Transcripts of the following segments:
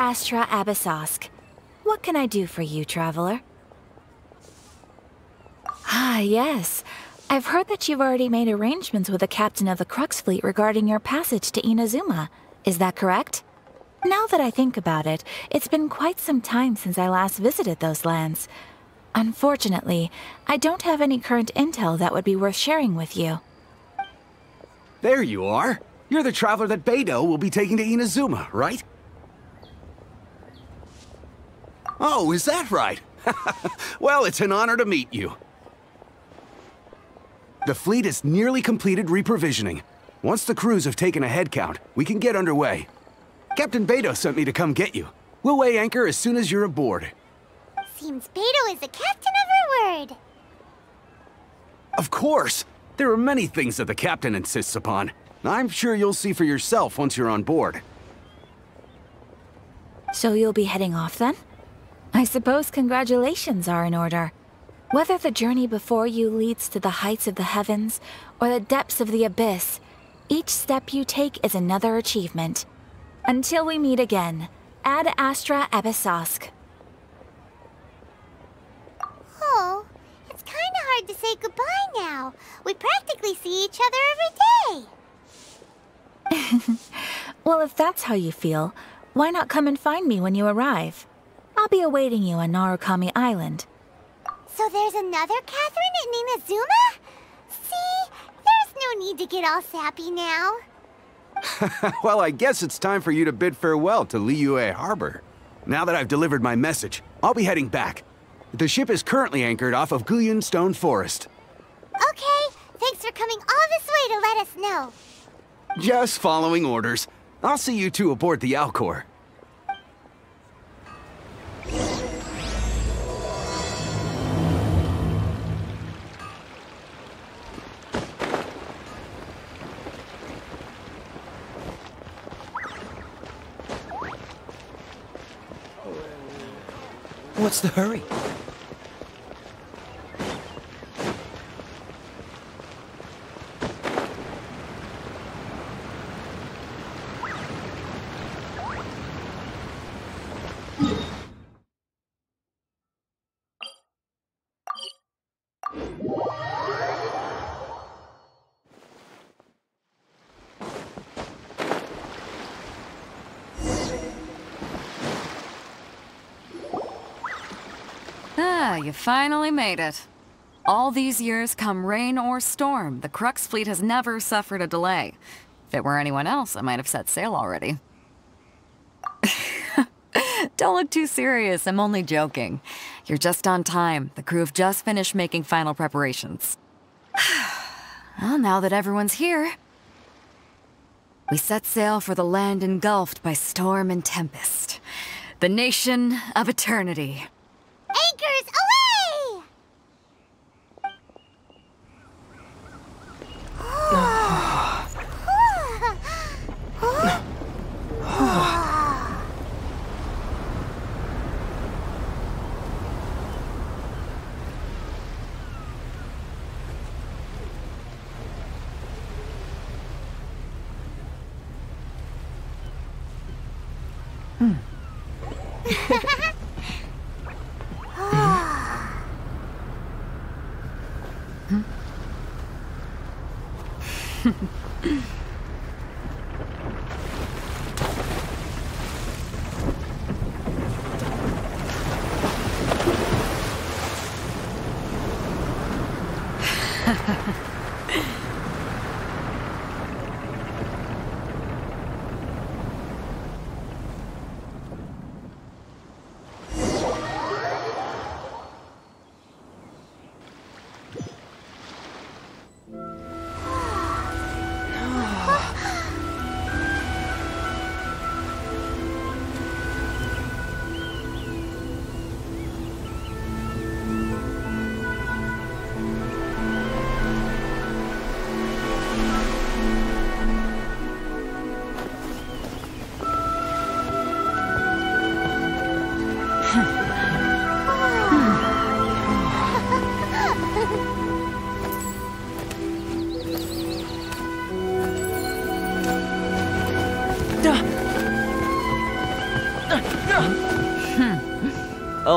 Astra Abyssosque. What can I do for you, traveler? Ah, yes. I've heard that you've already made arrangements with the captain of the Crux fleet regarding your passage to Inazuma. Is that correct? Now that I think about it, it's been quite some time since I last visited those lands. Unfortunately, I don't have any current intel that would be worth sharing with you. There you are. You're the traveler that Beidou will be taking to Inazuma, right? Oh, is that right? well, it's an honor to meet you. The fleet is nearly completed reprovisioning. Once the crews have taken a head count, we can get underway. Captain Beidou sent me to come get you. We'll weigh anchor as soon as you're aboard. Seems Beidou is the captain of her word. Of course! There are many things that the captain insists upon. I'm sure you'll see for yourself once you're on board. So you'll be heading off then? I suppose congratulations are in order. Whether the journey before you leads to the heights of the heavens or the depths of the abyss, each step you take is another achievement. Until we meet again, Ad Astra Abyssosque. Oh, it's kinda hard to say goodbye now. We practically see each other every day. well, if that's how you feel, why not come and find me when you arrive? I'll be awaiting you on Narukami Island. So there's another Katheryne in Inazuma? See? There's no need to get all sappy now. well, I guess it's time for you to bid farewell to Liyue Harbor. Now that I've delivered my message, I'll be heading back. The ship is currently anchored off of Guyun Stone Forest. Okay, thanks for coming all this way to let us know. Just following orders. I'll see you two aboard the Alcor. What's the hurry? Ah, you finally made it. All these years, come rain or storm, the Crux fleet has never suffered a delay. If it were anyone else, I might have set sail already. Don't look too serious, I'm only joking. You're just on time. The crew have just finished making final preparations. well, now that everyone's here, we set sail for the land engulfed by storm and tempest. The nation of eternity. Anchors away! Mm.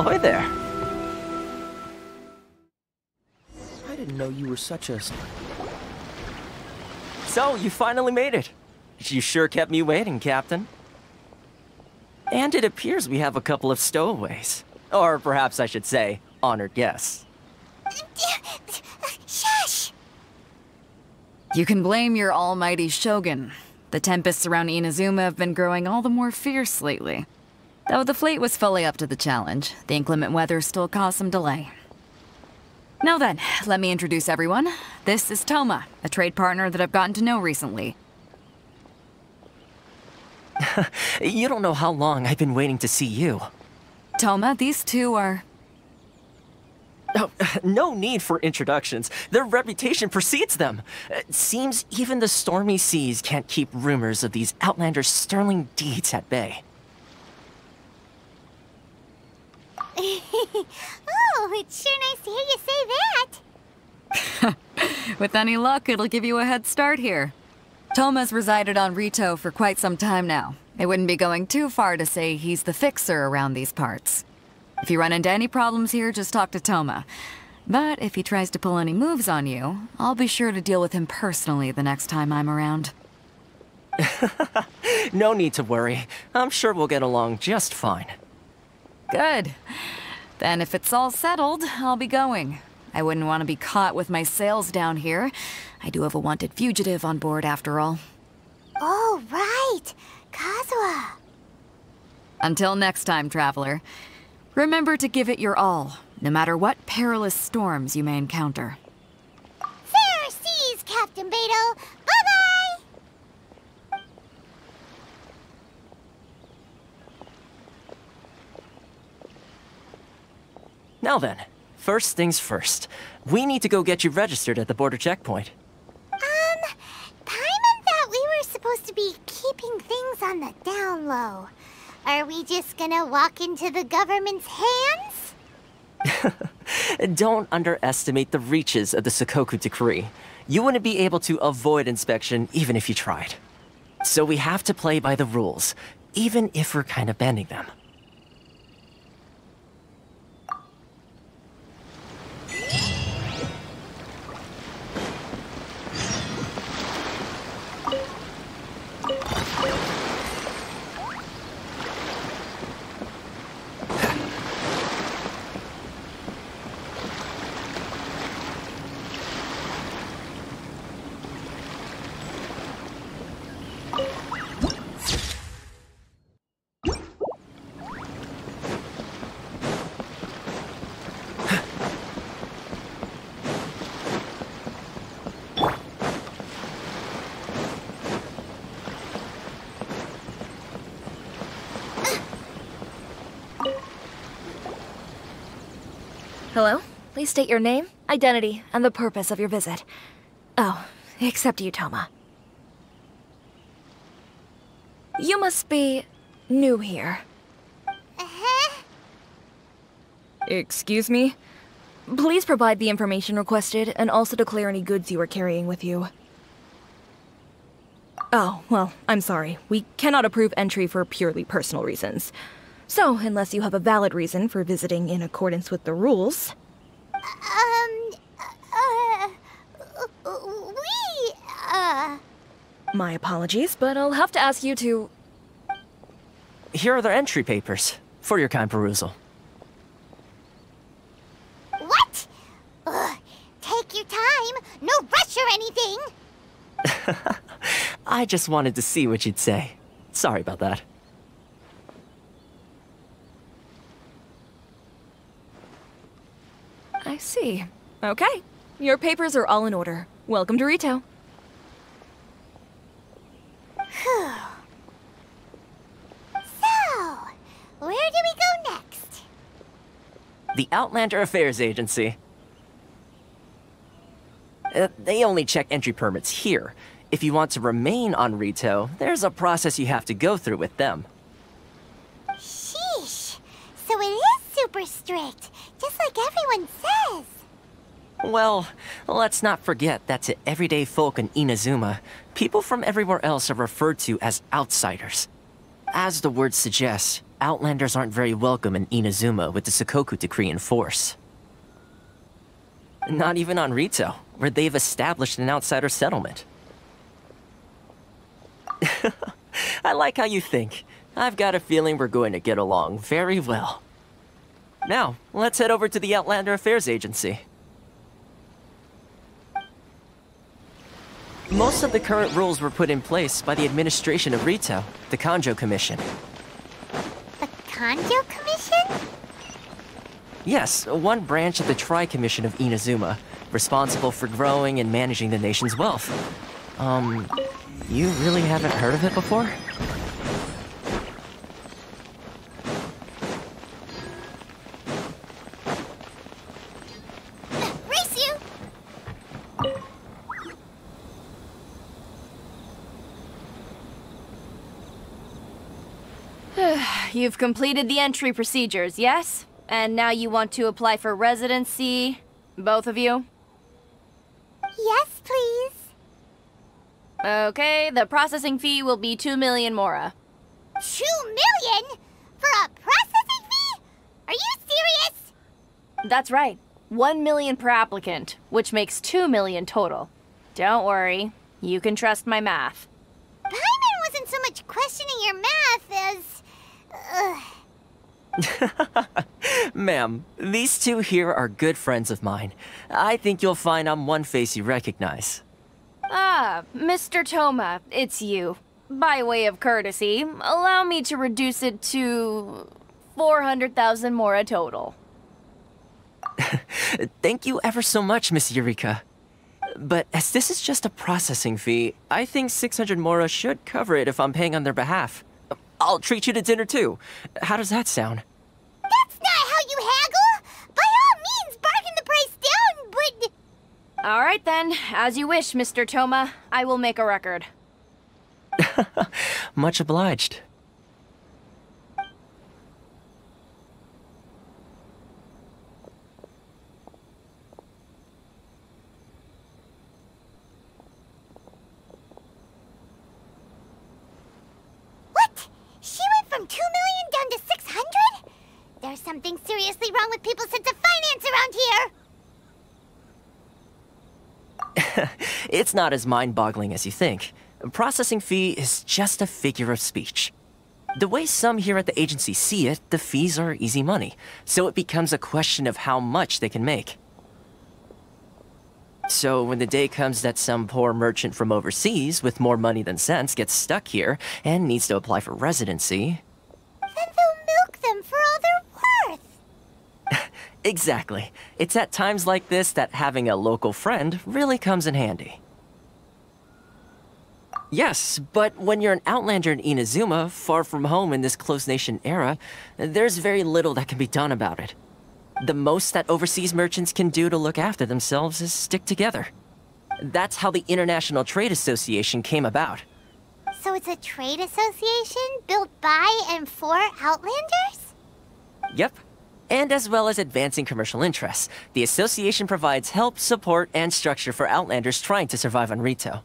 Ahoy there. I didn't know you were such a... So, you finally made it. You sure kept me waiting, Captain. And it appears we have a couple of stowaways. Or perhaps I should say, honored guests. Shush! You can blame your almighty Shogun. The tempests around Inazuma have been growing all the more fierce lately. Though the fleet was fully up to the challenge, the inclement weather still caused some delay. Now then, let me introduce everyone. This is Thoma, a trade partner that I've gotten to know recently. You don't know how long I've been waiting to see you. Thoma, these two are... Oh, no need for introductions. Their reputation precedes them. It seems even the stormy seas can't keep rumors of these Outlanders' sterling deeds at bay. oh, it's sure nice to hear you say that. With any luck, it'll give you a head start here. Thoma's resided on Ritou for quite some time now. It wouldn't be going too far to say he's the fixer around these parts. If you run into any problems here, just talk to Thoma. But if he tries to pull any moves on you, I'll be sure to deal with him personally the next time I'm around. No need to worry. I'm sure we'll get along just fine. Good. Then if it's all settled, I'll be going. I wouldn't want to be caught with my sails down here. I do have a wanted fugitive on board after all. Oh, right. Kazuha. Until next time, traveler. Remember to give it your all, no matter what perilous storms you may encounter. Fair seas, Captain Beidou. Bye-bye! Now then, first things first. We need to go get you registered at the border checkpoint. Um, Paimon thought we were supposed to be keeping things on the down low. Are we just gonna walk into the government's hands? Don't underestimate the reaches of the Sakoku Decree. You wouldn't be able to avoid inspection even if you tried. So we have to play by the rules, even if we're kind of bending them. State your name, identity, and the purpose of your visit. Oh, except you, Thoma. You must be new here. Uh-huh. Excuse me? Please provide the information requested and also declare any goods you are carrying with you. Oh, well, I'm sorry. We cannot approve entry for purely personal reasons. So, unless you have a valid reason for visiting in accordance with the rules, Um, uh, we, uh, my apologies, but I'll have to ask you to. Here are their entry papers for your kind perusal. what? Ugh, take your time. No rush or anything. I just wanted to see what you'd say. Sorry about that. I see. Okay. Your papers are all in order. Welcome to Ritou. So, where do we go next? The Outlander Affairs Agency. Uh, they only check entry permits here. If you want to remain on Ritou, there's a process you have to go through with them. Sheesh. So it is super strict, just like everyone says. Well, let's not forget that to everyday folk in Inazuma, people from everywhere else are referred to as outsiders. As the word suggests, Outlanders aren't very welcome in Inazuma with the Sakoku decree in force. Not even on Ritou, where they've established an outsider settlement. I like how you think. I've got a feeling we're going to get along very well. Now, let's head over to the Outlander Affairs Agency. Most of the current rules were put in place by the administration of Ritou, the Kanjou Commission. The Kanjou Commission? Yes, one branch of the Tri-Commission of Inazuma, responsible for growing and managing the nation's wealth. Um, you really haven't heard of it before? Race you! You've completed the entry procedures, yes? And now you want to apply for residency? Both of you? Yes, please. Okay, the processing fee will be 2 million mora. Two million? For a processing fee? Are you serious? That's right. 1 million per applicant, which makes 2 million total. Don't worry, you can trust my math. Paimon wasn't so much questioning your math as. Ma'am, these two here are good friends of mine. I think you'll find I'm one face you recognize. Ah, Mr. Thoma, it's you. By way of courtesy, allow me to reduce it to 400,000 mora total. Thank you ever so much, Miss Eureka. But as this is just a processing fee, I think 600 Mora should cover it if I'm paying on their behalf. I'll treat you to dinner too. How does that sound? That's not how you haggle! By all means, bargain the price down, but. All right then, as you wish, Mr. Thoma. I will make a record. Much obliged. What? She went from two million down to 600? There's something seriously wrong with people's sense of finance around here! It's not as mind boggling as you think. Processing fee is just a figure of speech. The way some here at the agency see it, the fees are easy money, so it becomes a question of how much they can make. So when the day comes that some poor merchant from overseas with more money than sense gets stuck here and needs to apply for residency, Then they'll milk them for all they're worth! Exactly. It's at times like this that having a local friend really comes in handy. Yes, but when you're an outlander in Inazuma, far from home in this close nation era, there's very little that can be done about it. The most that overseas merchants can do to look after themselves is stick together. That's how the International Trade Association came about. So it's a trade association built by and for Outlanders? Yep. And as well as advancing commercial interests, the association provides help, support, and structure for Outlanders trying to survive on Ritou.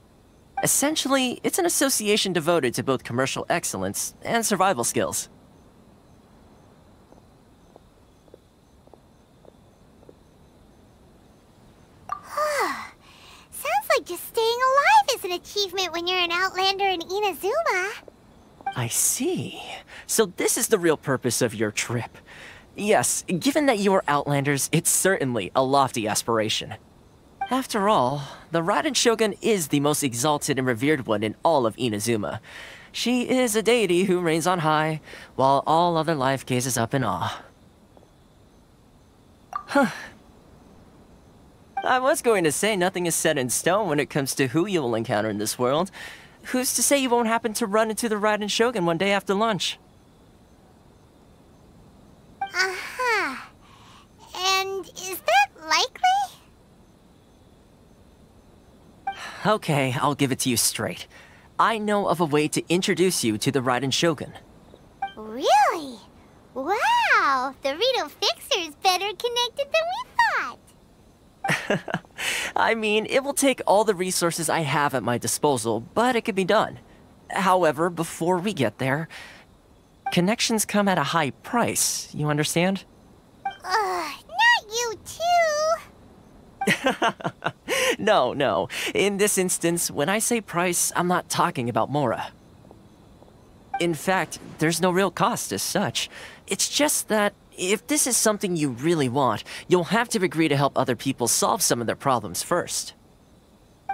Essentially, it's an association devoted to both commercial excellence and survival skills. Sounds like just staying alive is an achievement when you're an Outlander in Inazuma. I see. So this is the real purpose of your trip. Yes, given that you are Outlanders, it's certainly a lofty aspiration. After all, the Raiden Shogun is the most exalted and revered one in all of Inazuma. She is a deity who reigns on high, while all other life gazes up in awe. Huh. I was going to say nothing is set in stone when it comes to who you will encounter in this world. Who's to say you won't happen to run into the Raiden Shogun one day after lunch? Uh-huh. And is that likely? Okay, I'll give it to you straight. I know of a way to introduce you to the Raiden Shogun. Really? Wow, the Ritou Fixer's better connected than we thought. I mean, it will take all the resources I have at my disposal, but it can be done. However, before we get there, connections come at a high price, you understand? Ugh, not you too. No, no. In this instance, when I say price, I'm not talking about Mora. In fact, there's no real cost as such. It's just that if this is something you really want, you'll have to agree to help other people solve some of their problems first.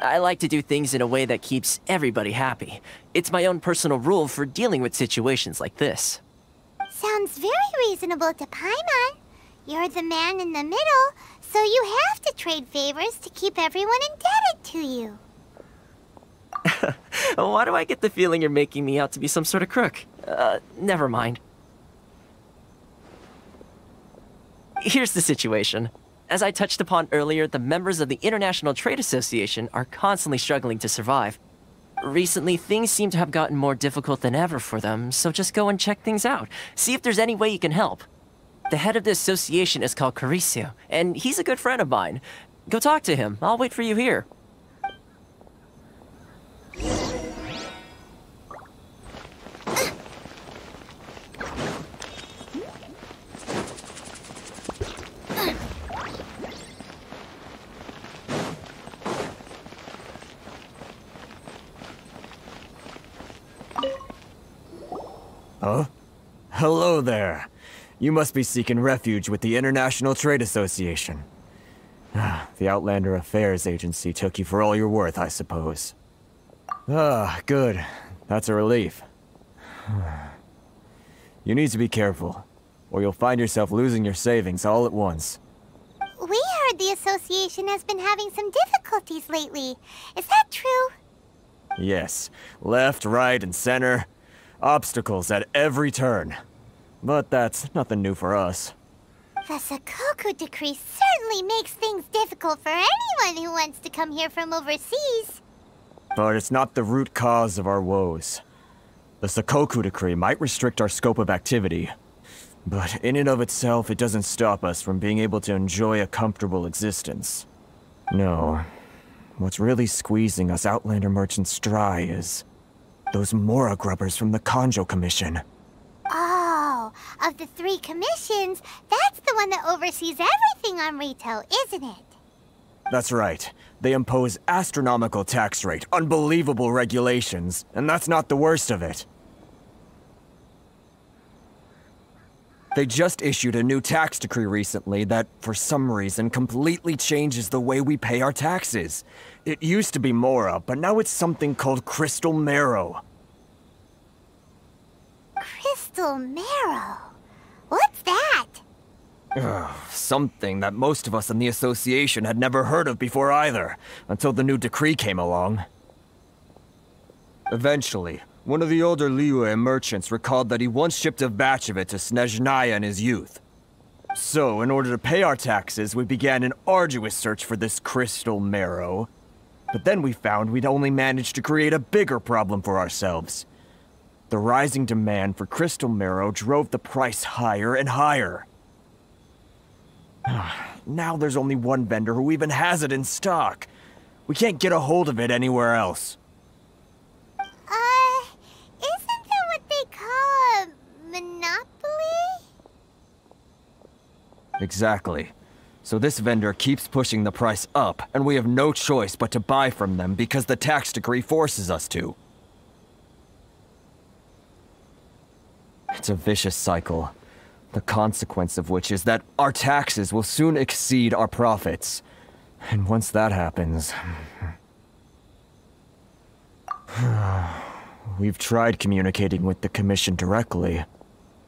I like to do things in a way that keeps everybody happy. It's my own personal rule for dealing with situations like this. Sounds very reasonable to Paimon. You're the man in the middle, so you have to trade favors to keep everyone indebted to you. Why do I get the feeling you're making me out to be some sort of crook? Uh, never mind. Here's the situation. As I touched upon earlier, the members of the International Trade Association are constantly struggling to survive. Recently, things seem to have gotten more difficult than ever for them, so just go and check things out. See if there's any way you can help. The head of the association is called Caricio, and he's a good friend of mine. Go talk to him. I'll wait for you here. Huh? Hello there. You must be seeking refuge with the International Trade Association. Ah, the Outlander Affairs Agency took you for all you're worth, I suppose. Ah, good. That's a relief. You need to be careful, or you'll find yourself losing your savings all at once. We heard the association has been having some difficulties lately. Is that true? Yes, left, right, and center. Obstacles at every turn. But that's nothing new for us. The Sakoku decree certainly makes things difficult for anyone who wants to come here from overseas. But it's not the root cause of our woes. The Sakoku decree might restrict our scope of activity, but in and of itself, it doesn't stop us from being able to enjoy a comfortable existence. No. What's really squeezing us Outlander merchants dry is those Mora grubbers from the Kanjou Commission. Oh, of the three commissions, that's the one that oversees everything on Ritou, isn't it? That's right. They impose astronomical tax rate, unbelievable regulations, and that's not the worst of it. They just issued a new tax decree recently that, for some reason, completely changes the way we pay our taxes. It used to be Mora, but now it's something called Crystal Marrow. Crystal Marrow. What's that? Ugh, something that most of us in the association had never heard of before either, until the new decree came along. Eventually, one of the older Liyue merchants recalled that he once shipped a batch of it to Snezhnaya in his youth. So, in order to pay our taxes, we began an arduous search for this crystal marrow. But then we found we'd only managed to create a bigger problem for ourselves. The rising demand for crystal marrow drove the price higher and higher. now there's only one vendor who even has it in stock. We can't get a hold of it anywhere else. Uh, isn't that what they call a monopoly? Exactly. So this vendor keeps pushing the price up, and we have no choice but to buy from them because the tax decree forces us to. It's a vicious cycle. The consequence of which is that our taxes will soon exceed our profits. And once that happens... We've tried communicating with the Commission directly,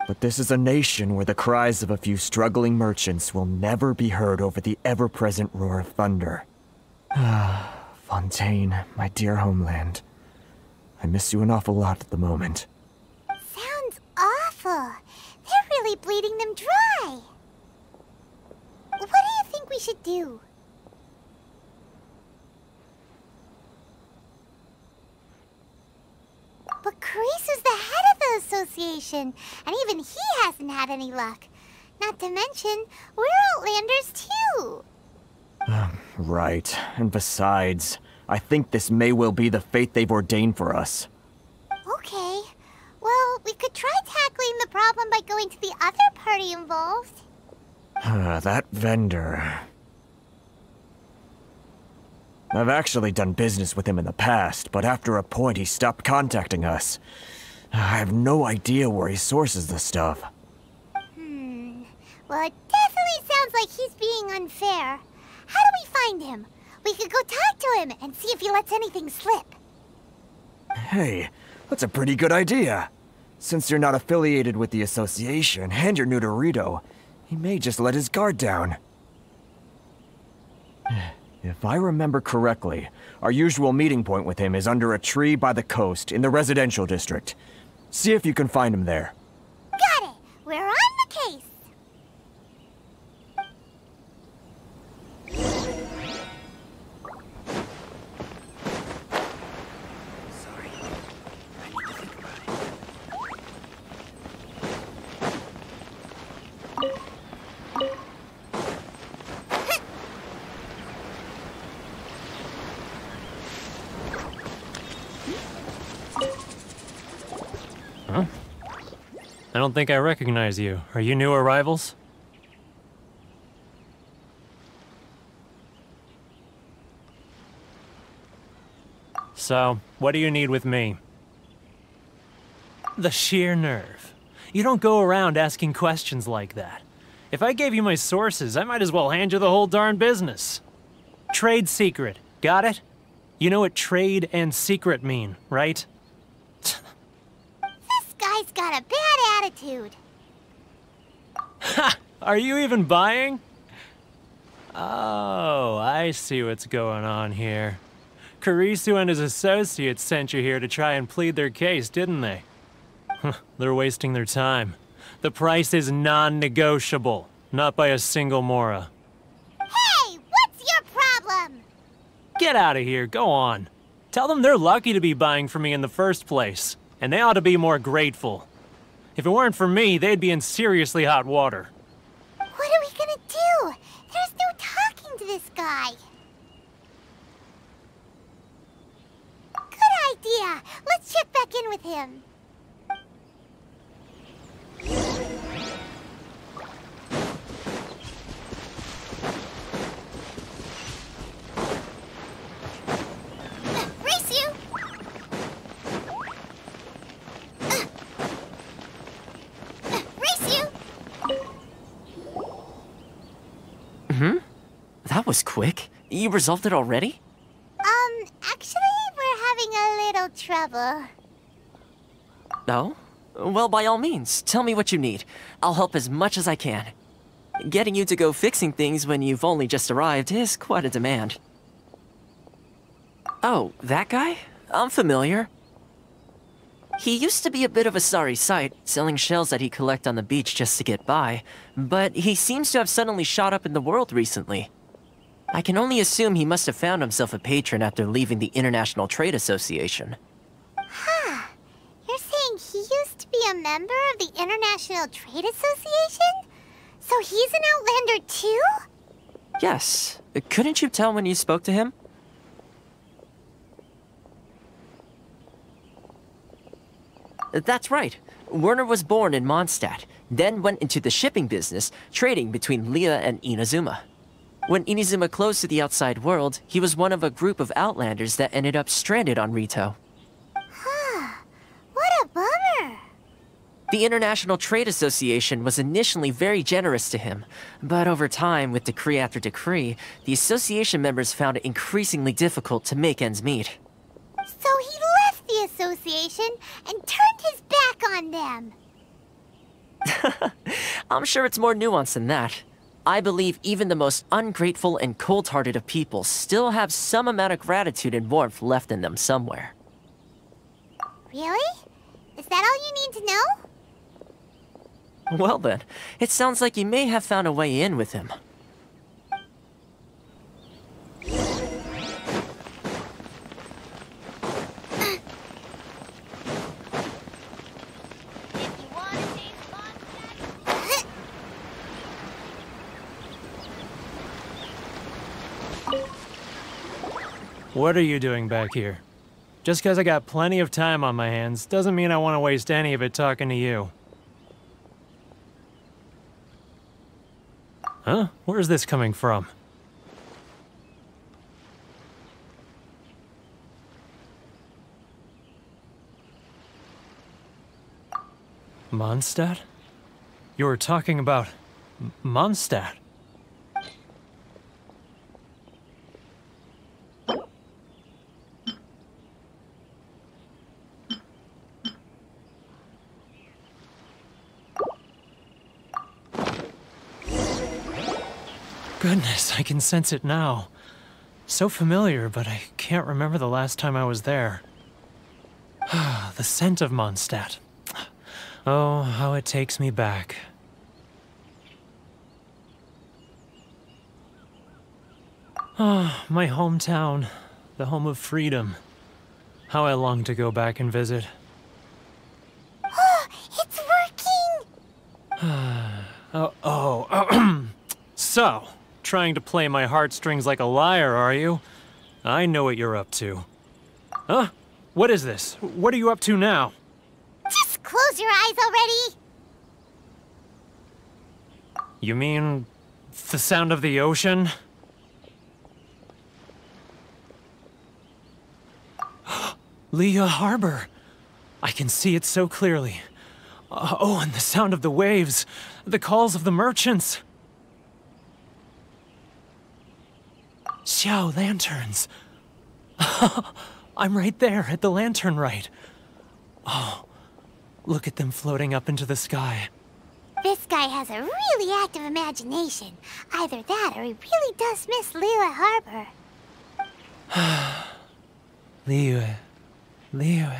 but this is a nation where the cries of a few struggling merchants will never be heard over the ever-present roar of thunder. Ah, Fontaine, my dear homeland. I miss you an awful lot at the moment. Sounds awful. They're really bleeding them dry. What do you think we should do? But Carisu's the head of the association, and even he hasn't had any luck. Not to mention, we're Outlanders too. Ah, right, and besides, I think this may well be the fate they've ordained for us. Okay. Well, we could try tackling the problem by going to the other party involved. that vendor. I've actually done business with him in the past, but after a point he stopped contacting us. I have no idea where he sources the stuff. Hmm. Well, it definitely sounds like he's being unfair. How do we find him? We could go talk to him and see if he lets anything slip. Hey, that's a pretty good idea. Since you're not affiliated with the association and you're new to Ritou, he may just let his guard down. If I remember correctly, our usual meeting point with him is under a tree by the coast in the residential district. See if you can find him there. Got it! We're on the case! I don't think I recognize you. Are you new arrivals? So, what do you need with me? The sheer nerve. You don't go around asking questions like that. If I gave you my sources, I might as well hand you the whole darn business. Trade secret. Got it? You know what trade and secret mean, right? Got a bad attitude. Ha! Are you even buying? Oh, I see what's going on here. Karisu and his associates sent you here to try and plead their case, didn't they? They're wasting their time. The price is non-negotiable, not by a single Mora. Hey, what's your problem? Get out of here, go on. Tell them they're lucky to be buying from me in the first place, and they ought to be more grateful. If it weren't for me, they'd be in seriously hot water. What are we gonna do? There's no talking to this guy. Good idea. Let's check back in with him. Uh, Race you! Uh, uh, Race you! That was quick. You resolved it already? Um, actually, we're having a little trouble. No? Well, by all means, tell me what you need. I'll help as much as I can. Getting you to go fixing things when you've only just arrived is quite a demand. Oh, that guy? I'm familiar. He used to be a bit of a sorry sight, selling shells that he collect on the beach just to get by, but he seems to have suddenly shot up in the world recently. I can only assume he must have found himself a patron after leaving the International Trade Association. Huh. You're saying he used to be a member of the International Trade Association? So he's an Outlander too? Yes. Uh, couldn't you tell when you spoke to him? Uh, that's right. Werner was born in Mondstadt, then went into the shipping business, trading between Liyue and Inazuma. When Inazuma closed to the outside world, he was one of a group of outlanders that ended up stranded on Ritou. What a bummer. The International Trade Association was initially very generous to him, but over time, with decree after decree, the association members found it increasingly difficult to make ends meet. So he left the association and turned his back on them. I'm sure it's more nuanced than that. I believe even the most ungrateful and cold hearted of people still have some amount of gratitude and warmth left in them somewhere. Really? Is that all you need to know? Well, then, it sounds like you may have found a way in with him. What are you doing back here? Just because I got plenty of time on my hands doesn't mean I want to waste any of it talking to you. Huh? Where's this coming from? Mondstadt? You were talking about... Mondstadt? Goodness, I can sense it now. So familiar, but I can't remember the last time I was there. the scent of Mondstadt. Oh, how it takes me back. Ah, my hometown, the home of freedom. How I long to go back and visit. It's working! Oh, oh, so, trying to play my heartstrings like a liar, are you? I know what you're up to. Huh? What is this? What are you up to now? Just close your eyes already! You mean the sound of the ocean? Liyue Harbor. I can see it so clearly. Uh, oh, and the sound of the waves, the calls of the merchants. Xiao lanterns. I'm right there at the Lantern Rite. Oh, look at them floating up into the sky. This guy has a really active imagination. Either that or he really does miss Liyue Harbor. Liyue. Liyue.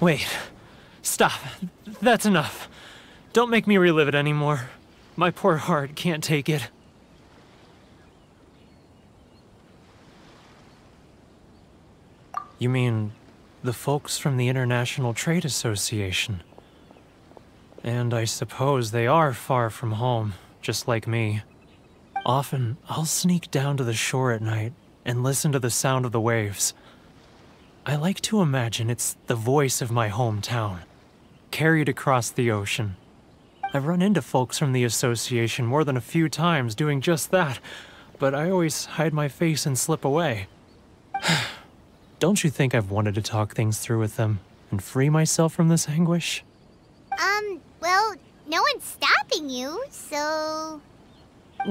Wait. Stop. That's enough. Don't make me relive it anymore. My poor heart can't take it. You mean the folks from the International Trade Association? And I suppose they are far from home, just like me. Often, I'll sneak down to the shore at night and listen to the sound of the waves. I like to imagine it's the voice of my hometown, carried across the ocean. I've run into folks from the association more than a few times doing just that, but I always hide my face and slip away. Don't you think I've wanted to talk things through with them and free myself from this anguish? Um, well, no one's stopping you, so.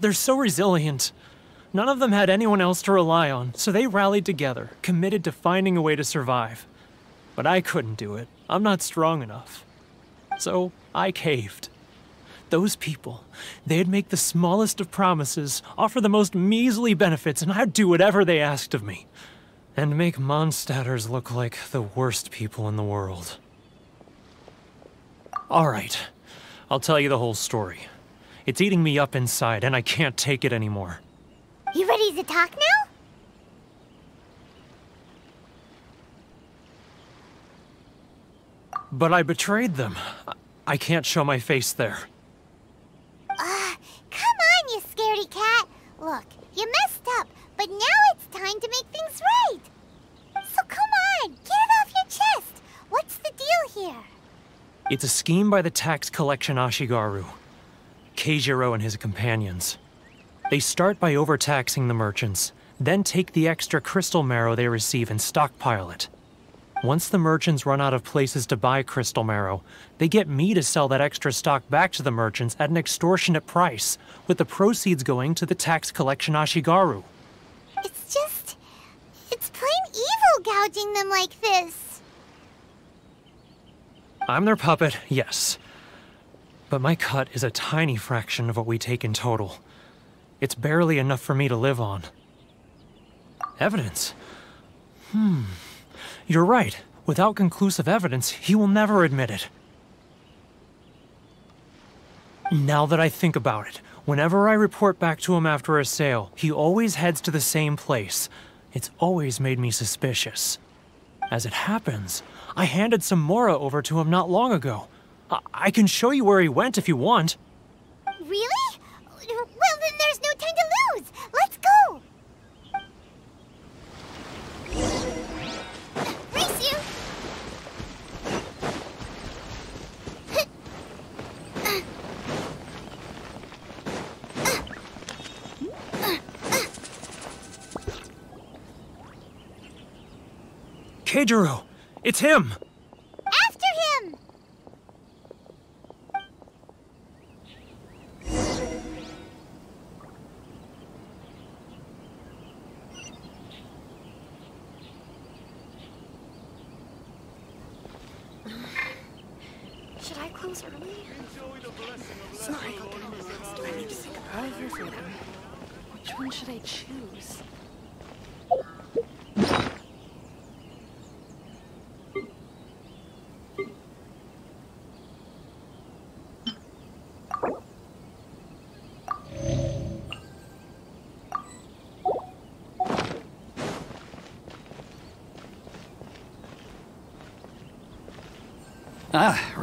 They're so resilient. None of them had anyone else to rely on, so they rallied together, committed to finding a way to survive. But I couldn't do it. I'm not strong enough. So I caved. Those people, they'd make the smallest of promises, offer the most measly benefits, and I'd do whatever they asked of me. And make Mondstadters look like the worst people in the world. Alright, I'll tell you the whole story. It's eating me up inside, and I can't take it anymore. You ready to talk now? But I betrayed them. I- can't show my face there. Uh, come on, you scaredy cat. Look, you messed up, but now it's time to make things right. So come on, get it off your chest. What's the deal here? It's a scheme by the tax collection Ashigaru, Keijiro and his companions. They start by overtaxing the merchants, then take the extra crystal marrow they receive and stockpile it. Once the merchants run out of places to buy crystal marrow, they get me to sell that extra stock back to the merchants at an extortionate price, with the proceeds going to the tax collection Ashigaru. It's just. It's plain evil gouging them like this. I'm their puppet, yes. But my cut is a tiny fraction of what we take in total. It's barely enough for me to live on. Evidence? Hmm. You're right. Without conclusive evidence, he will never admit it. Now that I think about it, whenever I report back to him after a sale, he always heads to the same place. It's always made me suspicious. As it happens, I handed some Mora over to him not long ago. I, I can show you where he went if you want. Really? Well, then there's no time to lose. Let's go. Race you. Kajiro! It's him!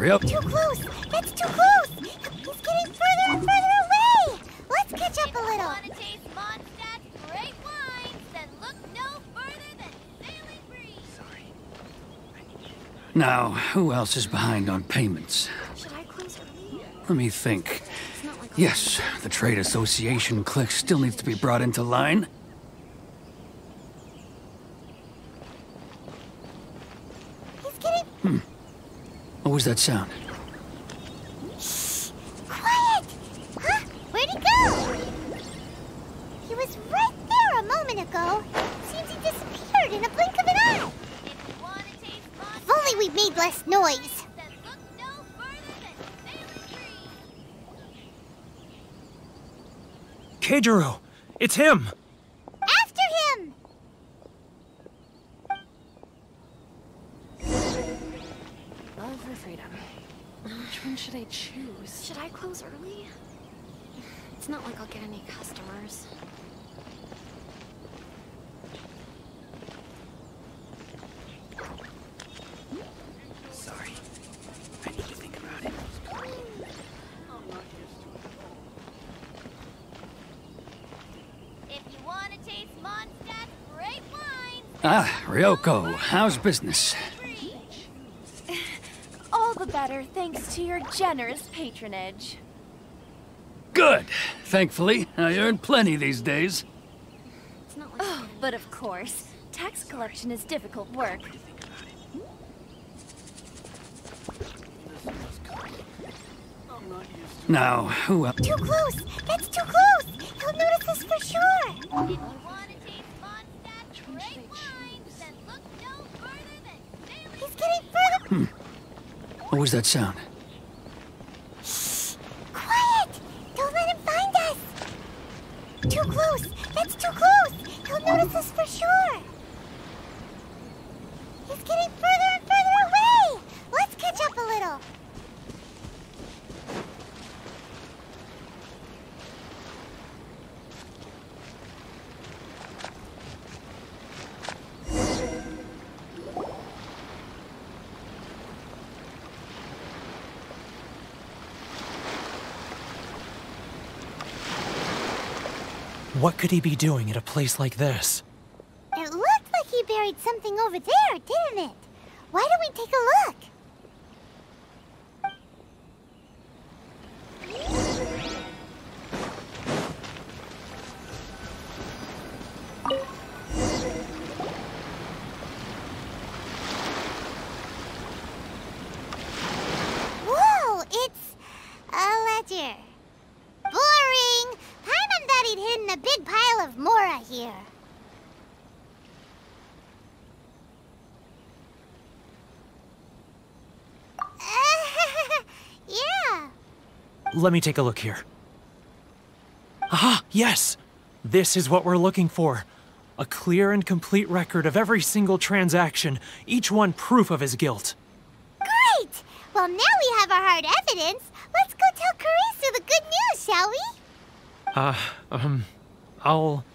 Ah. Too close! That's too close! He's getting further and further away! Let's catch up a little. Want to taste Mondstadt's great wines? Then look no further than Sailing Breeze. Now, who else is behind on payments? Should I close early? Let me think. Like Yes, the Trade Association clique still needs to be brought into line. He's getting What was that sound? quiet! Huh? Where'd he go? He was right there a moment ago. Seems he disappeared in a blink of an eye. If you want to taste If only we'd made less noise. then look no further than Sailing Breeze. Keijiro! It's him! After him! love for freedom. Which one should I choose? Should I close early? It's not like I'll get any customers. Sorry. I need to think about it. If you want to taste Mondstadt's great wines, Ah, Ryoko, how's business? Generous patronage. Good. Thankfully, I earn plenty these days. Like Oh, but of course, tax collection is difficult work. Now, who else? Too close! That's too close! He'll notice us for sure! if you want to taste Mondstadt's great wines, no further He's getting further. Hmm. What was that sound? Quiet! Don't let him find us! Too close! That's too close! He'll notice us for sure! He's getting further and further away! Let's catch up a little! What could he be doing at a place like this? It looked like he buried something over there, didn't it? Why don't we take a look? Whoa, it's a ledger. Boring! Paimon thought he'd hidden a big pile of Mora here. yeah. Let me take a look here. Aha! Yes! This is what we're looking for. A clear and complete record of every single transaction, each one proof of his guilt. Great! Well, now we have our hard evidence. Let's go tell Karisu the good news, shall we? Uh, um, I'll.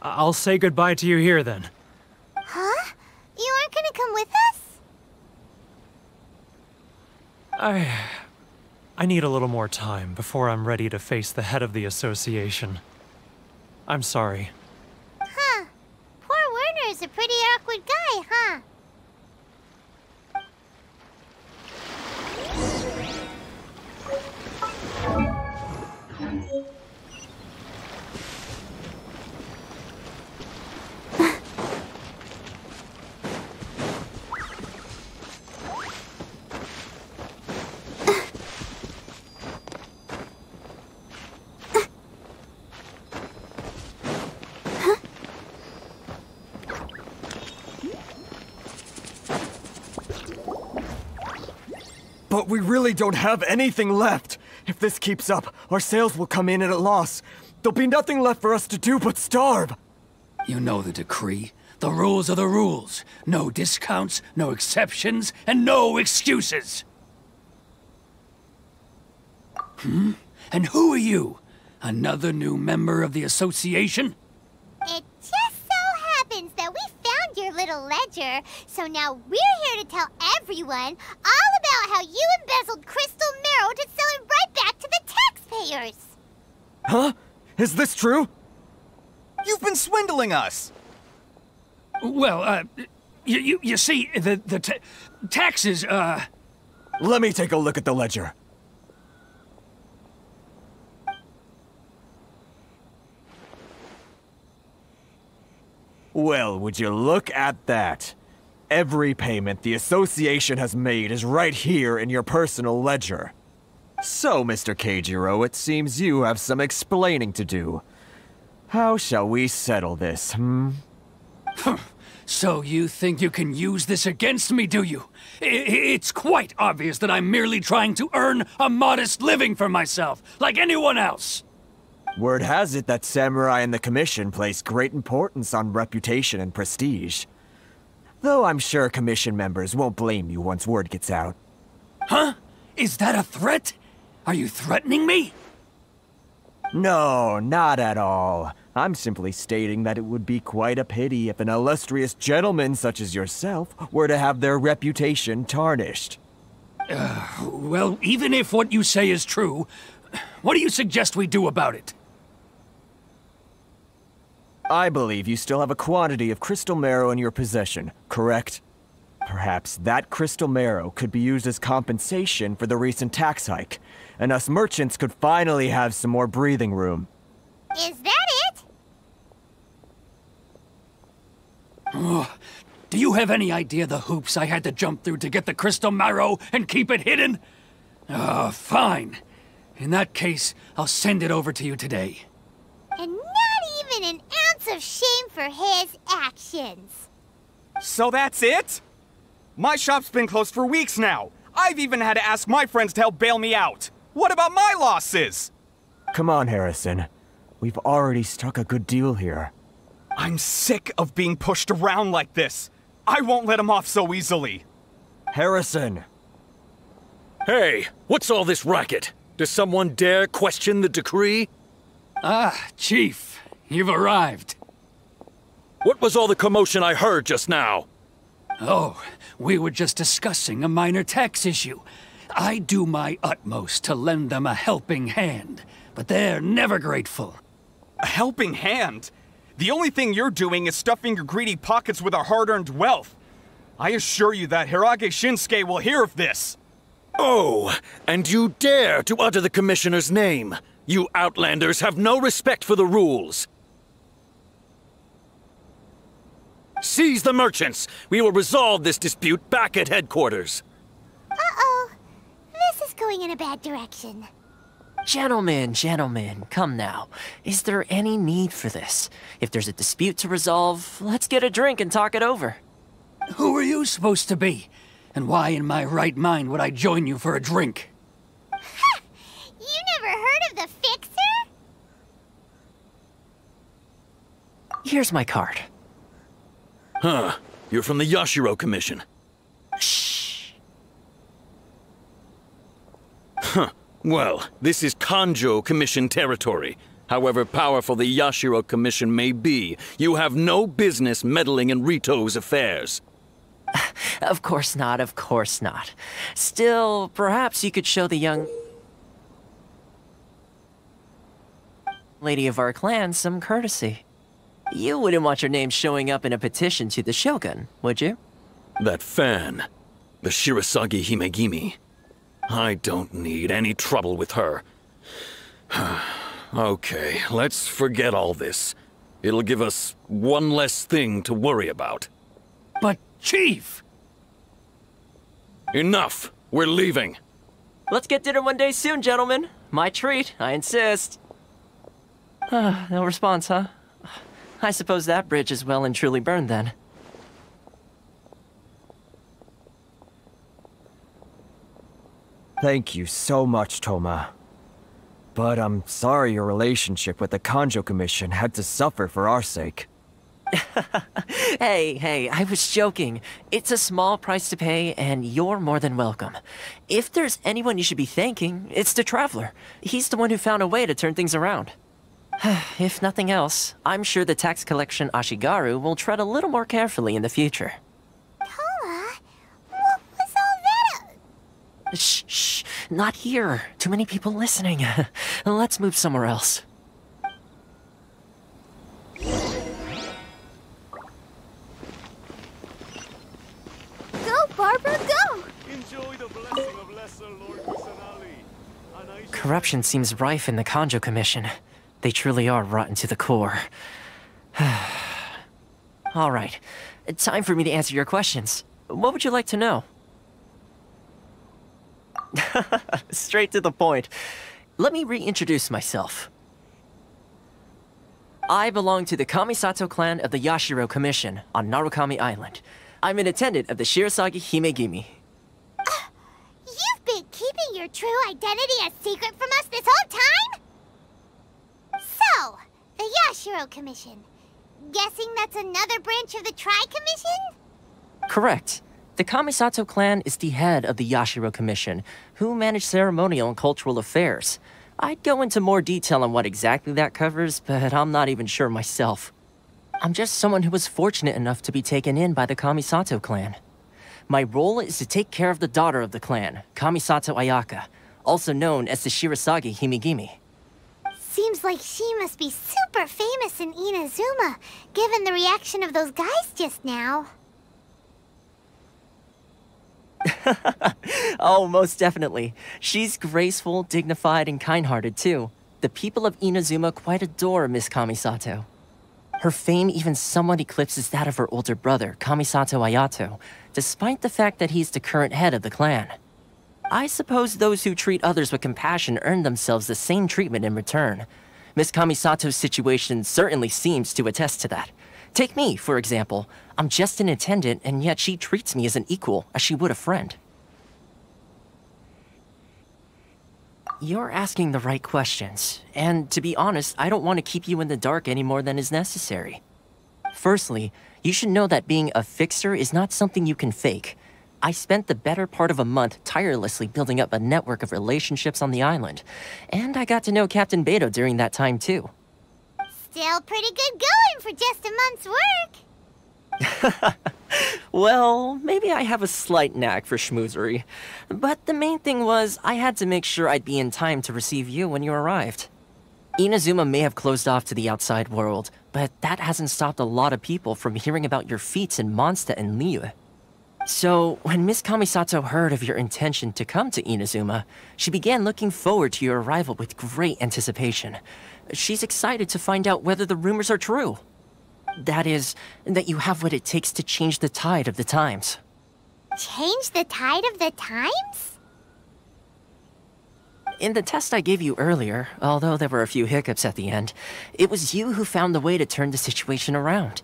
I'll say goodbye to you here then. Huh? You aren't gonna come with us? I. I need a little more time before I'm ready to face the head of the association. I'm sorry. Huh. Poor Werner's a pretty awkward guy, huh? But we really don't have anything left. If this keeps up, our sales will come in at a loss. There'll be nothing left for us to do but starve. You know the decree. The rules are the rules. No discounts, no exceptions, and no excuses. Hmm? And who are you? Another new member of the association? Little ledger, so now we're here to tell everyone all about how you embezzled crystal marrow to sell it right back to the taxpayers. Huh? Is this true? You've been swindling us! Well, uh, you, you, you see, the, the ta taxes, uh... Let me take a look at the ledger. Well, would you look at that? Every payment the Association has made is right here in your personal ledger. So, Mr. Keijiro, it seems you have some explaining to do. How shall we settle this, hmm? So you think you can use this against me, do you? I it's quite obvious that I'm merely trying to earn a modest living for myself, like anyone else. Word has it that Samurai and the Commission place great importance on reputation and prestige. Though I'm sure Commission members won't blame you once word gets out. Huh? Is that a threat? Are you threatening me? No, not at all. I'm simply stating that it would be quite a pity if an illustrious gentleman such as yourself were to have their reputation tarnished. Uh, well, even if what you say is true, what do you suggest we do about it? I believe you still have a quantity of crystal marrow in your possession, correct? Perhaps that crystal marrow could be used as compensation for the recent tax hike, and us merchants could finally have some more breathing room. Is that it? Oh, do you have any idea the hoops I had to jump through to get the crystal marrow and keep it hidden? Ah, fine. In that case, I'll send it over to you today. And not even an ounce of shame for his actions. So that's it? My shop's been closed for weeks now. I've even had to ask my friends to help bail me out. What about my losses? Come on, Harrison. We've already struck a good deal here. I'm sick of being pushed around like this. I won't let him off so easily. Harrison! Hey, what's all this racket? Does someone dare question the decree? Ah, Chief, you've arrived. What was all the commotion I heard just now? Oh, we were just discussing a minor tax issue. I do my utmost to lend them a helping hand, but they're never grateful. A helping hand? The only thing you're doing is stuffing your greedy pockets with our hard-earned wealth. I assure you that Hiiragi Shinsuke will hear of this. Oh, and you dare to utter the Commissioner's name. You Outlanders have no respect for the rules. Seize the merchants! We will resolve this dispute back at headquarters. Uh-oh. This is going in a bad direction. Gentlemen, gentlemen, come now. Is there any need for this? If there's a dispute to resolve, let's get a drink and talk it over. Who are you supposed to be? And why in my right mind would I join you for a drink? Ha! You never heard of the Fixer? Here's my card. Huh. You're from the Yashiro Commission. Shh. Huh. Well, this is Kanjou Commission territory. However powerful the Yashiro Commission may be, you have no business meddling in Ritou's affairs. Of course not, of course not. Still, perhaps you could show the young lady of our clan some courtesy. You wouldn't want your name showing up in a petition to the Shogun, would you? That fan, the Shirasagi Himegimi. I don't need any trouble with her. okay, let's forget all this. It'll give us one less thing to worry about. But, Chief! Enough! We're leaving. Let's get dinner one day soon, gentlemen. My treat, I insist. no response, huh? I suppose that bridge is well and truly burned then. Thank you so much, Thoma. But I'm sorry your relationship with the Kanjou Commission had to suffer for our sake. Hey, hey, I was joking. It's a small price to pay, and you're more than welcome. If there's anyone you should be thanking, it's the Traveler. He's the one who found a way to turn things around. if nothing else, I'm sure the tax collection Ashigaru will tread a little more carefully in the future. Thoma, what was all that? Shh, shh, not here. Too many people listening. Let's move somewhere else. Go, Barbara, go! Enjoy the blessing of Lesser Lord Kusanali. And I Corruption seems rife in the Kanjou Commission. They truly are rotten to the core. All right, time for me to answer your questions. What would you like to know? Straight to the point. Let me reintroduce myself. I belong to the Kamisato clan of the Yashiro Commission on Narukami Island. I'm an attendant of the Shirasagi Himegimi. You've been keeping your true identity a secret from us this whole time? So, the Yashiro Commission. Guessing that's another branch of the Tri Commission? Correct. The Kamisato clan is the head of the Yashiro Commission, who manage ceremonial and cultural affairs. I'd go into more detail on what exactly that covers, but I'm not even sure myself. I'm just someone who was fortunate enough to be taken in by the Kamisato clan. My role is to take care of the daughter of the clan, Kamisato Ayaka, also known as the Shirasagi Himegimi. Seems like she must be super famous in Inazuma, given the reaction of those guys just now. oh, most definitely. She's graceful, dignified, and kind-hearted too. The people of Inazuma quite adore Miss Kamisato. Her fame even somewhat eclipses that of her older brother, Kamisato Ayato, despite the fact that he's the current head of the clan. I suppose those who treat others with compassion earn themselves the same treatment in return. Miss Kamisato's situation certainly seems to attest to that. Take me, for example. I'm just an attendant, and yet she treats me as an equal, as she would a friend. You're asking the right questions, and to be honest, I don't want to keep you in the dark any more than is necessary. Firstly, you should know that being a fixer is not something you can fake. I spent the better part of a month tirelessly building up a network of relationships on the island, and I got to know Captain Beidou during that time too. Still pretty good going for just a month's work. Well, maybe I have a slight knack for schmoozery. But the main thing was, I had to make sure I'd be in time to receive you when you arrived. Inazuma may have closed off to the outside world, but that hasn't stopped a lot of people from hearing about your feats in Mondstadt and Liyue. So, when Miss Kamisato heard of your intention to come to Inazuma, she began looking forward to your arrival with great anticipation. She's excited to find out whether the rumors are true. That is, that you have what it takes to change the tide of the times. Change the tide of the times? In the test I gave you earlier, although there were a few hiccups at the end, it was you who found the way to turn the situation around.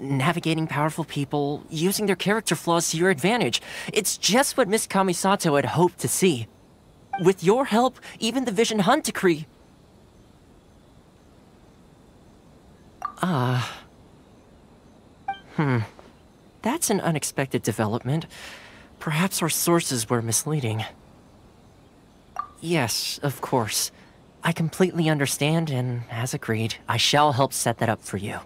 Navigating powerful people, using their character flaws to your advantage. It's just what Miss Kamisato had hoped to see. With your help, even the Vision Hunt decree. Ah. hmm. That's an unexpected development. Perhaps our sources were misleading. Yes, of course. I completely understand, and as agreed, I shall help set that up for you.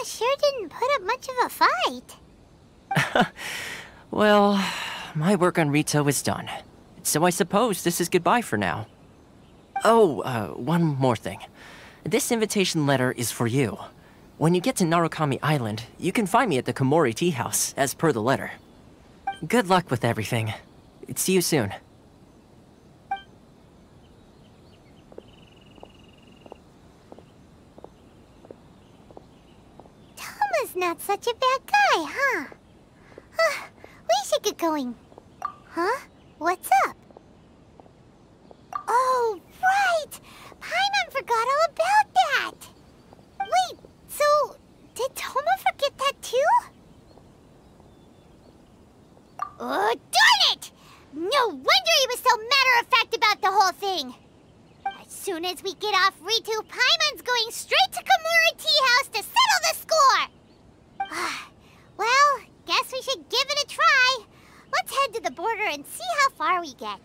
Thoma sure didn't put up much of a fight. Well, my work on Ritou is done. So I suppose this is goodbye for now. Oh, uh, one more thing. This invitation letter is for you. When you get to Narukami Island, you can find me at the Komore Tea House, as per the letter. Good luck with everything. See you soon. He's not such a bad guy, huh? We should get going. Huh? What's up? Oh, right! Paimon forgot all about that! Wait, so did Thoma forget that too? Oh, darn it! No wonder he was so matter-of-fact about the whole thing! As soon as we get off Ritou, Paimon's going straight to Komore Tea House to settle the score! well, guess we should give it a try. Let's head to the border and see how far we get.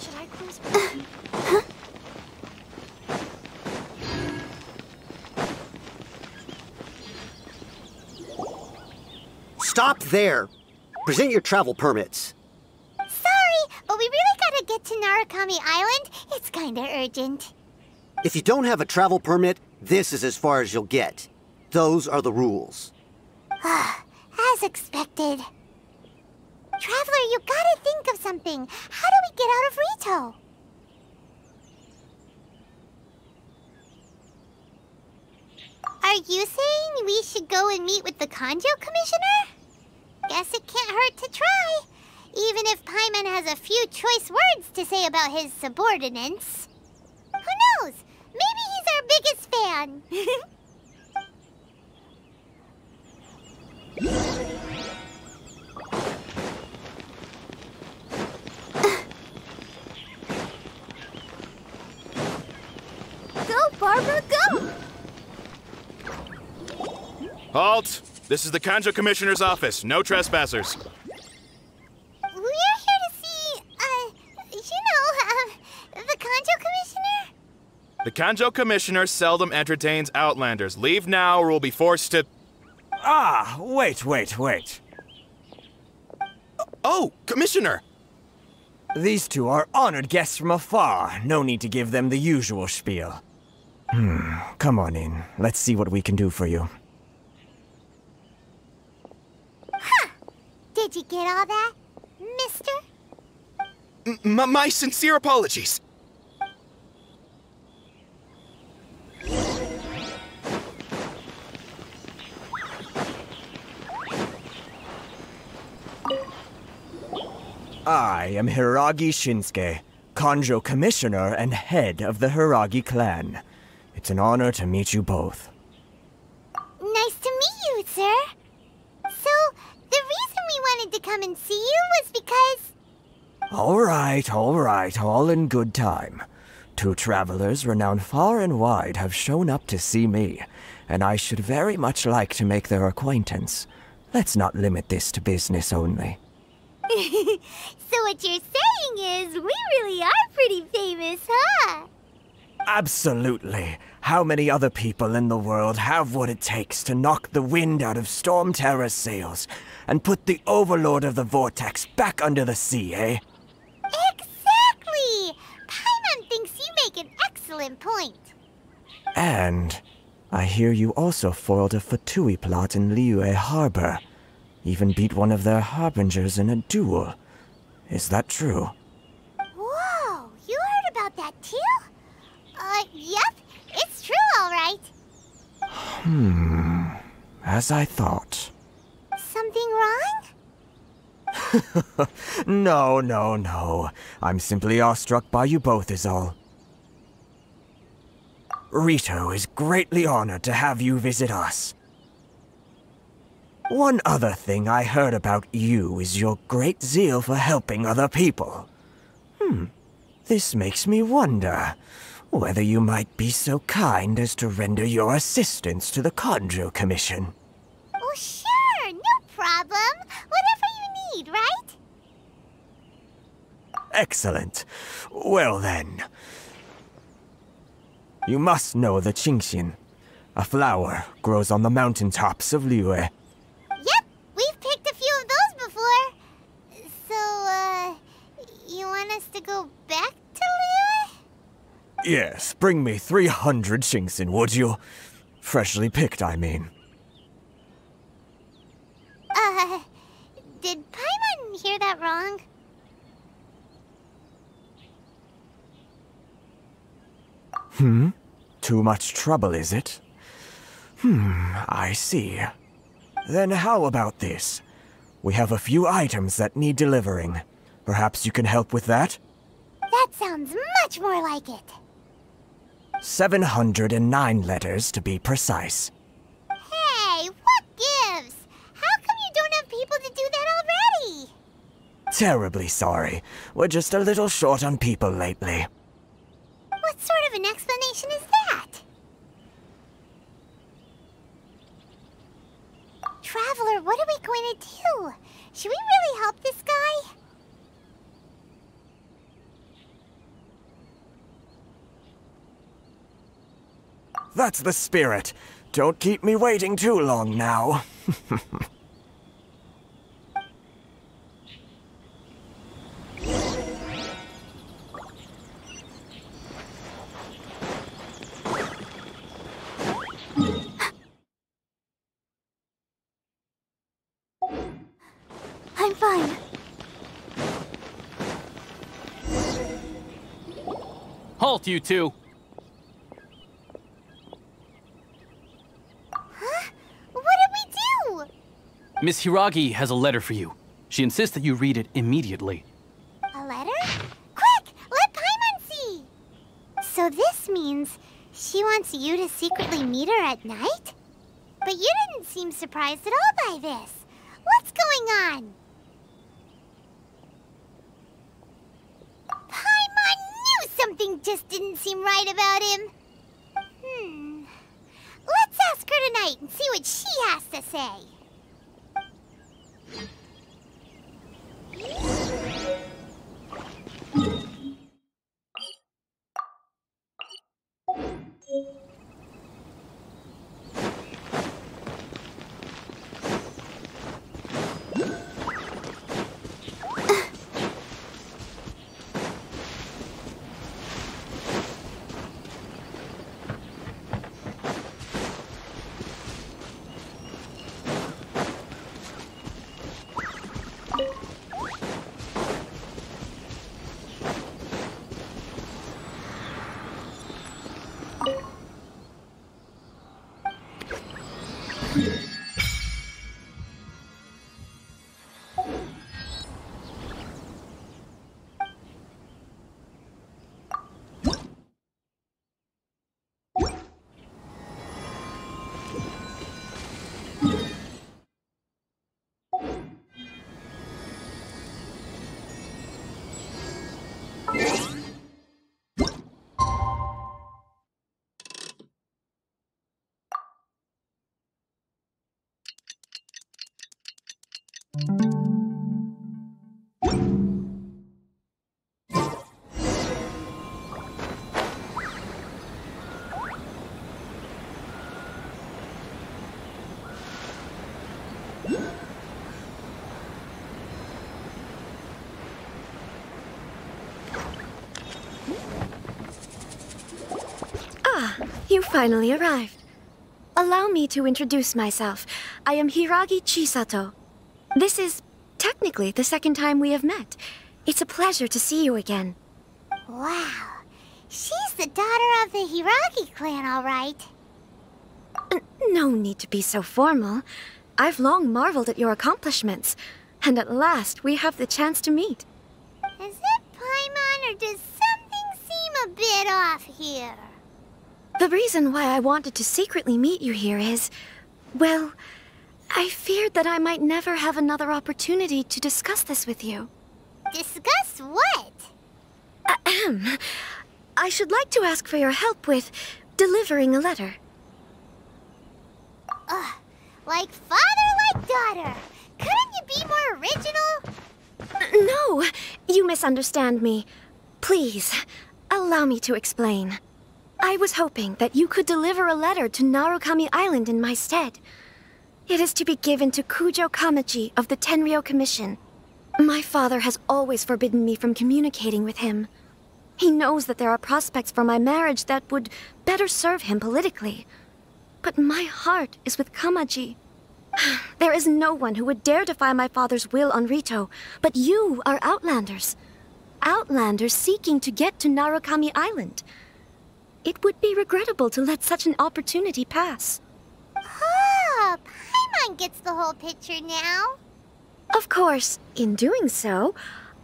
Should I close Stop there! Present your travel permits. But we really gotta get to Narukami Island. It's kinda urgent. If you don't have a travel permit, this is as far as you'll get. Those are the rules. Ah, as expected. Traveler, you gotta think of something. How do we get out of Ritou? Are you saying we should go and meet with the Kanjou Commissioner? Guess it can't hurt to try. Even if Paimon has a few choice words to say about his subordinates. Who knows? Maybe he's our biggest fan. Go, Barbara, go! Halt! This is the Kanjou Commissioner's office. No trespassers. The Kanjou Commissioner seldom entertains Outlanders. Leave now or we'll be forced to. Ah, wait, wait, wait. Oh, Commissioner! These two are honored guests from afar. No need to give them the usual spiel. Hmm, come on in. Let's see what we can do for you. Did you get all that, mister? M- my sincere apologies. I am Hiiragi Shinsuke, Kanjou Commissioner and head of the Hiiragi clan. It's an honor to meet you both. Nice to meet you, sir. So, the reason we wanted to come and see you was because... All right, all right, all in good time. Two travelers renowned far and wide have shown up to see me, and I should very much like to make their acquaintance. Let's not limit this to business only. so what you're saying is, we really are pretty famous, huh? Absolutely. How many other people in the world have what it takes to knock the wind out of Storm Terror's sails and put the Overlord of the Vortex back under the sea, eh? Exactly! Paimon thinks you make an excellent point. And I hear you also foiled a Fatui plot in Liyue Harbor. Even beat one of their harbingers in a duel. Is that true? Whoa, you heard about that too? Uh, yep, it's true, all right. Hmm. As I thought. Something wrong? no, no, no. I'm simply awestruck by you both, is all. Ritou is greatly honored to have you visit us. One other thing I heard about you is your great zeal for helping other people. Hmm. This makes me wonder whether you might be so kind as to render your assistance to the Kanjou Commission. Oh, sure, no problem. Whatever need, right? Excellent. Well then. You must know the Qingxin. A flower grows on the mountaintops of Liyue. Yep, we've picked a few of those before. So, uh, you want us to go back to Liyue? Yes, bring me 300 Qingxin, would you? Freshly picked, I mean. Uh, did Paimon hear that wrong? Hmm? Too much trouble, is it? Hmm, I see. Then how about this? We have a few items that need delivering. Perhaps you can help with that? That sounds much more like it. 709 letters to be precise. Hey, what gives? People to do that already? terribly sorry. We're just a little short on people lately. What sort of an explanation is that? Traveler, what are we going to do? Should we really help this guy? That's the spirit. Don't keep me waiting too long now. I'm fine. Halt, you two! Huh? What did we do? Miss Hiiragi has a letter for you. She insists that you read it immediately. Means she wants you to secretly meet her at night? But you didn't seem surprised at all by this. What's going on? Paimon knew something just didn't seem right about him. Hmm. Let's ask her tonight and see what she has to say. Ah, you finally arrived. Allow me to introduce myself. I am Hiiragi Chisato. This is technically the second time we have met. It's a pleasure to see you again. Wow. She's the daughter of the Hiiragi clan, all right. N- no need to be so formal. I've long marveled at your accomplishments, and at last we have the chance to meet. Is it Paimon, or does something seem a bit off here? The reason why I wanted to secretly meet you here is, well, I feared that I might never have another opportunity to discuss this with you. Discuss what? Ahem. I should like to ask for your help with delivering a letter. Ugh, like father, like daughter. Couldn't you be more original? No, you misunderstand me. Please, allow me to explain. I was hoping that you could deliver a letter to Narukami Island in my stead. It is to be given to Kujou Kamaji of the Tenryou Commission. My father has always forbidden me from communicating with him. He knows that there are prospects for my marriage that would better serve him politically. But my heart is with Kamaji. There is no one who would dare defy my father's will on Ritou, but you are Outlanders. Outlanders seeking to get to Narukami Island. It would be regrettable to let such an opportunity pass. Oh, Gets the whole picture now. Of course, in doing so,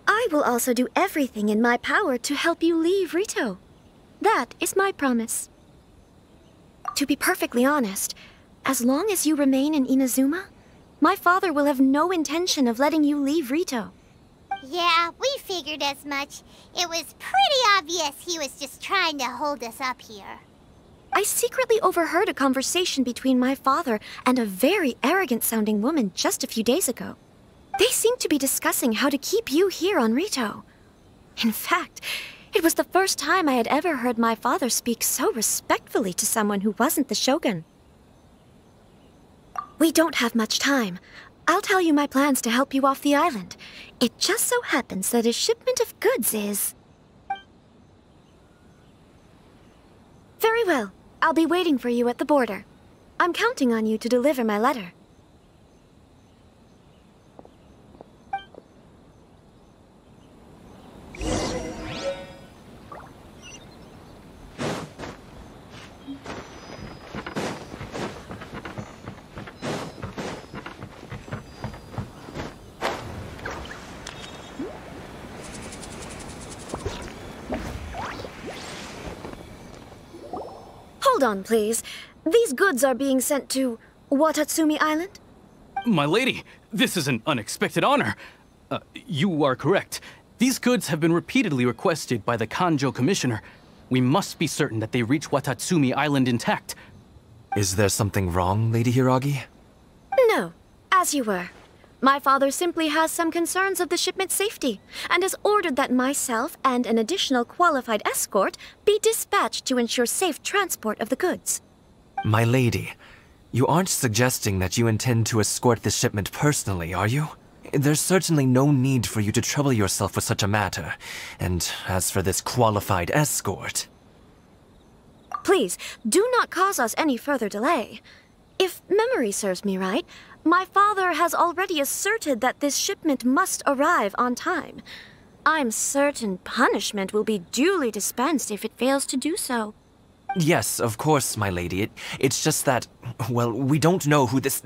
I will also do everything in my power to help you leave Ritou. That is my promise. To be perfectly honest, as long as you remain in Inazuma, my father will have no intention of letting you leave Ritou. Yeah, we figured as much. It was pretty obvious he was just trying to hold us up here. I secretly overheard a conversation between my father and a very arrogant sounding woman just a few days ago. They seemed to be discussing how to keep you here on Ritou. In fact, it was the first time I had ever heard my father speak so respectfully to someone who wasn't the shogun. We don't have much time. I'll tell you my plans to help you off the island. It just so happens that a shipment of goods is. Very well. I'll be waiting for you at the border. I'm counting on you to deliver my letter. Hold on, please. These goods are being sent to Watatsumi Island? My lady, this is an unexpected honor. Uh, you are correct. These goods have been repeatedly requested by the Kanjou Commissioner. We must be certain that they reach Watatsumi Island intact. Is there something wrong, Lady Hiiragi? No, as you were. My father simply has some concerns of the shipment's safety and has ordered that myself and an additional qualified escort be dispatched to ensure safe transport of the goods. My lady, you aren't suggesting that you intend to escort this shipment personally, are you? There's certainly no need for you to trouble yourself with such a matter. And as for this qualified escort... Please, do not cause us any further delay. If memory serves me right, my father has already asserted that this shipment must arrive on time. I'm certain punishment will be duly dispensed if it fails to do so. Yes, of course, my lady. It, it's just that, well, we don't know who this...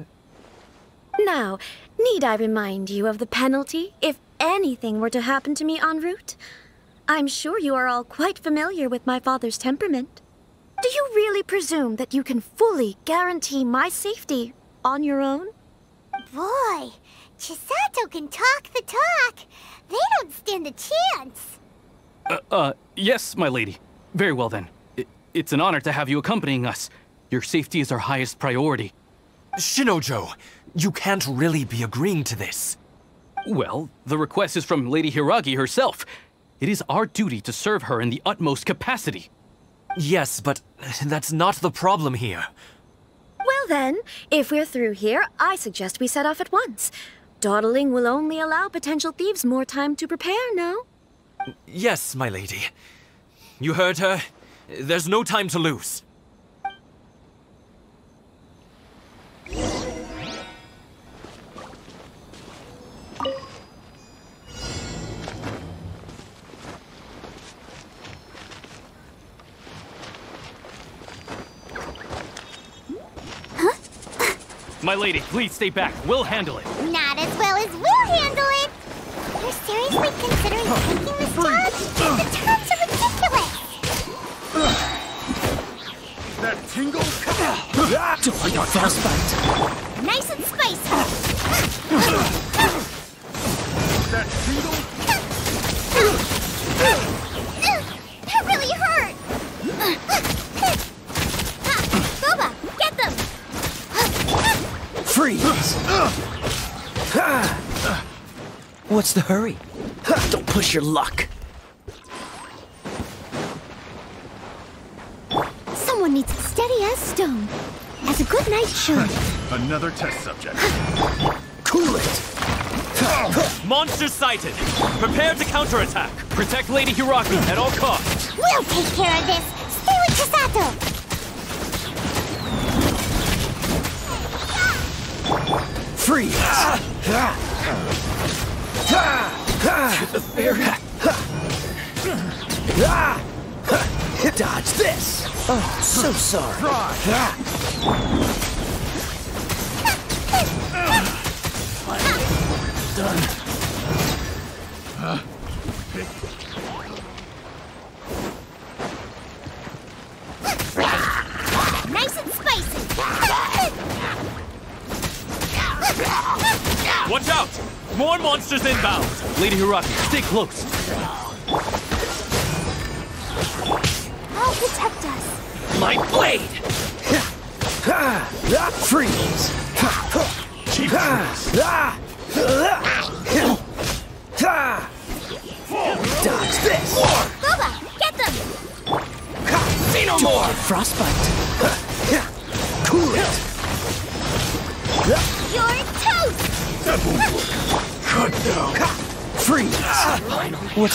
Now, need I remind you of the penalty if anything were to happen to me en route? I'm sure you are all quite familiar with my father's temperament. Do you really presume that you can fully guarantee my safety on your own? Boy, Chisato can talk the talk. They don't stand a chance. Uh, uh, yes, my lady. Very well then. I it's an honor to have you accompanying us. Your safety is our highest priority. Shinojo, you can't really be agreeing to this. Well, the request is from Lady Hiiragi herself. It is our duty to serve her in the utmost capacity. Yes, but that's not the problem here. Well then, if we're through here, I suggest we set off at once. Dawdling will only allow potential thieves more time to prepare, no? Yes, my lady. You heard her. There's no time to lose. My lady, please stay back. We'll handle it. Not as well as we'll handle it. You're seriously considering taking this job? The terms are ridiculous. That tingle? Frostbite. Nice and spicy. That tingle? What's the hurry? Don't push your luck. Someone needs to steady as stone. As a good knight should. Another test subject. Cool it! Monster sighted! Prepare to counterattack! Protect Lady Hiiragi at all costs! We'll take care of this. Stay with Chisato. Freeze! Dodge this! Oh, so sorry. Done. Lady Hiiragi, stay close.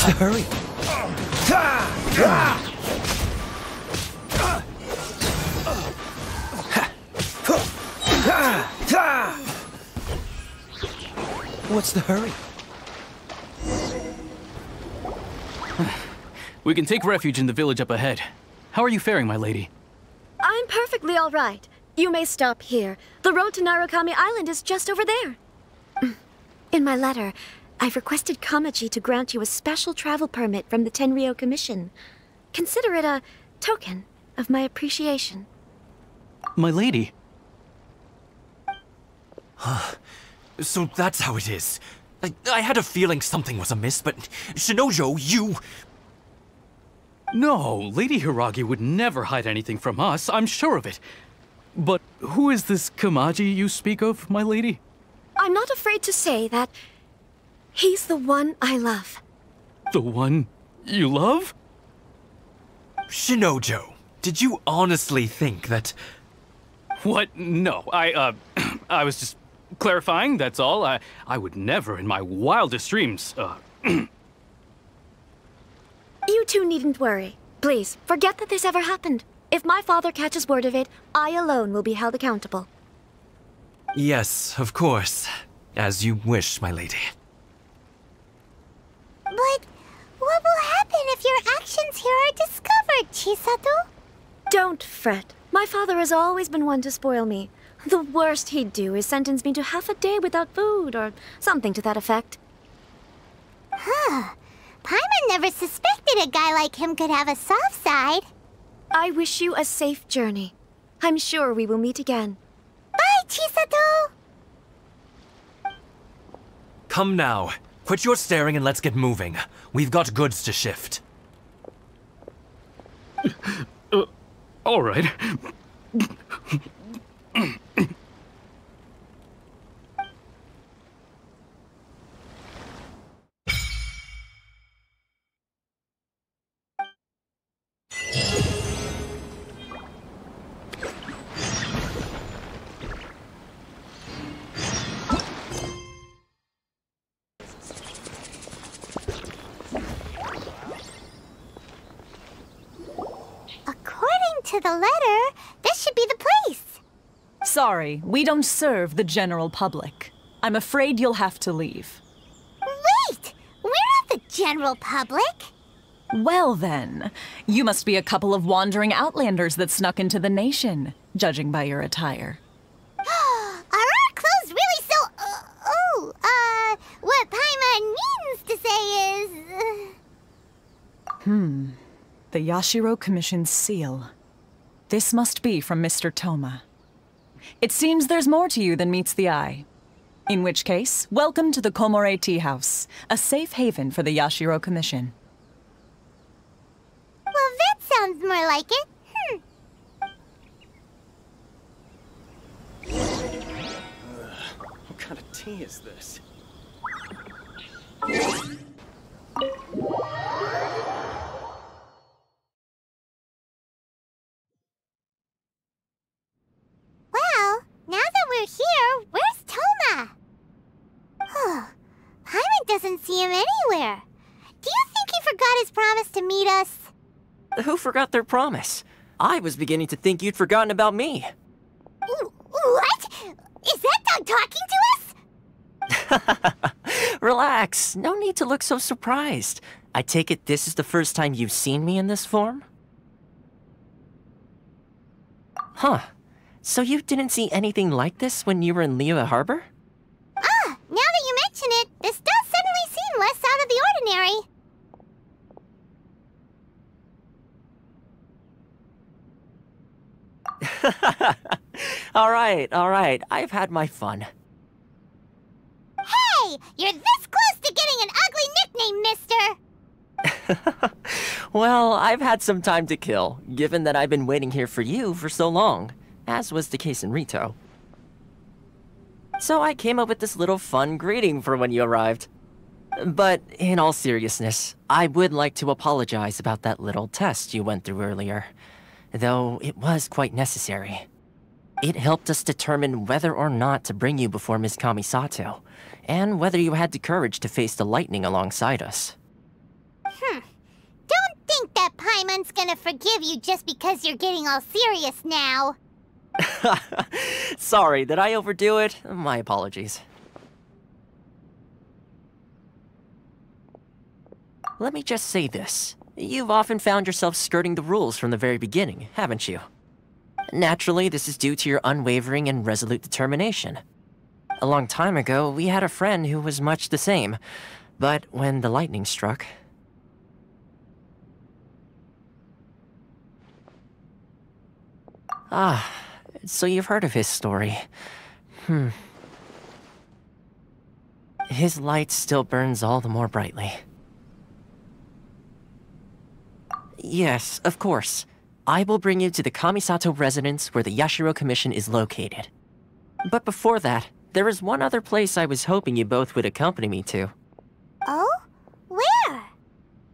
What's the hurry? What's the hurry? We can take refuge in the village up ahead. How are you faring, my lady? I'm perfectly all right. You may stop here. The road to Narukami Island is just over there. In my letter, I've requested Kamaji to grant you a special travel permit from the Tenryou Commission. Consider it a token of my appreciation. My lady? Ah, so that's how it is. I, I had a feeling something was amiss, but Shinojo, you. No, Lady Hiiragi would never hide anything from us, I'm sure of it. But who is this Kamaji you speak of, my lady? I'm not afraid to say that he's the one I love. The one you love? Shinojo, did you honestly think that. What? No, I, uh, I was just clarifying, that's all. I, I would never in my wildest dreams, uh, You two needn't worry. Please, forget that this ever happened. If my father catches word of it, I alone will be held accountable. Yes, of course. As you wish, my lady. But what will happen if your actions here are discovered, Chisato? Don't fret. My father has always been one to spoil me. The worst he'd do is sentence me to half a day without food, or something to that effect. Huh. Paimon never suspected a guy like him could have a soft side. I wish you a safe journey. I'm sure we will meet again. Bye, Chisato! Come now. Quit your staring and let's get moving. We've got goods to shift. uh, all right. To the letter, this should be the place. Sorry, we don't serve the general public. I'm afraid you'll have to leave. Wait! We're not the general public. Well then, you must be a couple of wandering outlanders that snuck into the nation, judging by your attire. Are our clothes really so. Uh, oh, uh, what Paimon means to say is. Uh... Hmm. The Yashiro Commission's seal. This must be from Mr. Thoma. It seems there's more to you than meets the eye. In which case, welcome to the Komore Tea House, a safe haven for the Yashiro Commission. Well, that sounds more like it. Hmm. What kind of tea is this? Well, now that we're here, where's Thoma? Oh, Paimon doesn't see him anywhere. Do you think he forgot his promise to meet us? Who forgot their promise? I was beginning to think you'd forgotten about me. What? Is that dog talking to us? Relax. No need to look so surprised. I take it this is the first time you've seen me in this form? Huh. So you didn't see anything like this when you were in Liyue Harbor? Ah, now that you mention it, this does suddenly seem less out of the ordinary. all right, all right. I've had my fun. Hey, You're this close to getting an ugly nickname, mister! Well, I've had some time to kill, given that I've been waiting here for you for so long, as was the case in Ritou. So I came up with this little fun greeting for when you arrived. But in all seriousness, I would like to apologize about that little test you went through earlier, though it was quite necessary. It helped us determine whether or not to bring you before Miss Kamisato, and whether you had the courage to face the lightning alongside us. Hmm. Don't think that Paimon's gonna forgive you just because you're getting all serious now. Sorry, did I overdo it? My apologies. Let me just say this. You've often found yourself skirting the rules from the very beginning, haven't you? Naturally, this is due to your unwavering and resolute determination. A long time ago, we had a friend who was much the same, but when the lightning struck... Ah, so you've heard of his story. Hmm. His light still burns all the more brightly. Yes, of course. I will bring you to the Kamisato residence where the Yashiro Commission is located. But before that, there is one other place I was hoping you both would accompany me to. Oh? Where?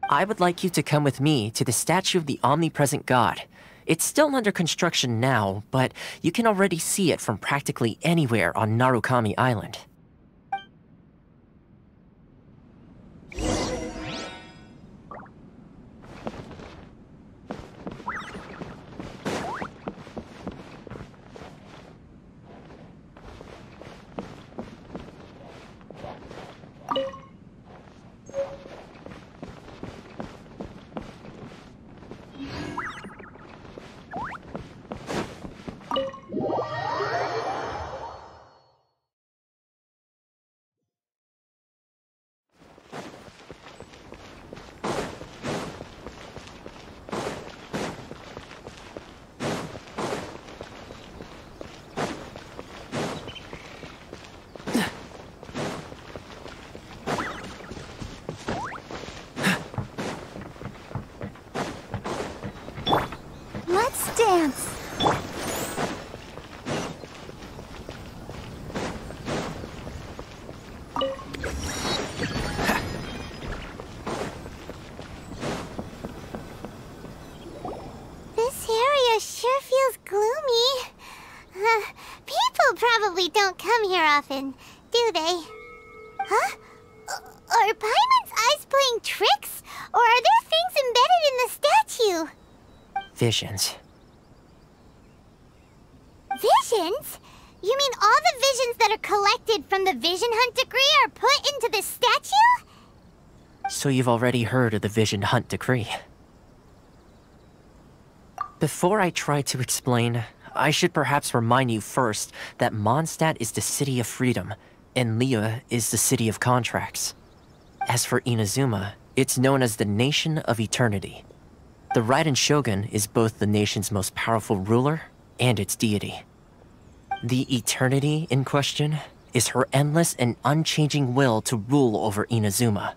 I would like you to come with me to the statue of the omnipresent god. It's still under construction now, but you can already see it from practically anywhere on Narukami Island. Let's dance. This area sure feels gloomy. Uh, people probably don't come often, do they? Huh? Are Paimon's eyes playing tricks? Or are there things embedded in the statue? Visions. Visions? You mean all the visions that are collected from the Vision Hunt decree are put into the statue? So you've already heard of the Vision Hunt Decree. Before I try to explain, I should perhaps remind you first that Mondstadt is the city of freedom, and Liyue is the city of contracts. As for Inazuma, it's known as the Nation of Eternity. The Raiden Shogun is both the nation's most powerful ruler and its deity. The Eternity in question is her endless and unchanging will to rule over Inazuma.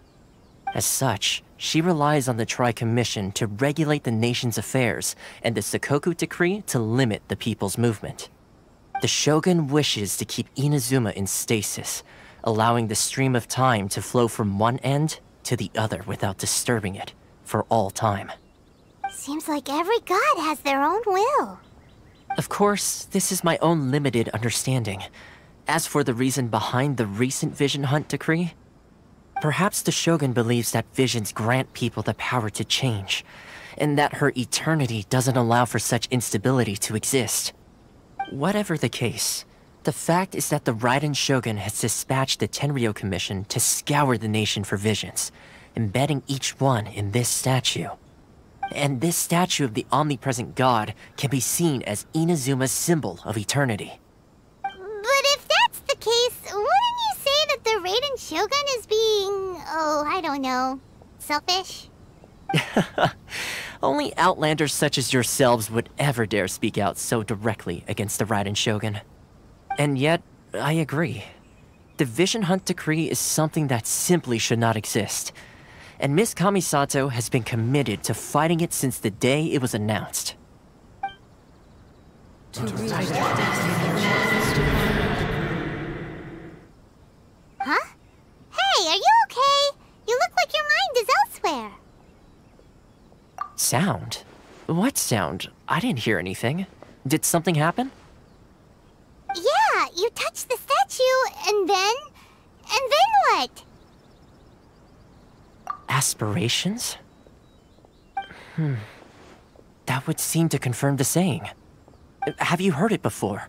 As such, she relies on the Tri Commission to regulate the nation's affairs and the Sakoku Decree to limit the people's movement. The Shogun wishes to keep Inazuma in stasis, allowing the stream of time to flow from one end to the other without disturbing it for all time. Seems like every god has their own will. Of course, this is my own limited understanding. As for the reason behind the recent Vision Hunt decree, perhaps the Shogun believes that visions grant people the power to change, and that her eternity doesn't allow for such instability to exist. Whatever the case, the fact is that the Raiden Shogun has dispatched the Tenryou Commission to scour the nation for visions, embedding each one in this statue. And this statue of the omnipresent god can be seen as Inazuma's symbol of eternity. But if that's the case, wouldn't the Raiden Shogun is being, oh, I don't know, selfish? Only outlanders such as yourselves would ever dare speak out so directly against the Raiden Shogun. And yet, I agree. The Vision Hunt Decree is something that simply should not exist. And Miss Kamisato has been committed to fighting it since the day it was announced. Huh? Hey, are you okay? You look like your mind is elsewhere. Sound? What sound? I didn't hear anything. Did something happen? Yeah, you touched the statue, and then. And then what? Aspirations? Hmm. That would seem to confirm the saying. Have you heard it before?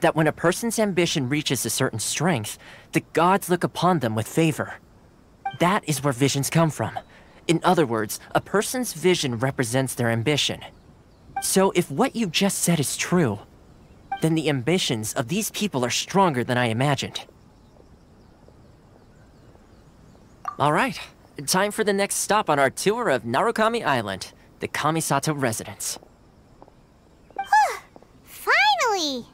That when a person's ambition reaches a certain strength, the gods look upon them with favor. That is where visions come from. In other words, a person's vision represents their ambition. So if what you just said is true, then the ambitions of these people are stronger than I imagined. All right, time for the next stop on our tour of Narukami Island, the Kamisato residence. Finally!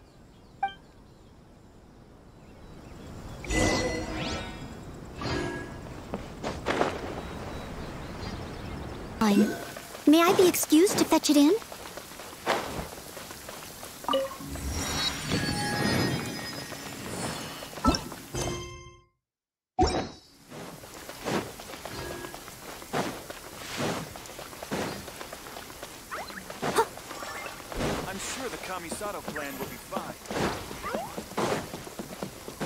Fine. May I be excused to fetch it in? I'm sure the Kamisato plan will be fine.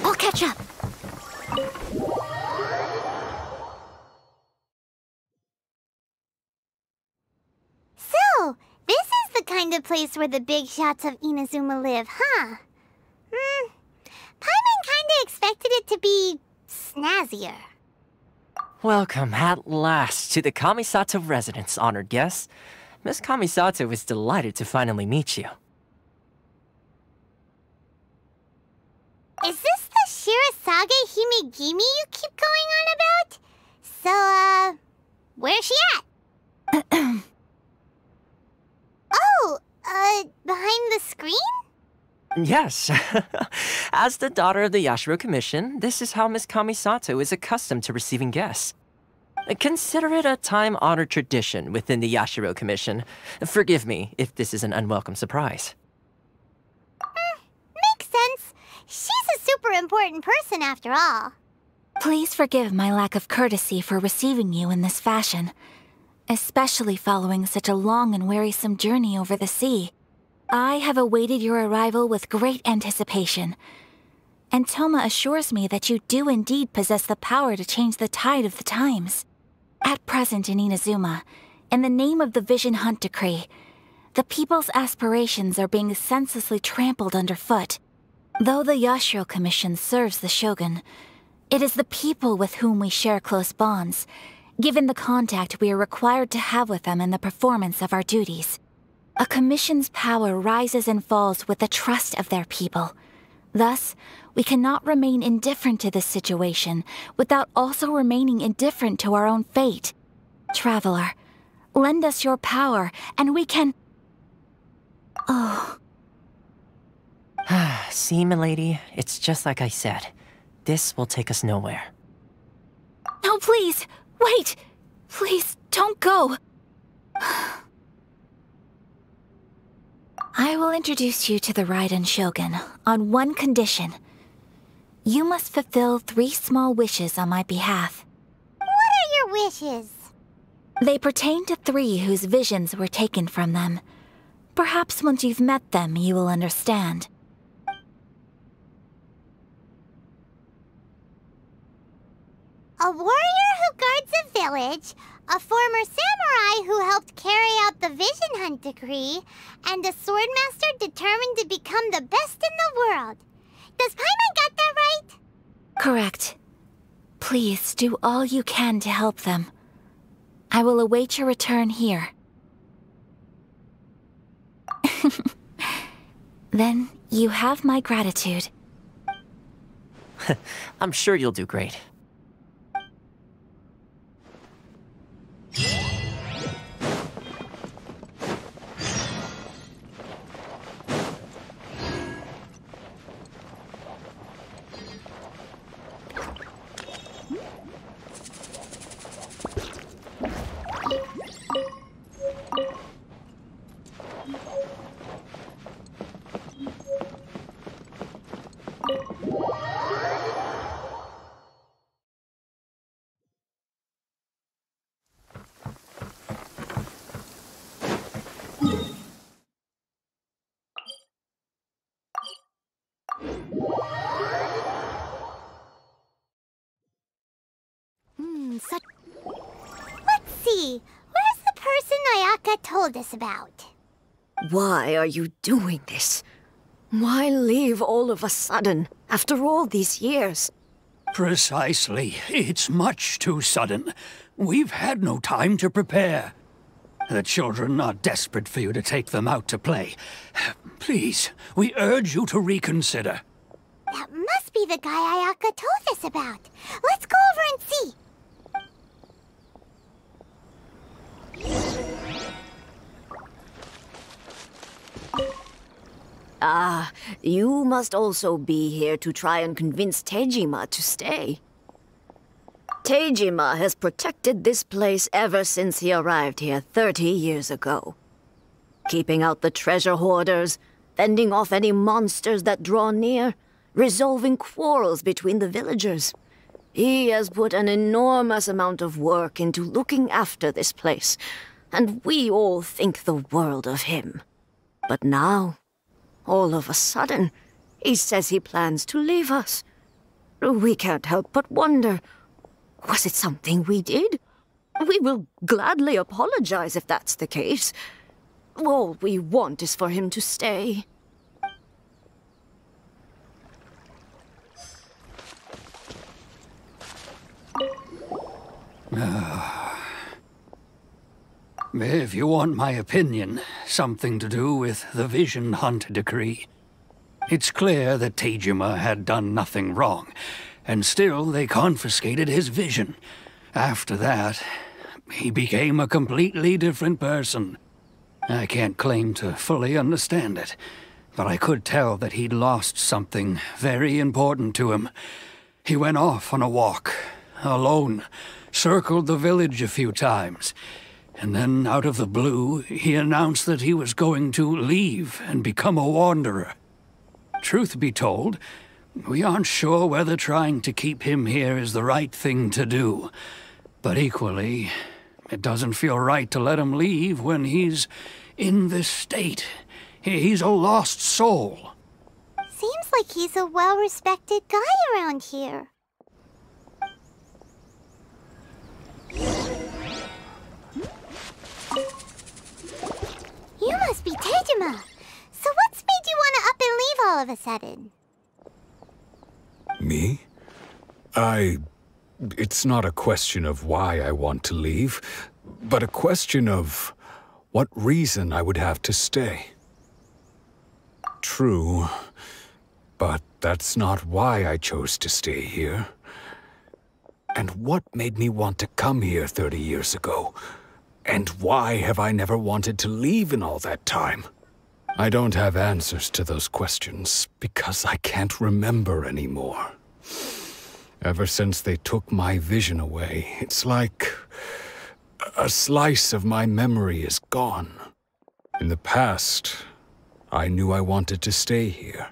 I'll catch up. So, this is the place where the big shots of Inazuma live, huh? Hmm. Paimon kinda expected it to be snazzier. Welcome at last to the Kamisato residence, honored guests. Miss Kamisato is delighted to finally meet you. Is this the Shirasage Himegimi you keep going on about? So, uh, where's she at? oh, uh, behind the screen? Yes. As the daughter of the Yashiro Commission, this is how Miss Kamisato is accustomed to receiving guests. Consider it a time-honored tradition within the Yashiro Commission. Forgive me if this is an unwelcome surprise. Makes sense. She's a super important person after all. Please forgive my lack of courtesy for receiving you in this fashion, especially following such a long and wearisome journey over the sea. I have awaited your arrival with great anticipation, and Thoma assures me that you do indeed possess the power to change the tide of the times. At present in Inazuma, in the name of the Vision Hunt Decree, the people's aspirations are being senselessly trampled underfoot. Though the Yashiro Commission serves the Shogun, it is the people with whom we share close bonds, given the contact we are required to have with them in the performance of our duties. A commission's power rises and falls with the trust of their people. Thus, we cannot remain indifferent to this situation without also remaining indifferent to our own fate. Traveler, lend us your power, and we can. Oh. See, milady, it's just like I said. This will take us nowhere. No, please! Wait! Please, don't go! I will introduce you to the Raiden Shogun on one condition. You must fulfill three small wishes on my behalf. What are your wishes? They pertain to three whose visions were taken from them. Perhaps once you've met them, you will understand. A warrior who guards a village, a former samurai who helped carry out the Vision Hunt decree, and a swordmaster determined to become the best in the world. Does Paimon got that right? Correct. Please do all you can to help them. I will await your return here. then you have my gratitude. I'm sure you'll do great. Hmm, Ayaka told about? Why are you doing this? Why leave all of a sudden, after all these years? Precisely. It's much too sudden. We've had no time to prepare. The children are desperate for you to take them out to play. Please, we urge you to reconsider. That must be the guy Ayaka told us about. Let's go over and see. Ah, you must also be here to try and convince Tejima to stay. Tejima has protected this place ever since he arrived here 30 years ago. Keeping out the treasure hoarders, fending off any monsters that draw near, resolving quarrels between the villagers. He has put an enormous amount of work into looking after this place, and we all think the world of him. But now, all of a sudden, he says he plans to leave us. We can't help but wonder, was it something we did? We will gladly apologize if that's the case. All we want is for him to stay. Ah, If you want my opinion, something to do with the Vision Hunt decree. It's clear that Tejima had done nothing wrong, and still they confiscated his vision. After that, he became a completely different person. I can't claim to fully understand it, but I could tell that he'd lost something very important to him. He went off on a walk, alone, circled the village a few times, and then, out of the blue, he announced that he was going to leave and become a wanderer. Truth be told, we aren't sure whether trying to keep him here is the right thing to do. But equally, it doesn't feel right to let him leave when he's in this state. He's a lost soul. Seems like he's a well-respected guy around here. You must be Tejima. So what's made you want to up and leave all of a sudden? Me? I. It's not a question of why I want to leave, but a question of what reason I would have to stay. True, but that's not why I chose to stay here. And what made me want to come here 30 years ago? And why have I never wanted to leave in all that time? I don't have answers to those questions because I can't remember anymore. Ever since they took my vision away, it's like a slice of my memory is gone. In the past, I knew I wanted to stay here.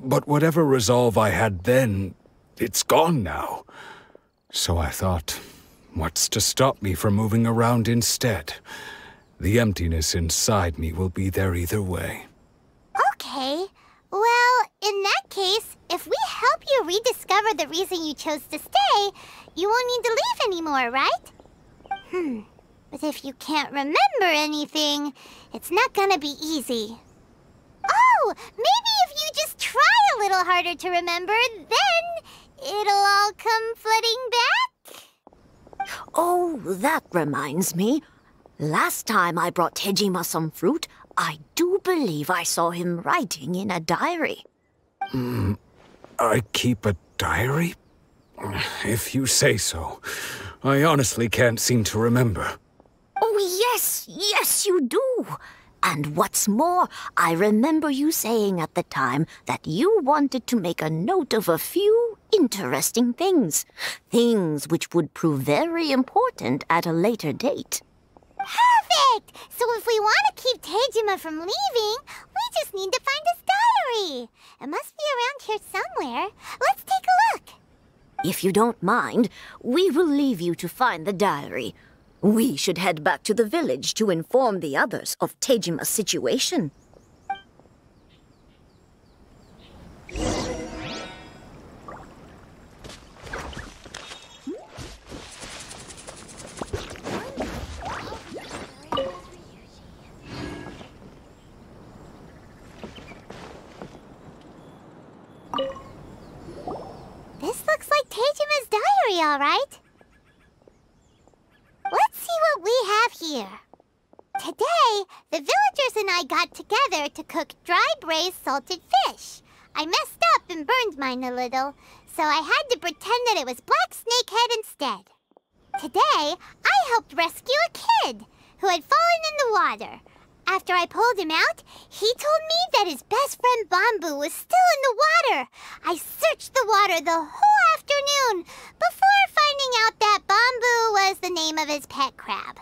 But whatever resolve I had then, it's gone now. So I thought, what's to stop me from moving around instead? The emptiness inside me will be there either way. Okay. Well, in that case, if we help you rediscover the reason you chose to stay, you won't need to leave anymore, right? Hmm. But if you can't remember anything, it's not gonna be easy. Oh, maybe if you just try a little harder to remember, then it'll all come flooding back. Oh, that reminds me. Last time I brought Tejima some fruit, I do believe I saw him writing in a diary. Hmm. I keep a diary? If you say so. I honestly can't seem to remember. Oh, yes, yes, you do. And what's more, I remember you saying at the time that you wanted to make a note of a few interesting things. Things which would prove very important at a later date. Perfect! So if we want to keep Tejima from leaving, we just need to find his diary. It must be around here somewhere. Let's take a look. If you don't mind, we will leave you to find the diary. We should head back to the village to inform the others of Tejima's situation. This looks like Tejima's diary, all right. Let's see what we have here. Today, the villagers and I got together to cook dry braised salted fish. I messed up and burned mine a little, so I had to pretend that it was black snakehead instead. Today, I helped rescue a kid who had fallen in the water. After I pulled him out, he told me that his best friend Bamboo was still in the water. I searched the water the whole afternoon before finding out that Bamboo was the name of his pet crab.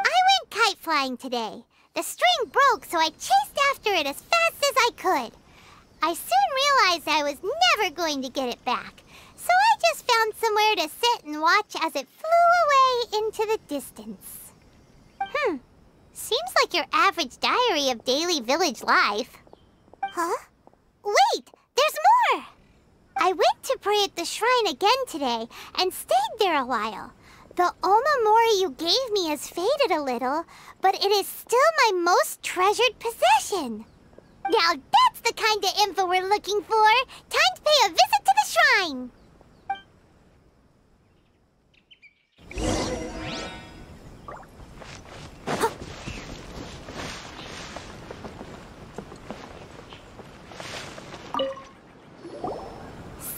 I went kite flying today. The string broke, so I chased after it as fast as I could. I soon realized I was never going to get it back, so I just found somewhere to sit and watch as it flew away into the distance. Hmm. Seems like your average diary of daily village life. Huh? Wait! There's more! I went to pray at the shrine again today and stayed there a while. The Omamori you gave me has faded a little, but it is still my most treasured possession. Now that's the kind of info we're looking for. Time to pay a visit to the shrine.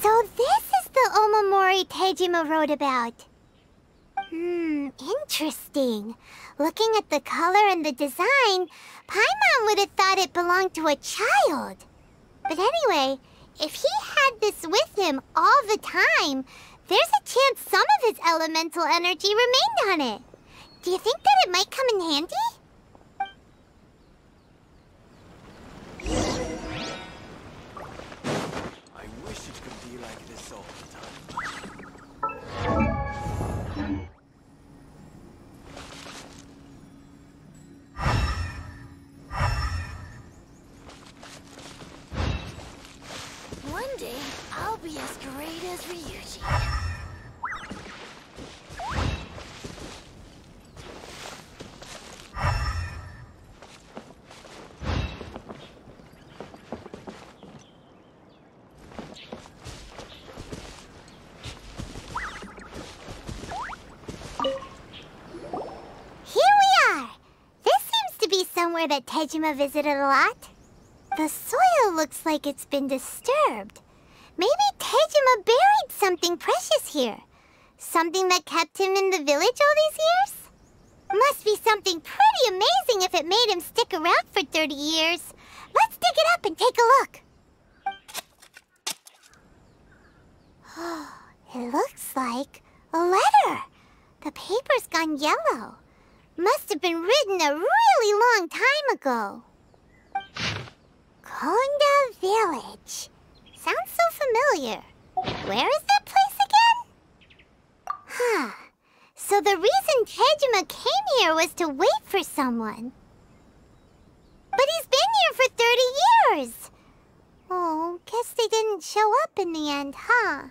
So this is the Omamori Tejima wrote about. Hmm, interesting. Looking at the color and the design, Paimon would have thought it belonged to a child. But anyway, if he had this with him all the time, there's a chance some of his elemental energy remained on it. Do you think that it might come in handy? As great as Ryuji. Here we are! This seems to be somewhere that Tejima visited a lot. The soil looks like it's been disturbed. Maybe Tejima buried something precious here. Something that kept him in the village all these years? Must be something pretty amazing if it made him stick around for 30 years. Let's dig it up and take a look. it looks like a letter. The paper's gone yellow. Must have been written a really long time ago. Konda Village. Sounds so familiar. Where is that place again? Huh. So the reason Tejima came here was to wait for someone. But he's been here for 30 years. Oh, guess they didn't show up in the end, huh?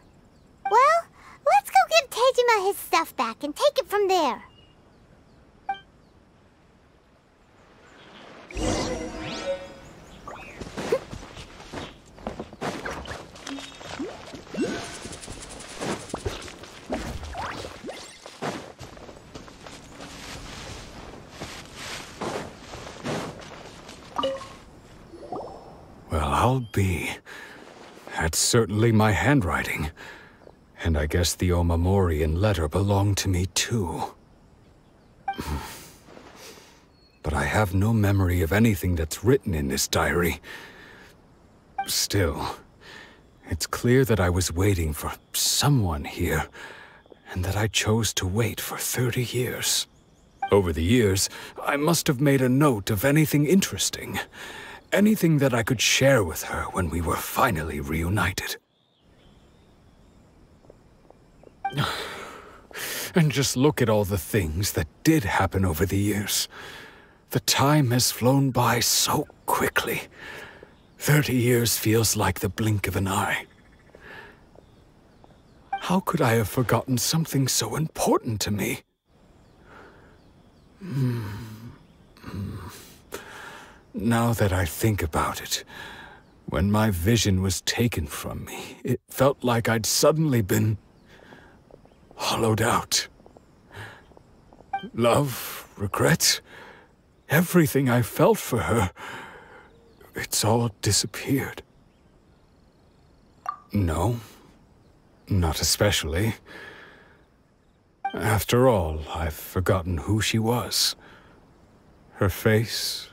Well, let's go give Tejima his stuff back and take it from there. I'll be. That's certainly my handwriting. And I guess the Omamorian letter belonged to me too. But I have no memory of anything that's written in this diary. Still, it's clear that I was waiting for someone here, and that I chose to wait for 30 years. Over the years, I must have made a note of anything interesting. Anything that I could share with her when we were finally reunited. And just look at all the things that did happen over the years. The time has flown by so quickly. Thirty years feels like the blink of an eye. How could I have forgotten something so important to me? Hmm. Hmm. Now that I think about it, when my vision was taken from me, it felt like I'd suddenly been hollowed out. Love, regret, everything I felt for her, it's all disappeared. No, not especially. After all, I've forgotten who she was. Her face,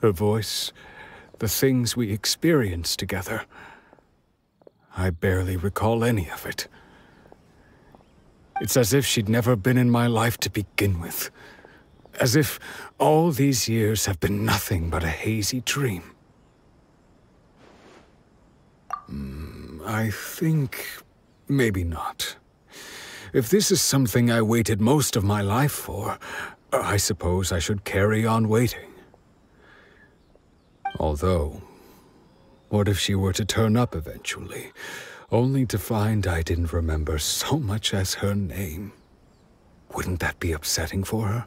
her voice, the things we experienced together. I barely recall any of it. It's as if she'd never been in my life to begin with. As if all these years have been nothing but a hazy dream. Hmm, I think maybe not. If this is something I waited most of my life for, I suppose I should carry on waiting. Although, what if she were to turn up eventually? only to find I didn't remember so much as her name. Wouldn't that be upsetting for her?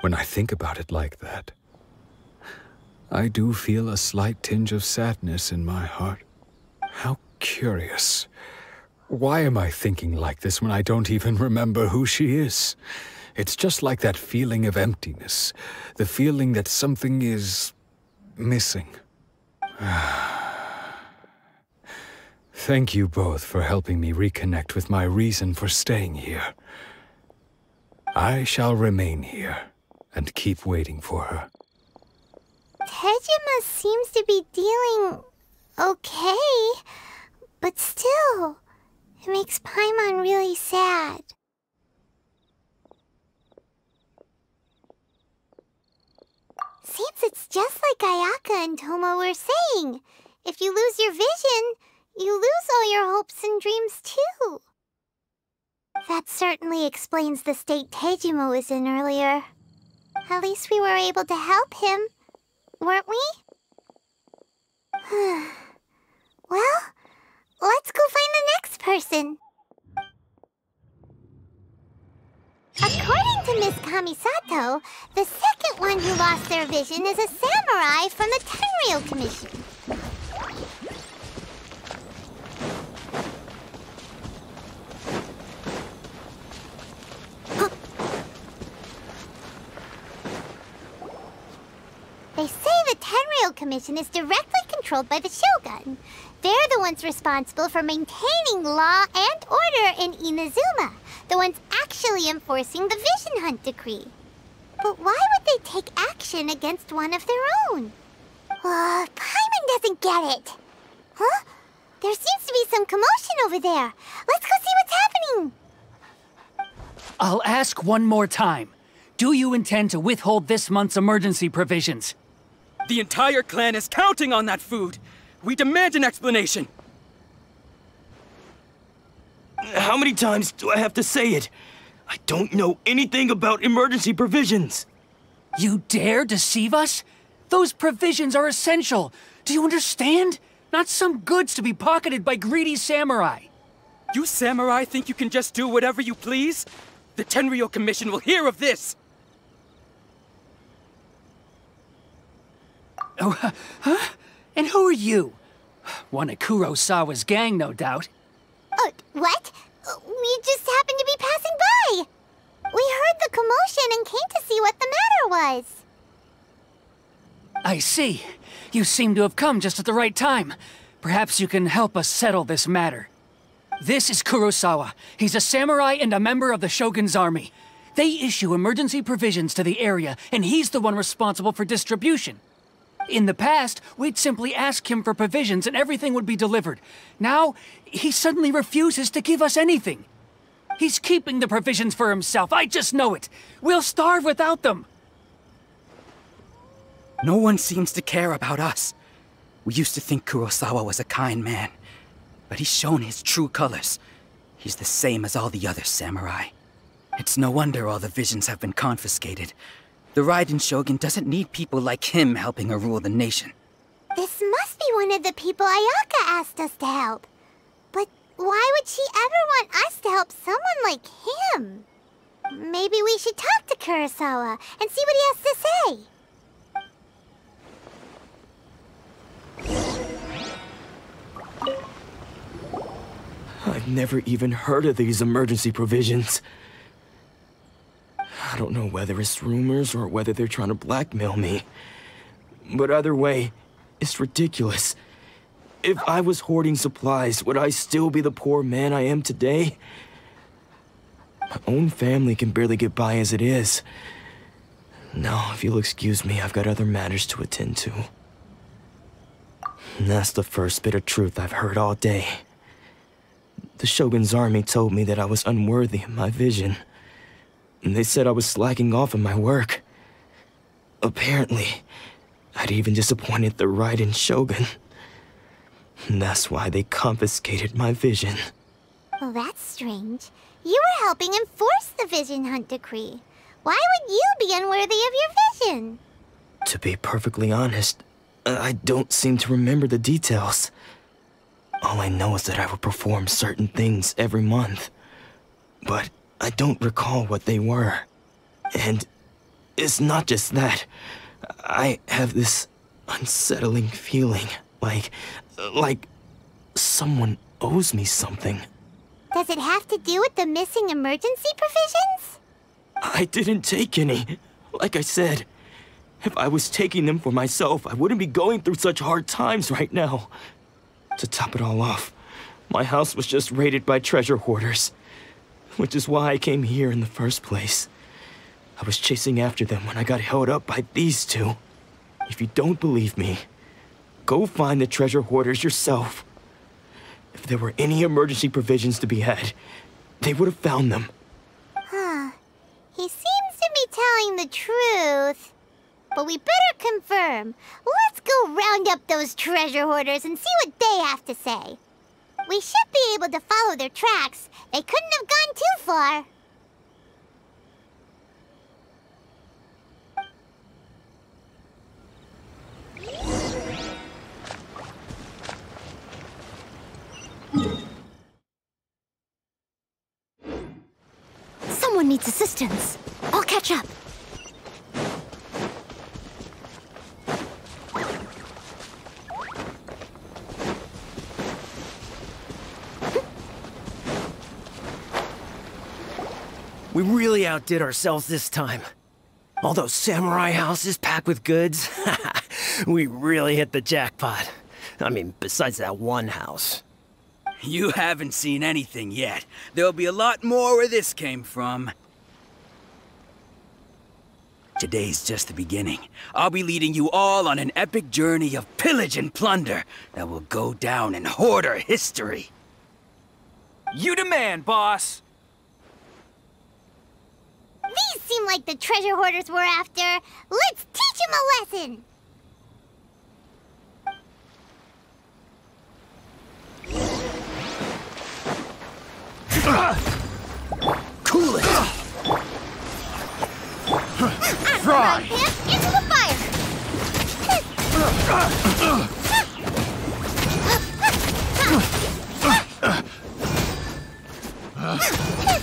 When I think about it like that, I do feel a slight tinge of sadness in my heart. How curious. Why am I thinking like this when I don't even remember who she is? It's just like that feeling of emptiness, the feeling that something is missing. Thank you both for helping me reconnect with my reason for staying here. I shall remain here and keep waiting for her. Tejima seems to be dealing okay, but still, it makes Paimon really sad. Seems it's just like Ayaka and Thoma were saying. If you lose your vision, you lose all your hopes and dreams too. That certainly explains the state Tejima was in earlier. At least we were able to help him, weren't we? well, let's go find the next person. According to Miss Kamisato, the second one who lost their vision is a samurai from the Tenryou Commission. They say the Tenryou Commission is directly controlled by the Shogun. They're the ones responsible for maintaining law and order in Inazuma. The ones actually enforcing the Vision Hunt Decree. But why would they take action against one of their own? Uh, Paimon doesn't get it. Huh? There seems to be some commotion over there. Let's go see what's happening. I'll ask one more time. Do you intend to withhold this month's emergency provisions? The entire clan is counting on that food. We demand an explanation. How many times do I have to say it? I don't know anything about emergency provisions. You dare deceive us? Those provisions are essential. Do you understand? Not some goods to be pocketed by greedy samurai. You samurai think you can just do whatever you please? The Tenryou Commission will hear of this! Oh, huh? And who are you? One of Kurosawa's gang, no doubt. Uh, what? We just happened to be passing by. We heard the commotion and came to see what the matter was. I see. You seem to have come just at the right time. Perhaps you can help us settle this matter. This is Kurosawa. He's a samurai and a member of the Shogun's army. They issue emergency provisions to the area, and he's the one responsible for distribution. In the past, we'd simply ask him for provisions and everything would be delivered. Now, he suddenly refuses to give us anything. He's keeping the provisions for himself. I just know it. We'll starve without them. No one seems to care about us. We used to think Kurosawa was a kind man, but he's shown his true colors. He's the same as all the other samurai. It's no wonder all the visions have been confiscated. The Raiden Shogun doesn't need people like him helping her rule the nation. This must be one of the people Ayaka asked us to help. But why would she ever want us to help someone like him? Maybe we should talk to Kurosawa and see what he has to say. I've never even heard of these emergency provisions. I don't know whether it's rumors or whether they're trying to blackmail me. But either way, it's ridiculous. If I was hoarding supplies, would I still be the poor man I am today? My own family can barely get by as it is. Now, if you'll excuse me, I've got other matters to attend to. And that's the first bit of truth I've heard all day. The Shogun's army told me that I was unworthy of my vision. And they said I was slacking off in my work. Apparently, I'd even disappointed the Raiden Shogun. And that's why they confiscated my vision. Well, that's strange. You were helping enforce the Vision Hunt Decree. Why would you be unworthy of your vision? To be perfectly honest, I don't seem to remember the details. All I know is that I would perform certain things every month. But I don't recall what they were. And it's not just that. I have this unsettling feeling like. like someone owes me something. Does it have to do with the missing emergency provisions? I didn't take any. Like I said, if I was taking them for myself, I wouldn't be going through such hard times right now. To top it all off, my house was just raided by treasure hoarders, which is why I came here in the first place. I was chasing after them when I got held up by these two. If you don't believe me, go find the treasure hoarders yourself. If there were any emergency provisions to be had, they would have found them. Huh. He seems to be telling the truth. But we better confirm. Let's go round up those treasure hoarders and see what they have to say. We should be able to follow their tracks. They couldn't have gone too far. Someone needs assistance. I'll catch up. We really outdid ourselves this time. All those samurai houses packed with goods. we really hit the jackpot. I mean, besides that one house. You haven't seen anything yet. There'll be a lot more where this came from. Today's just the beginning. I'll be leading you all on an epic journey of pillage and plunder that will go down in hoarder history. You demand, boss! These seem like the treasure hoarders we're after. Let's teach them a lesson. Cool it! Fry! Into the fire!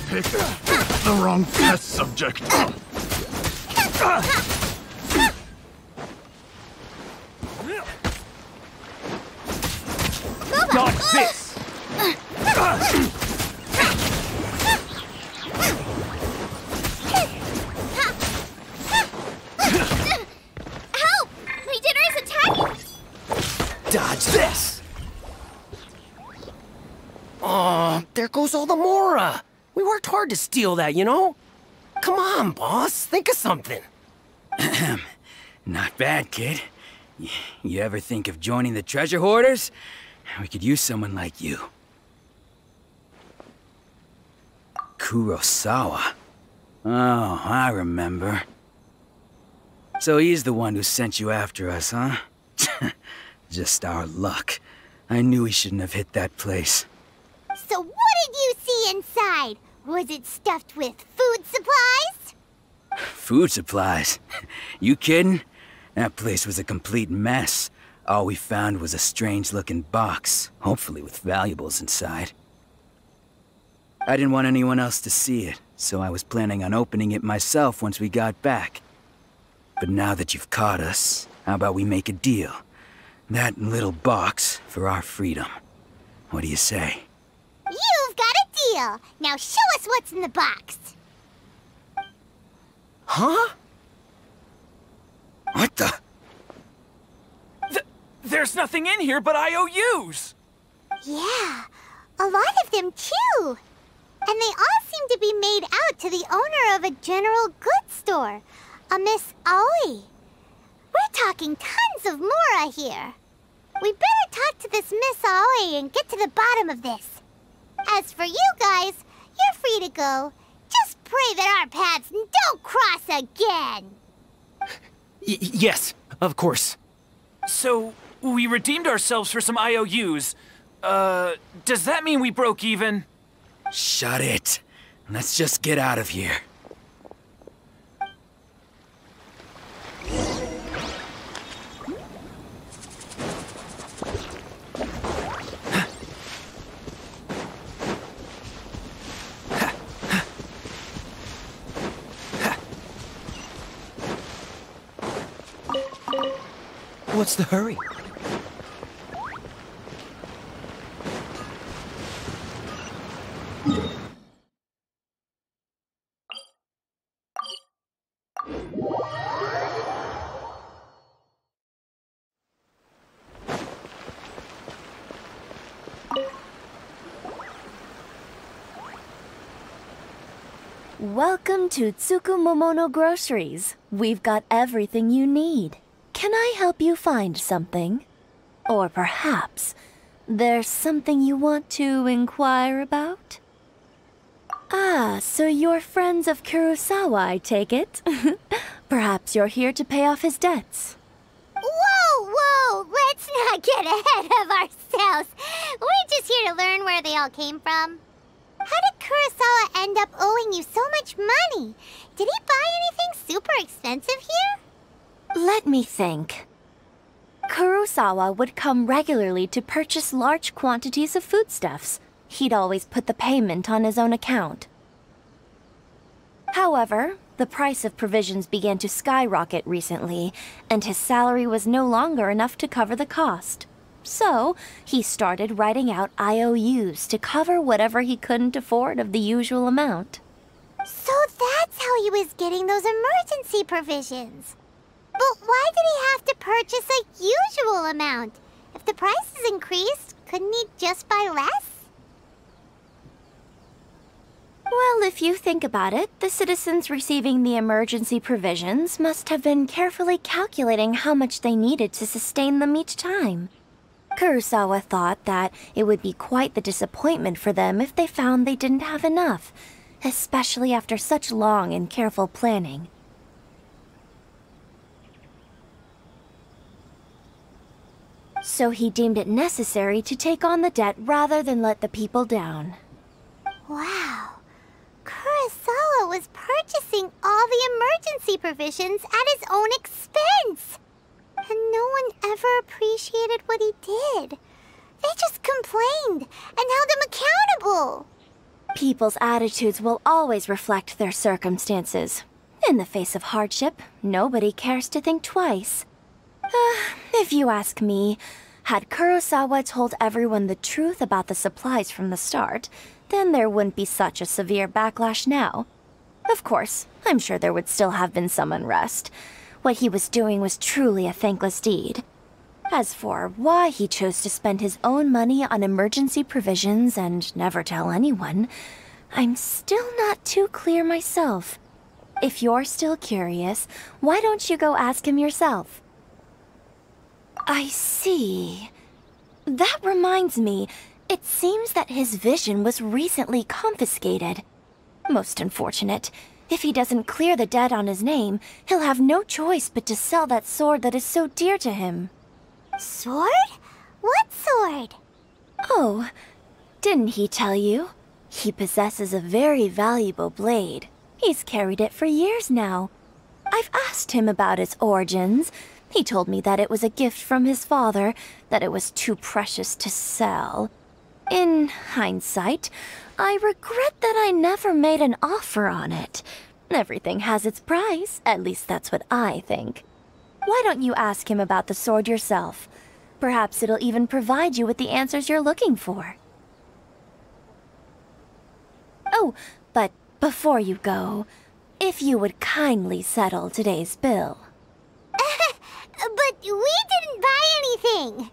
Pick the wrong test subject. Got this! Help! My dinner is attacking! Dodge this! Aw, there goes all the Mora. We worked hard to steal that, you know? Come on, boss. Think of something. Not bad, kid. Y- You ever think of joining the treasure hoarders? We could use someone like you. Kurosawa. Oh, I remember. So he's the one who sent you after us, huh? Just our luck. I knew he shouldn't have hit that place. So what did you see inside? Was it stuffed with food supplies? Food supplies? you kidding? That place was a complete mess. All we found was a strange-looking box, hopefully with valuables inside. I didn't want anyone else to see it, so I was planning on opening it myself once we got back. But now that you've caught us, how about we make a deal? That little box for our freedom. What do you say? You've got a deal. Now show us what's in the box. Huh? What the? Th there's nothing in here but IOUs! Yeah, a lot of them too. And they all seem to be made out to the owner of a general goods store, a Miss Aoi. We're talking tons of Mora here. We better talk to this Miss Aoi and get to the bottom of this. As for you guys, you're free to go. Just pray that our paths don't cross again. Y yes, of course. So, we redeemed ourselves for some IOUs. Uh, does that mean we broke even? Shut it. Let's just get out of here. What's the hurry? Welcome to Tsukumomono Groceries. We've got everything you need. Can I help you find something? Or perhaps there's something you want to inquire about? Ah, so you're friends of Kurosawa, I take it? perhaps you're here to pay off his debts. Whoa, whoa! Let's not get ahead of ourselves. We're just here to learn where they all came from. How did Kurosawa end up owing you so much money? Did he buy anything super expensive here? Let me think. Kurosawa would come regularly to purchase large quantities of foodstuffs. He'd always put the payment on his own account. However, the price of provisions began to skyrocket recently, and his salary was no longer enough to cover the cost. So, he started writing out IOUs to cover whatever he couldn't afford of the usual amount. So that's how he was getting those emergency provisions. But why did he have to purchase a usual amount? If the prices increased, couldn't he just buy less? Well, if you think about it, the citizens receiving the emergency provisions must have been carefully calculating how much they needed to sustain them each time. Kurosawa thought that it would be quite the disappointment for them if they found they didn't have enough, especially after such long and careful planning. So he deemed it necessary to take on the debt rather than let the people down. Wow. Kurosawa was purchasing all the emergency provisions at his own expense. And no one ever appreciated what he did. They just complained and held him accountable. People's attitudes will always reflect their circumstances. In the face of hardship, nobody cares to think twice. If you ask me, had Kurosawa told everyone the truth about the supplies from the start, then there wouldn't be such a severe backlash now. Of course, I'm sure there would still have been some unrest. What he was doing was truly a thankless deed. As for why he chose to spend his own money on emergency provisions and never tell anyone, I'm still not too clear myself. If you're still curious, why don't you go ask him yourself? I see. That reminds me, it seems that his vision was recently confiscated. Most unfortunate. If he doesn't clear the debt on his name, he'll have no choice but to sell that sword that is so dear to him. Sword? What sword? Oh, didn't he tell you? He possesses a very valuable blade. He's carried it for years now. I've asked him about its origins. He told me that it was a gift from his father, that it was too precious to sell. In hindsight, I regret that I never made an offer on it. Everything has its price, at least that's what I think. Why don't you ask him about the sword yourself? Perhaps it'll even provide you with the answers you're looking for. Oh, but before you go, if you would kindly settle today's bill. But we didn't buy anything.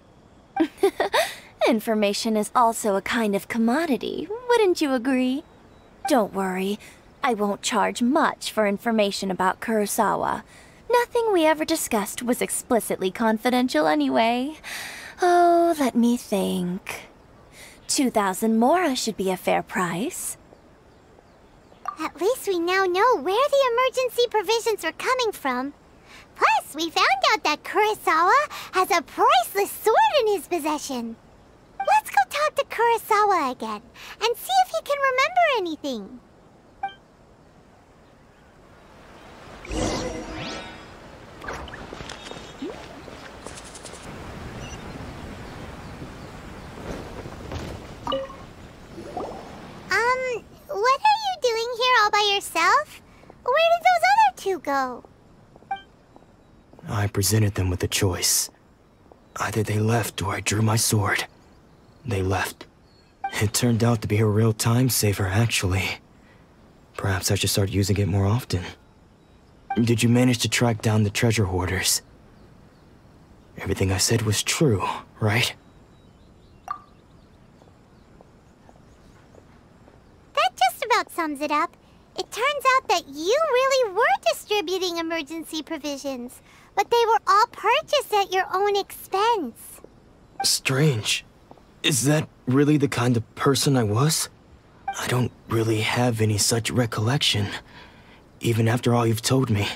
Information is also a kind of commodity, wouldn't you agree? Don't worry, I won't charge much for information about Kurosawa. Nothing we ever discussed was explicitly confidential anyway. Oh, let me think. 2,000 mora should be a fair price. At least we now know where the emergency provisions are coming from. Plus, we found out that Kurosawa has a priceless sword in his possession. Let's go talk to Kurosawa again and see if he can remember anything. Um, what are you doing here all by yourself? Where did those other two go? I presented them with a choice. Either they left or I drew my sword. They left. It turned out to be a real time saver, actually. Perhaps I should start using it more often. Did you manage to track down the treasure hoarders? Everything I said was true, right? That just about sums it up. It turns out that you really were distributing emergency provisions, but they were all purchased at your own expense. Strange. Is that really the kind of person I was? I don't really have any such recollection. Even after all you've told me,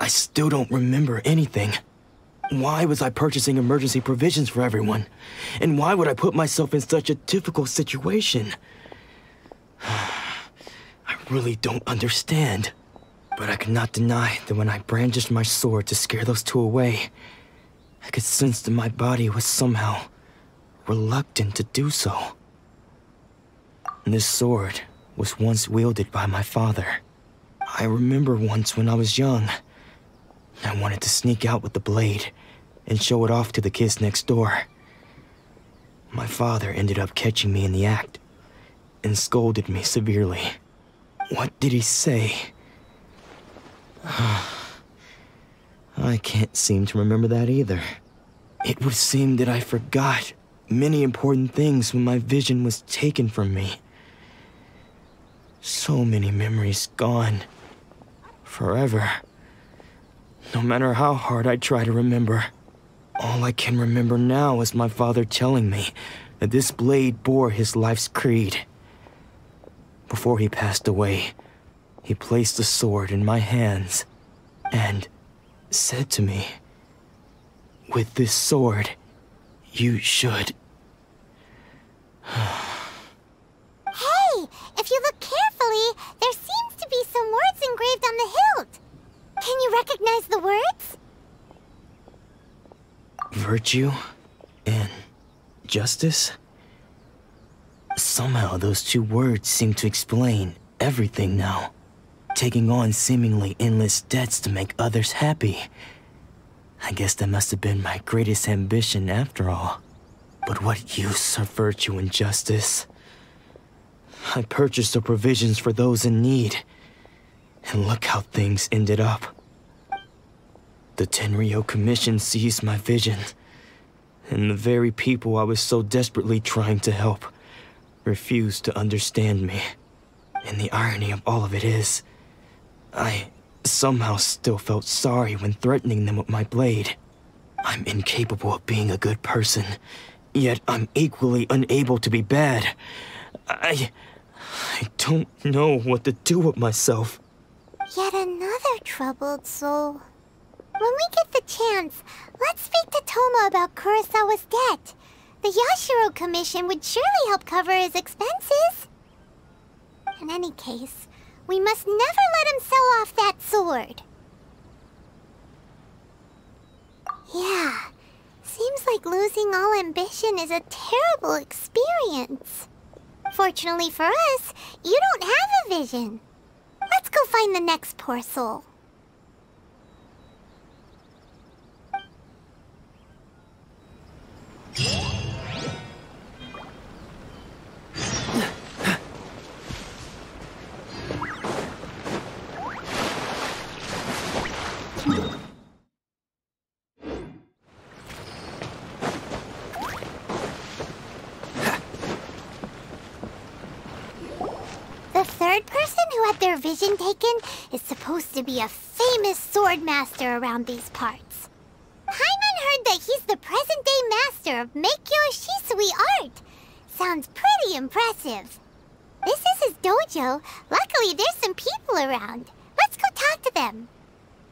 I still don't remember anything. Why was I purchasing emergency provisions for everyone? And why would I put myself in such a difficult situation? I really don't understand. But I could not deny that when I brandished my sword to scare those two away, I could sense that my body was somehow reluctant to do so. This sword was once wielded by my father. I remember once when I was young, I wanted to sneak out with the blade and show it off to the kids next door. My father ended up catching me in the act and scolded me severely. What did he say? I can't seem to remember that either. It would seem that I forgot many important things when my vision was taken from me. So many memories gone. Forever. No matter how hard I try to remember, all I can remember now is my father telling me that this blade bore his life's creed. Before he passed away, he placed the sword in my hands and said to me, With this sword, you should. Hey, if you look carefully, there seems to be some words engraved on the hilt. Can you recognize the words? Virtue and justice? Somehow those two words seem to explain everything now. Taking on seemingly endless debts to make others happy. I guess that must have been my greatest ambition after all. But what use are virtue and justice? I purchased the provisions for those in need. And look how things ended up. The Tenryou Commission seized my vision. And the very people I was so desperately trying to help refused to understand me. And the irony of all of it is, I somehow still felt sorry when threatening them with my blade. I'm incapable of being a good person, yet I'm equally unable to be bad. I. I don't know what to do with myself. Yet another troubled soul. When we get the chance, let's speak to Thoma about Kurosawa's debt. The Yashiro Commission would surely help cover his expenses. In any case, we must never let him sell off that sword. Yeah, seems like losing all ambition is a terrible experience. Fortunately for us, you don't have a vision. Let's go find the next poor soul. Vision taken is supposed to be a famous sword master around these parts. Paimon heard that he's the present-day master of Meikyo Shisui art. Sounds pretty impressive. This is his dojo. Luckily, there's some people around. Let's go talk to them.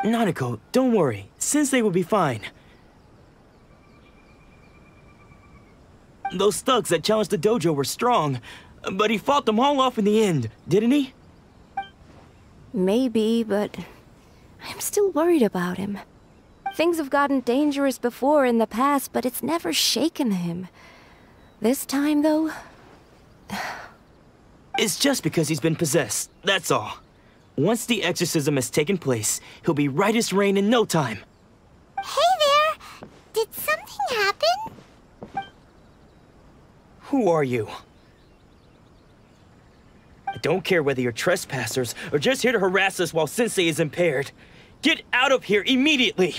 Nanako, don't worry. Sensei will be fine. Those thugs that challenged the dojo were strong, but he fought them all off in the end, didn't he? Maybe, but I'm still worried about him. Things have gotten dangerous before in the past, but it's never shaken him. This time, though, It's just because he's been possessed, that's all. Once the exorcism has taken place, he'll be right as rain in no time. Hey there! Did something happen? Who are you? I don't care whether you're trespassers or just here to harass us while Sensei is impaired. Get out of here immediately!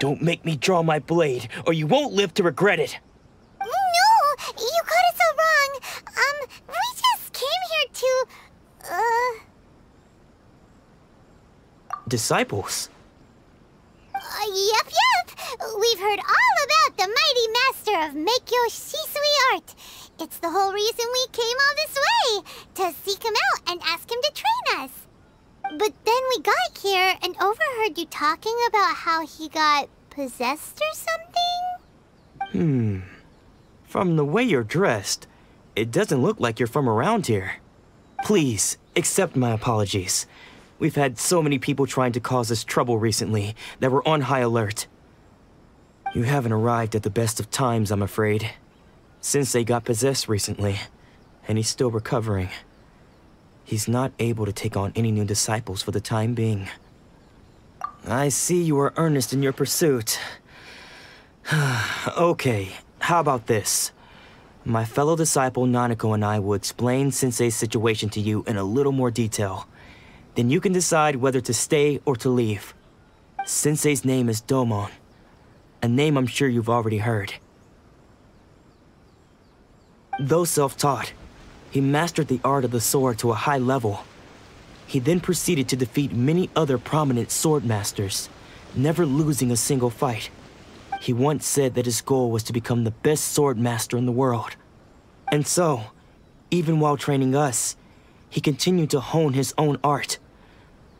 Don't make me draw my blade, or you won't live to regret it. No! You got it so wrong! Um, we just came here to... Uh... Disciples? Uh, yep, yep! We've heard all about the mighty master of Meikyo Shisui art. It's the whole reason we came all this way, to seek him out and ask him to train us. But then we got here and overheard you talking about how he got possessed or something? Hmm. From the way you're dressed, it doesn't look like you're from around here. Please, accept my apologies. We've had so many people trying to cause us trouble recently that we're on high alert. You haven't arrived at the best of times, I'm afraid. Sensei got possessed recently, and he's still recovering. He's not able to take on any new disciples for the time being. I see you are earnest in your pursuit. okay, how about this? My fellow disciple Nanako and I will explain Sensei's situation to you in a little more detail. Then you can decide whether to stay or to leave. Sensei's name is Domon, a name I'm sure you've already heard. Though self-taught, he mastered the art of the sword to a high level. He then proceeded to defeat many other prominent sword masters, never losing a single fight. He once said that his goal was to become the best sword master in the world. And so, even while training us, he continued to hone his own art.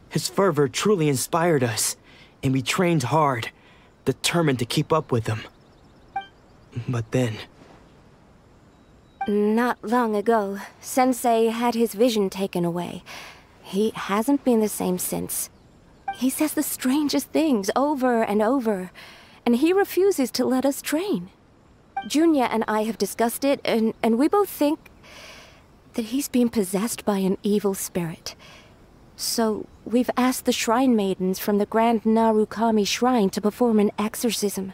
His fervor truly inspired us, and we trained hard, determined to keep up with him. But then, not long ago, Sensei had his vision taken away. He hasn't been the same since. He says the strangest things over and over, and he refuses to let us train. Junya and I have discussed it, and, and we both think that he's been possessed by an evil spirit. So we've asked the shrine maidens from the Grand Narukami Shrine to perform an exorcism.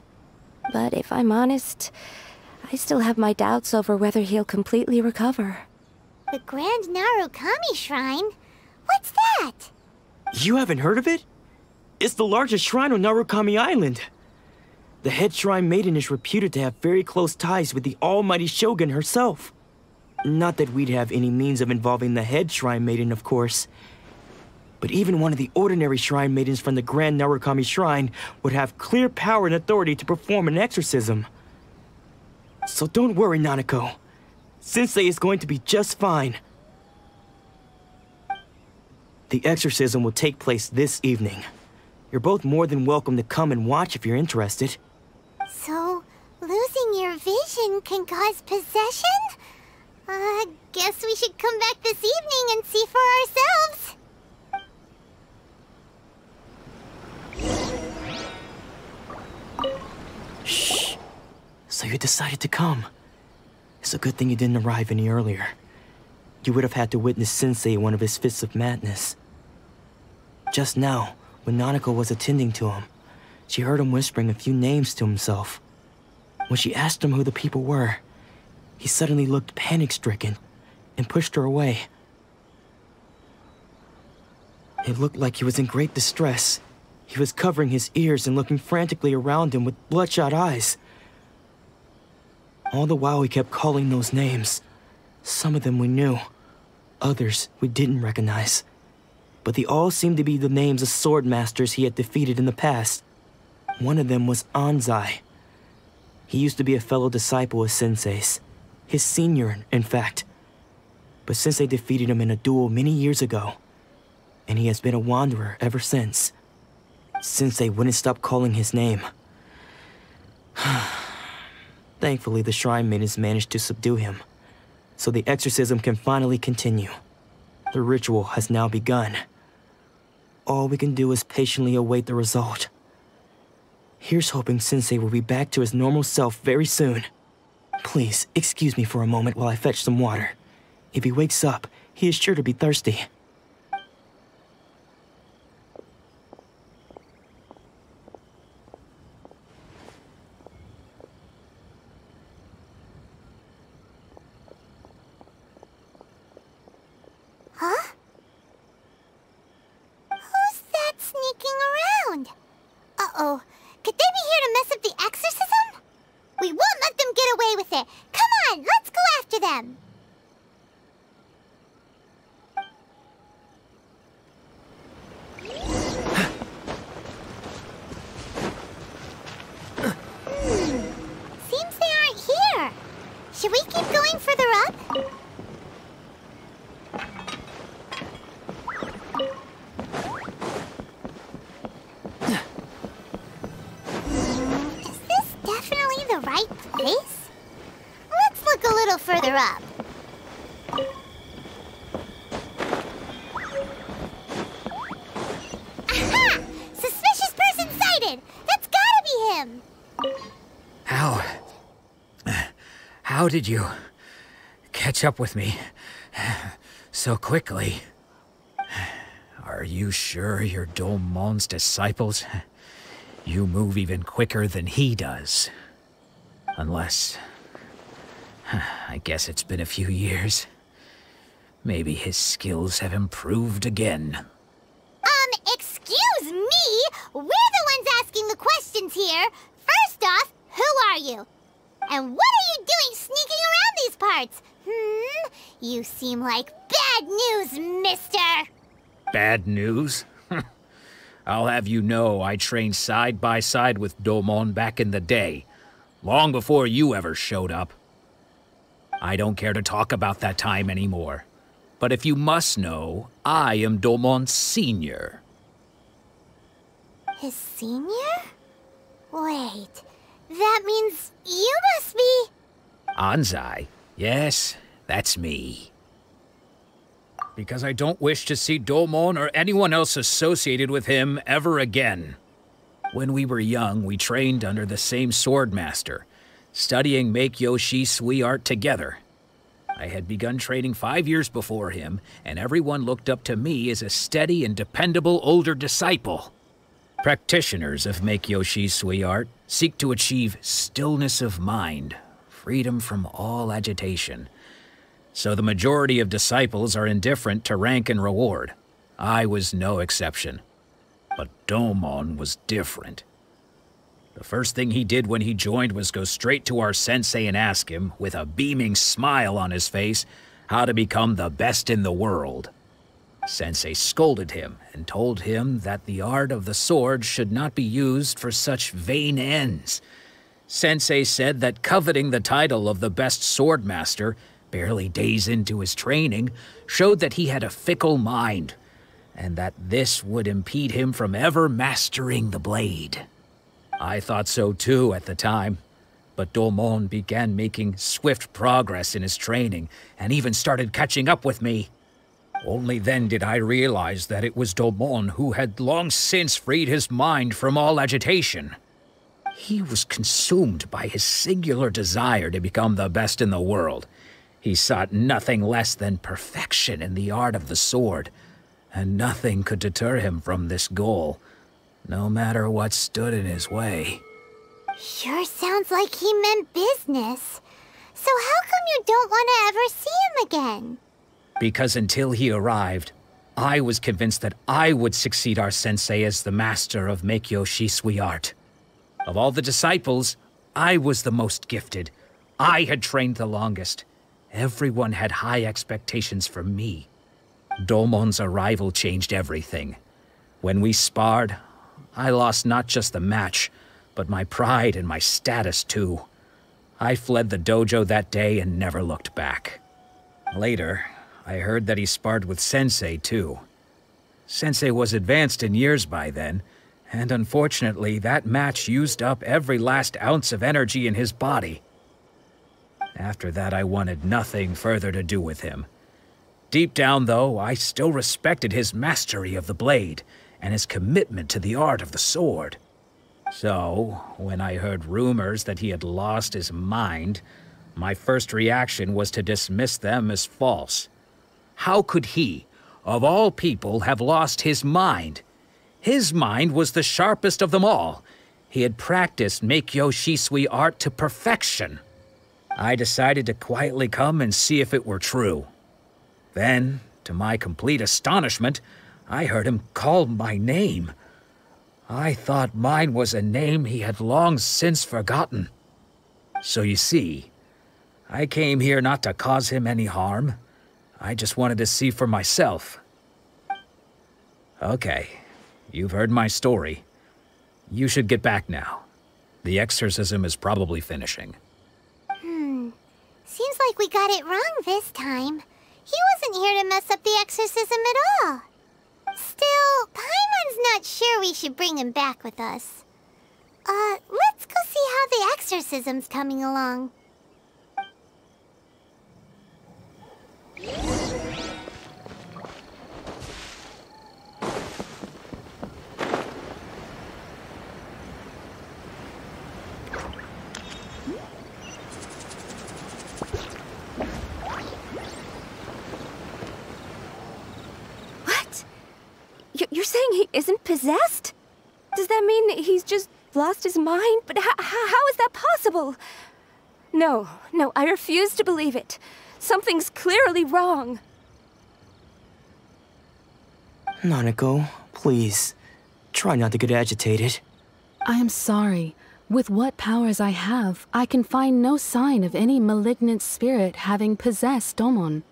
But if I'm honest, I still have my doubts over whether he'll completely recover. The Grand Narukami Shrine? What's that? you haven't heard of it? It's the largest shrine on Narukami Island. The head shrine maiden is reputed to have very close ties with the almighty Shogun herself. Not that we'd have any means of involving the head shrine maiden, of course. But even one of the ordinary shrine maidens from the Grand Narukami Shrine would have clear power and authority to perform an exorcism. So don't worry, Nanako. Sensei is going to be just fine. The exorcism will take place this evening. You're both more than welcome to come and watch if you're interested. So, losing your vision can cause possession? Uh, guess we should come back this evening and see for ourselves. Shh. So you decided to come. It's a good thing you didn't arrive any earlier. You would have had to witness Sensei one of his fits of madness. Just now, when Nanako was attending to him, she heard him whispering a few names to himself. When she asked him who the people were, he suddenly looked panic-stricken and pushed her away. It looked like he was in great distress. He was covering his ears and looking frantically around him with bloodshot eyes. All the while he kept calling those names. Some of them we knew, others we didn't recognize. But they all seemed to be the names of sword masters he had defeated in the past. One of them was Anzai. He used to be a fellow disciple of Sensei's. His senior, in fact. But Sensei defeated him in a duel many years ago. And he has been a wanderer ever since. Sensei wouldn't stop calling his name. Thankfully, the Shrine Maidens managed to subdue him. So the exorcism can finally continue. The ritual has now begun. All we can do is patiently await the result. Here's hoping Sensei will be back to his normal self very soon. Please, excuse me for a moment while I fetch some water. If he wakes up, he is sure to be thirsty. Huh? Who's that sneaking around? Uh-oh. Could they be here to mess up the exorcism? We won't let them get away with it. Come on, let's go after them. Hmm. Seems they aren't here. Should we keep going further up? Is this definitely the right place? Let's look a little further up. Aha! Suspicious person sighted! That's gotta be him! How. How did you catch up with me so quickly? Are you sure you're Domon's disciples? You move even quicker than he does. Unless. I guess it's been a few years. Maybe his skills have improved again. Um, excuse me! We're the ones asking the questions here. First off, who are you? And what are you doing sneaking around these parts? Hmm? You seem like bad news, mister! Bad news? I'll have you know I trained side by side with Domon back in the day, long before you ever showed up. I don't care to talk about that time anymore. But if you must know, I am Domon's senior. His senior? Wait, that means you must be. Anzai? Yes, that's me. Because I don't wish to see Domon or anyone else associated with him ever again. When we were young, we trained under the same swordmaster, studying Meikyo Shisui art together. I had begun training five years before him, and everyone looked up to me as a steady and dependable older disciple. Practitioners of Meikyo Shisui art seek to achieve stillness of mind, freedom from all agitation. So the majority of disciples are indifferent to rank and reward. I was no exception. But Domon was different. The first thing he did when he joined was go straight to our sensei and ask him, with a beaming smile on his face, how to become the best in the world. Sensei scolded him and told him that the art of the sword should not be used for such vain ends. Sensei said that coveting the title of the best swordmaster, barely days into his training, showed that he had a fickle mind, and that this would impede him from ever mastering the blade. I thought so too at the time, but Domon began making swift progress in his training and even started catching up with me. Only then did I realize that it was Domon who had long since freed his mind from all agitation. He was consumed by his singular desire to become the best in the world. He sought nothing less than perfection in the art of the sword, and nothing could deter him from this goal, no matter what stood in his way. Sure sounds like he meant business. So how come you don't want to ever see him again? Because until he arrived, I was convinced that I would succeed our sensei as the master of Meikyo Shisui art. Of all the disciples, I was the most gifted. I had trained the longest. Everyone had high expectations for me. Domon's arrival changed everything. When we sparred, I lost not just the match, but my pride and my status too. I fled the dojo that day and never looked back. Later, I heard that he sparred with Sensei too. Sensei was advanced in years by then, and unfortunately, that match used up every last ounce of energy in his body. After that, I wanted nothing further to do with him. Deep down, though, I still respected his mastery of the blade and his commitment to the art of the sword. So, when I heard rumors that he had lost his mind, my first reaction was to dismiss them as false. How could he, of all people, have lost his mind? His mind was the sharpest of them all. He had practiced Meikyo Shisui art to perfection. I decided to quietly come and see if it were true. Then, to my complete astonishment, I heard him call my name. I thought mine was a name he had long since forgotten. So you see, I came here not to cause him any harm. I just wanted to see for myself. Okay, you've heard my story. You should get back now. The exorcism is probably finishing. Seems like we got it wrong this time. He wasn't here to mess up the exorcism at all. Still, Paimon's not sure we should bring him back with us. Uh, let's go see how the exorcism's coming along. What? Y- You're saying he isn't possessed? Does that mean he's just lost his mind? But how is that possible? No, no, I refuse to believe it. Something's clearly wrong. Nanako, please. Try not to get agitated. I am sorry. With what powers I have, I can find no sign of any malignant spirit having possessed Domon.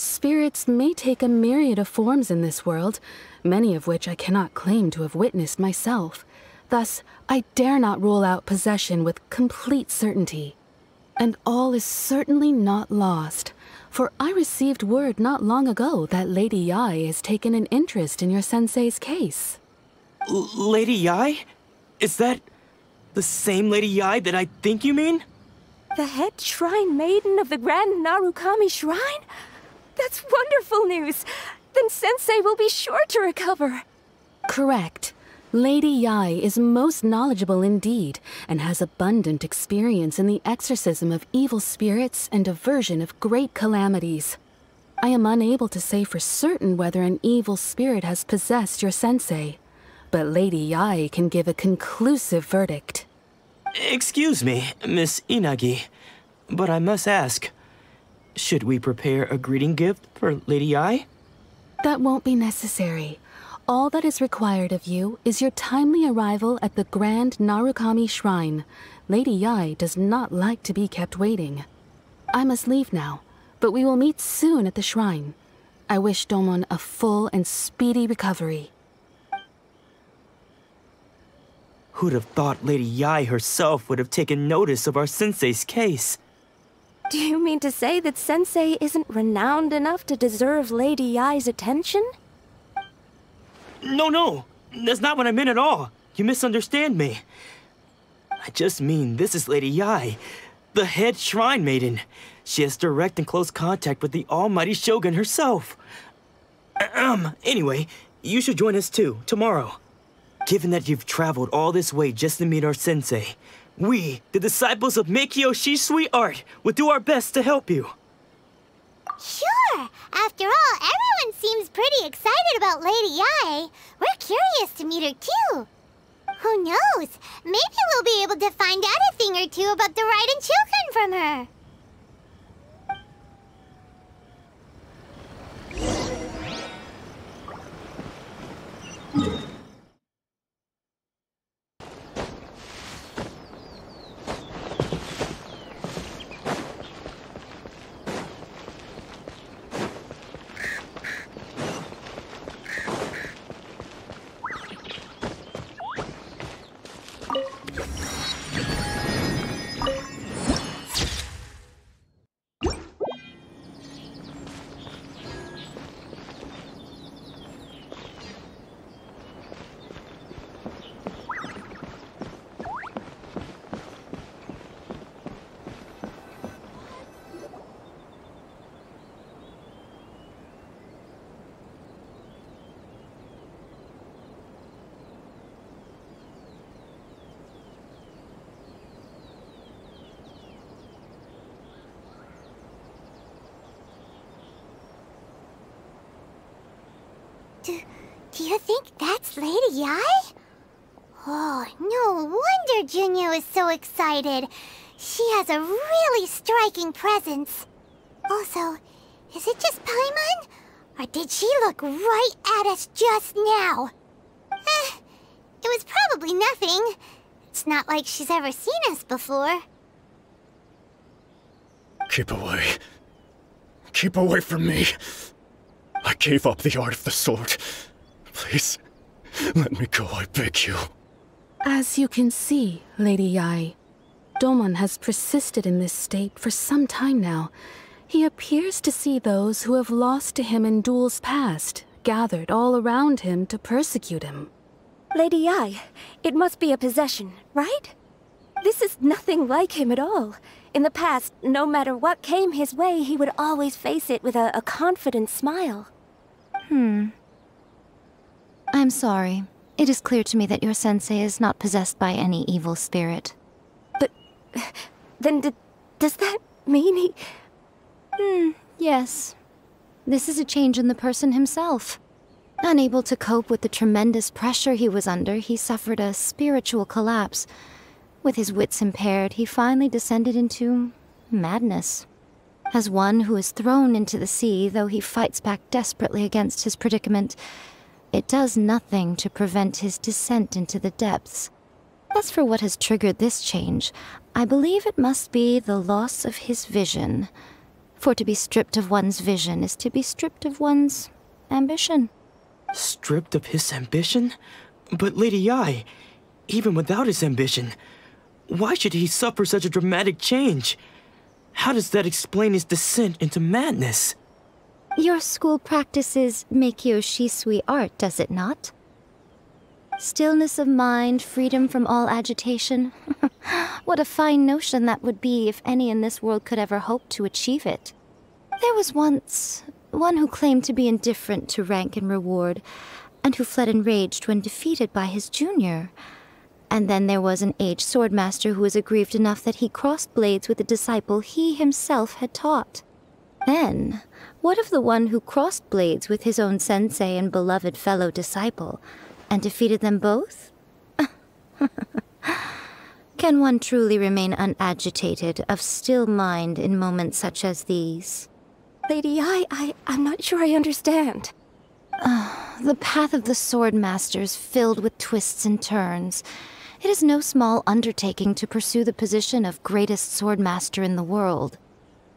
But spirits may take a myriad of forms in this world, many of which I cannot claim to have witnessed myself. Thus, I dare not rule out possession with complete certainty. And all is certainly not lost, for I received word not long ago that Lady Yae has taken an interest in your sensei's case. L- Lady Yae? Is that the same Lady Yae that I think you mean? The head shrine maiden of the Grand Narukami Shrine? That's wonderful news! Then Sensei will be sure to recover. Correct. Lady Yae is most knowledgeable indeed, and has abundant experience in the exorcism of evil spirits and aversion of great calamities. I am unable to say for certain whether an evil spirit has possessed your sensei, but Lady Yae can give a conclusive verdict. Excuse me, Miss Inagi, but I must ask should we prepare a greeting gift for Lady Yae? That won't be necessary. All that is required of you is your timely arrival at the Grand Narukami Shrine. Lady Yae does not like to be kept waiting. I must leave now, but we will meet soon at the shrine. I wish Domon a full and speedy recovery. Who'd have thought Lady Yae herself would have taken notice of our sensei's case? Do you mean to say that Sensei isn't renowned enough to deserve Lady Yae's attention? No, no. That's not what I meant at all. You misunderstand me. I just mean this is Lady Yae, the head shrine maiden. She has direct and close contact with the almighty Shogun herself. Um, anyway, you should join us too, tomorrow. Given that you've traveled all this way just to meet our sensei, we, the disciples of Meikyo Shisui Art, will do our best to help you. Sure! After all, everyone seems pretty excited about Lady Yae. We're curious to meet her too. Who knows? Maybe we'll be able to find out a thing or two about the Raiden children from her. Do, do you think that's Lady Yae? Oh, no wonder Junya is so excited. She has a really striking presence. Also, is it just Paimon? Or did she look right at us just now? Eh, it was probably nothing. It's not like she's ever seen us before. Keep away. Keep away from me. I gave up the art of the sword. Please, let me go, I beg you. As you can see, Lady Yae, Domon has persisted in this state for some time now. He appears to see those who have lost to him in duels past, gathered all around him to persecute him. Lady Yae, it must be a possession, right? This is nothing like him at all. In the past, no matter what came his way, he would always face it with a, a confident smile. Hmm. I'm sorry. It is clear to me that your sensei is not possessed by any evil spirit. But then d does that mean he... Hmm, yes. This is a change in the person himself. Unable to cope with the tremendous pressure he was under, he suffered a spiritual collapse. With his wits impaired, he finally descended into madness. As one who is thrown into the sea, though he fights back desperately against his predicament, it does nothing to prevent his descent into the depths. As for what has triggered this change, I believe it must be the loss of his vision. For to be stripped of one's vision is to be stripped of one's ambition. Stripped of his ambition? But Lady Yae, even without his ambition, why should he suffer such a dramatic change? How does that explain his descent into madness? Your school practices Meikyo Shisui art, does it not? Stillness of mind, freedom from all agitation. what a fine notion that would be if any in this world could ever hope to achieve it. There was once one who claimed to be indifferent to rank and reward, and who fled enraged when defeated by his junior. And then there was an aged swordmaster who was aggrieved enough that he crossed blades with a disciple he himself had taught. Then, what of the one who crossed blades with his own sensei and beloved fellow disciple, and defeated them both? Can one truly remain unagitated, of still mind in moments such as these? Lady I, I, I'm not sure I understand. the path of the sword master is filled with twists and turns. It is no small undertaking to pursue the position of greatest sword master in the world.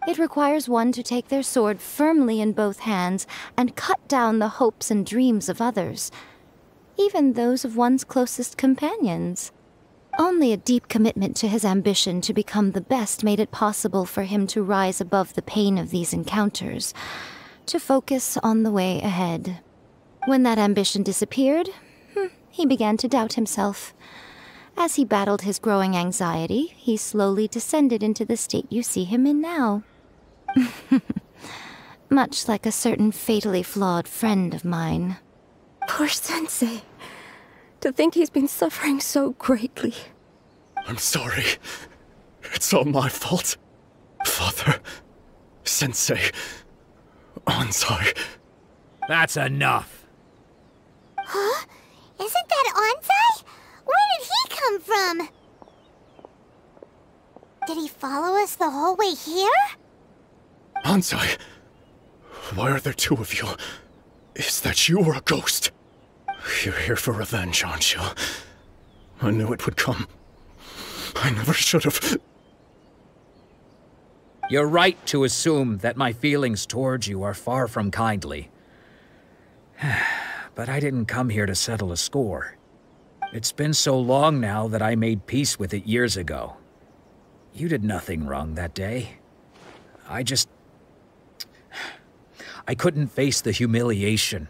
It requires one to take their sword firmly in both hands and cut down the hopes and dreams of others, even those of one's closest companions. Only a deep commitment to his ambition to become the best made it possible for him to rise above the pain of these encounters, to focus on the way ahead. When that ambition disappeared, hmm, he began to doubt himself. As he battled his growing anxiety, he slowly descended into the state you see him in now. Much like a certain fatally flawed friend of mine. Poor Sensei. To think he's been suffering so greatly. I'm sorry. It's all my fault. Father, Sensei, oh, Anzai. That's enough. Huh? Isn't that Anzai? Where did he come from? Did he follow us the whole way here? Anzai, why are there two of you? Is that you or a ghost? You're here for revenge, aren't you? I knew it would come. I never should have. You're right to assume that my feelings towards you are far from kindly. but I didn't come here to settle a score. It's been so long now that I made peace with it years ago. You did nothing wrong that day. I just... I couldn't face the humiliation.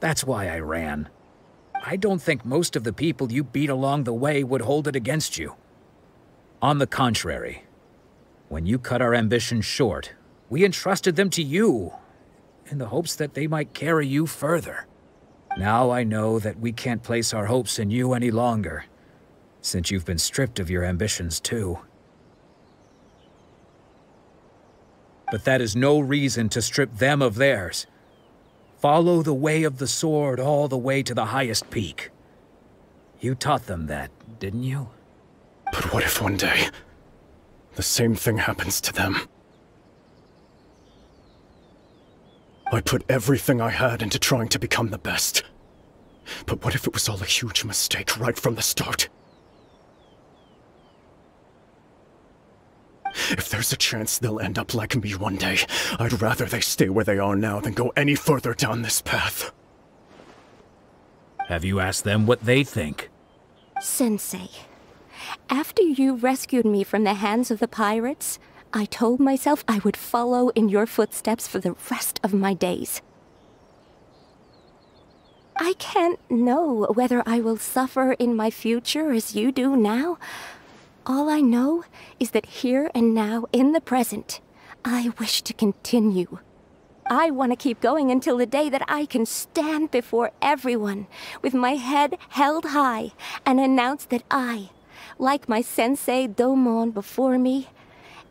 That's why I ran. I don't think most of the people you beat along the way would hold it against you. On the contrary, when you cut our ambitions short, we entrusted them to you, in the hopes that they might carry you further. Now I know that we can't place our hopes in you any longer, since you've been stripped of your ambitions too. But that is no reason to strip them of theirs. Follow the way of the sword all the way to the highest peak. You taught them that, didn't you? But what if one day the same thing happens to them? I put everything I had into trying to become the best. But what if it was all a huge mistake right from the start? If there's a chance they'll end up like me one day, I'd rather they stay where they are now than go any further down this path. Have you asked them what they think? Sensei, after you rescued me from the hands of the pirates, I told myself I would follow in your footsteps for the rest of my days. I can't know whether I will suffer in my future as you do now. All I know is that here and now, in the present, I wish to continue. I want to keep going until the day that I can stand before everyone with my head held high and announce that I, like my sensei Domon before me,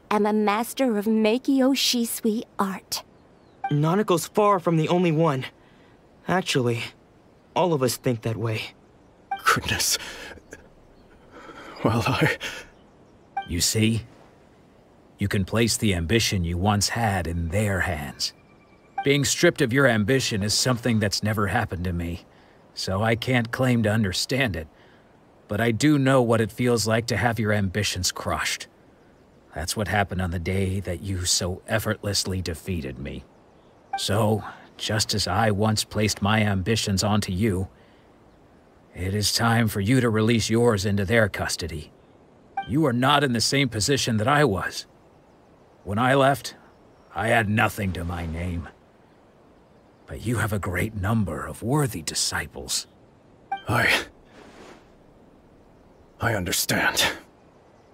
am a master of Meikyo Shisui art. Nanako's far from the only one. Actually, all of us think that way. Goodness. Well, I... You see? You can place the ambition you once had in their hands. Being stripped of your ambition is something that's never happened to me, so I can't claim to understand it. But I do know what it feels like to have your ambitions crushed. That's what happened on the day that you so effortlessly defeated me. So, just as I once placed my ambitions onto you, it is time for you to release yours into their custody. You are not in the same position that I was. When I left, I had nothing to my name. But you have a great number of worthy disciples. I... I understand.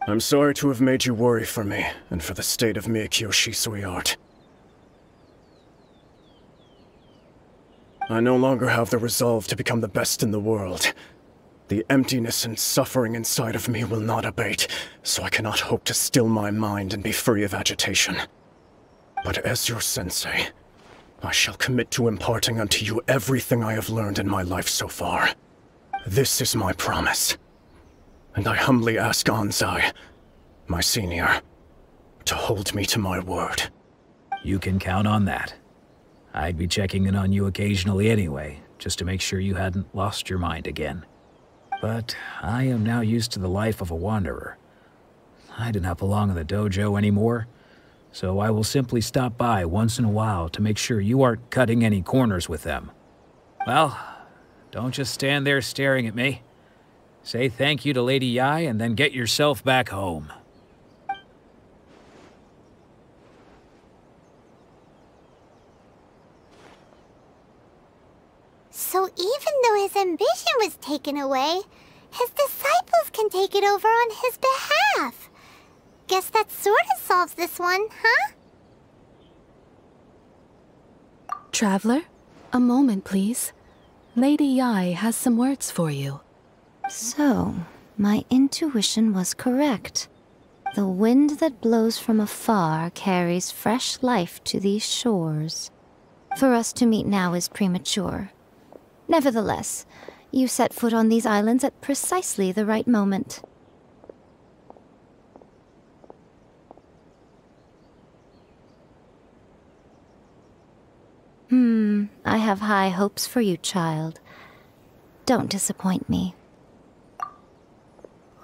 I'm sorry to have made you worry for me, and for the state of Meikyo Shisui art. I no longer have the resolve to become the best in the world. The emptiness and suffering inside of me will not abate, so I cannot hope to still my mind and be free of agitation. But as your sensei, I shall commit to imparting unto you everything I have learned in my life so far. This is my promise. And I humbly ask Anzai, my senior, to hold me to my word. You can count on that. I'd be checking in on you occasionally anyway, just to make sure you hadn't lost your mind again. But I am now used to the life of a wanderer. I do not belong in the dojo anymore, so I will simply stop by once in a while to make sure you aren't cutting any corners with them. Well, don't just stand there staring at me. Say thank you to Lady Yae and then get yourself back home. His ambition was taken away, his disciples can take it over on his behalf. Guess that sort of solves this one, huh? Traveler, a moment, please. Lady Yae has some words for you. So, my intuition was correct. The wind that blows from afar carries fresh life to these shores. For us to meet now is premature. Nevertheless, you set foot on these islands at precisely the right moment. Hmm, I have high hopes for you, child. Don't disappoint me.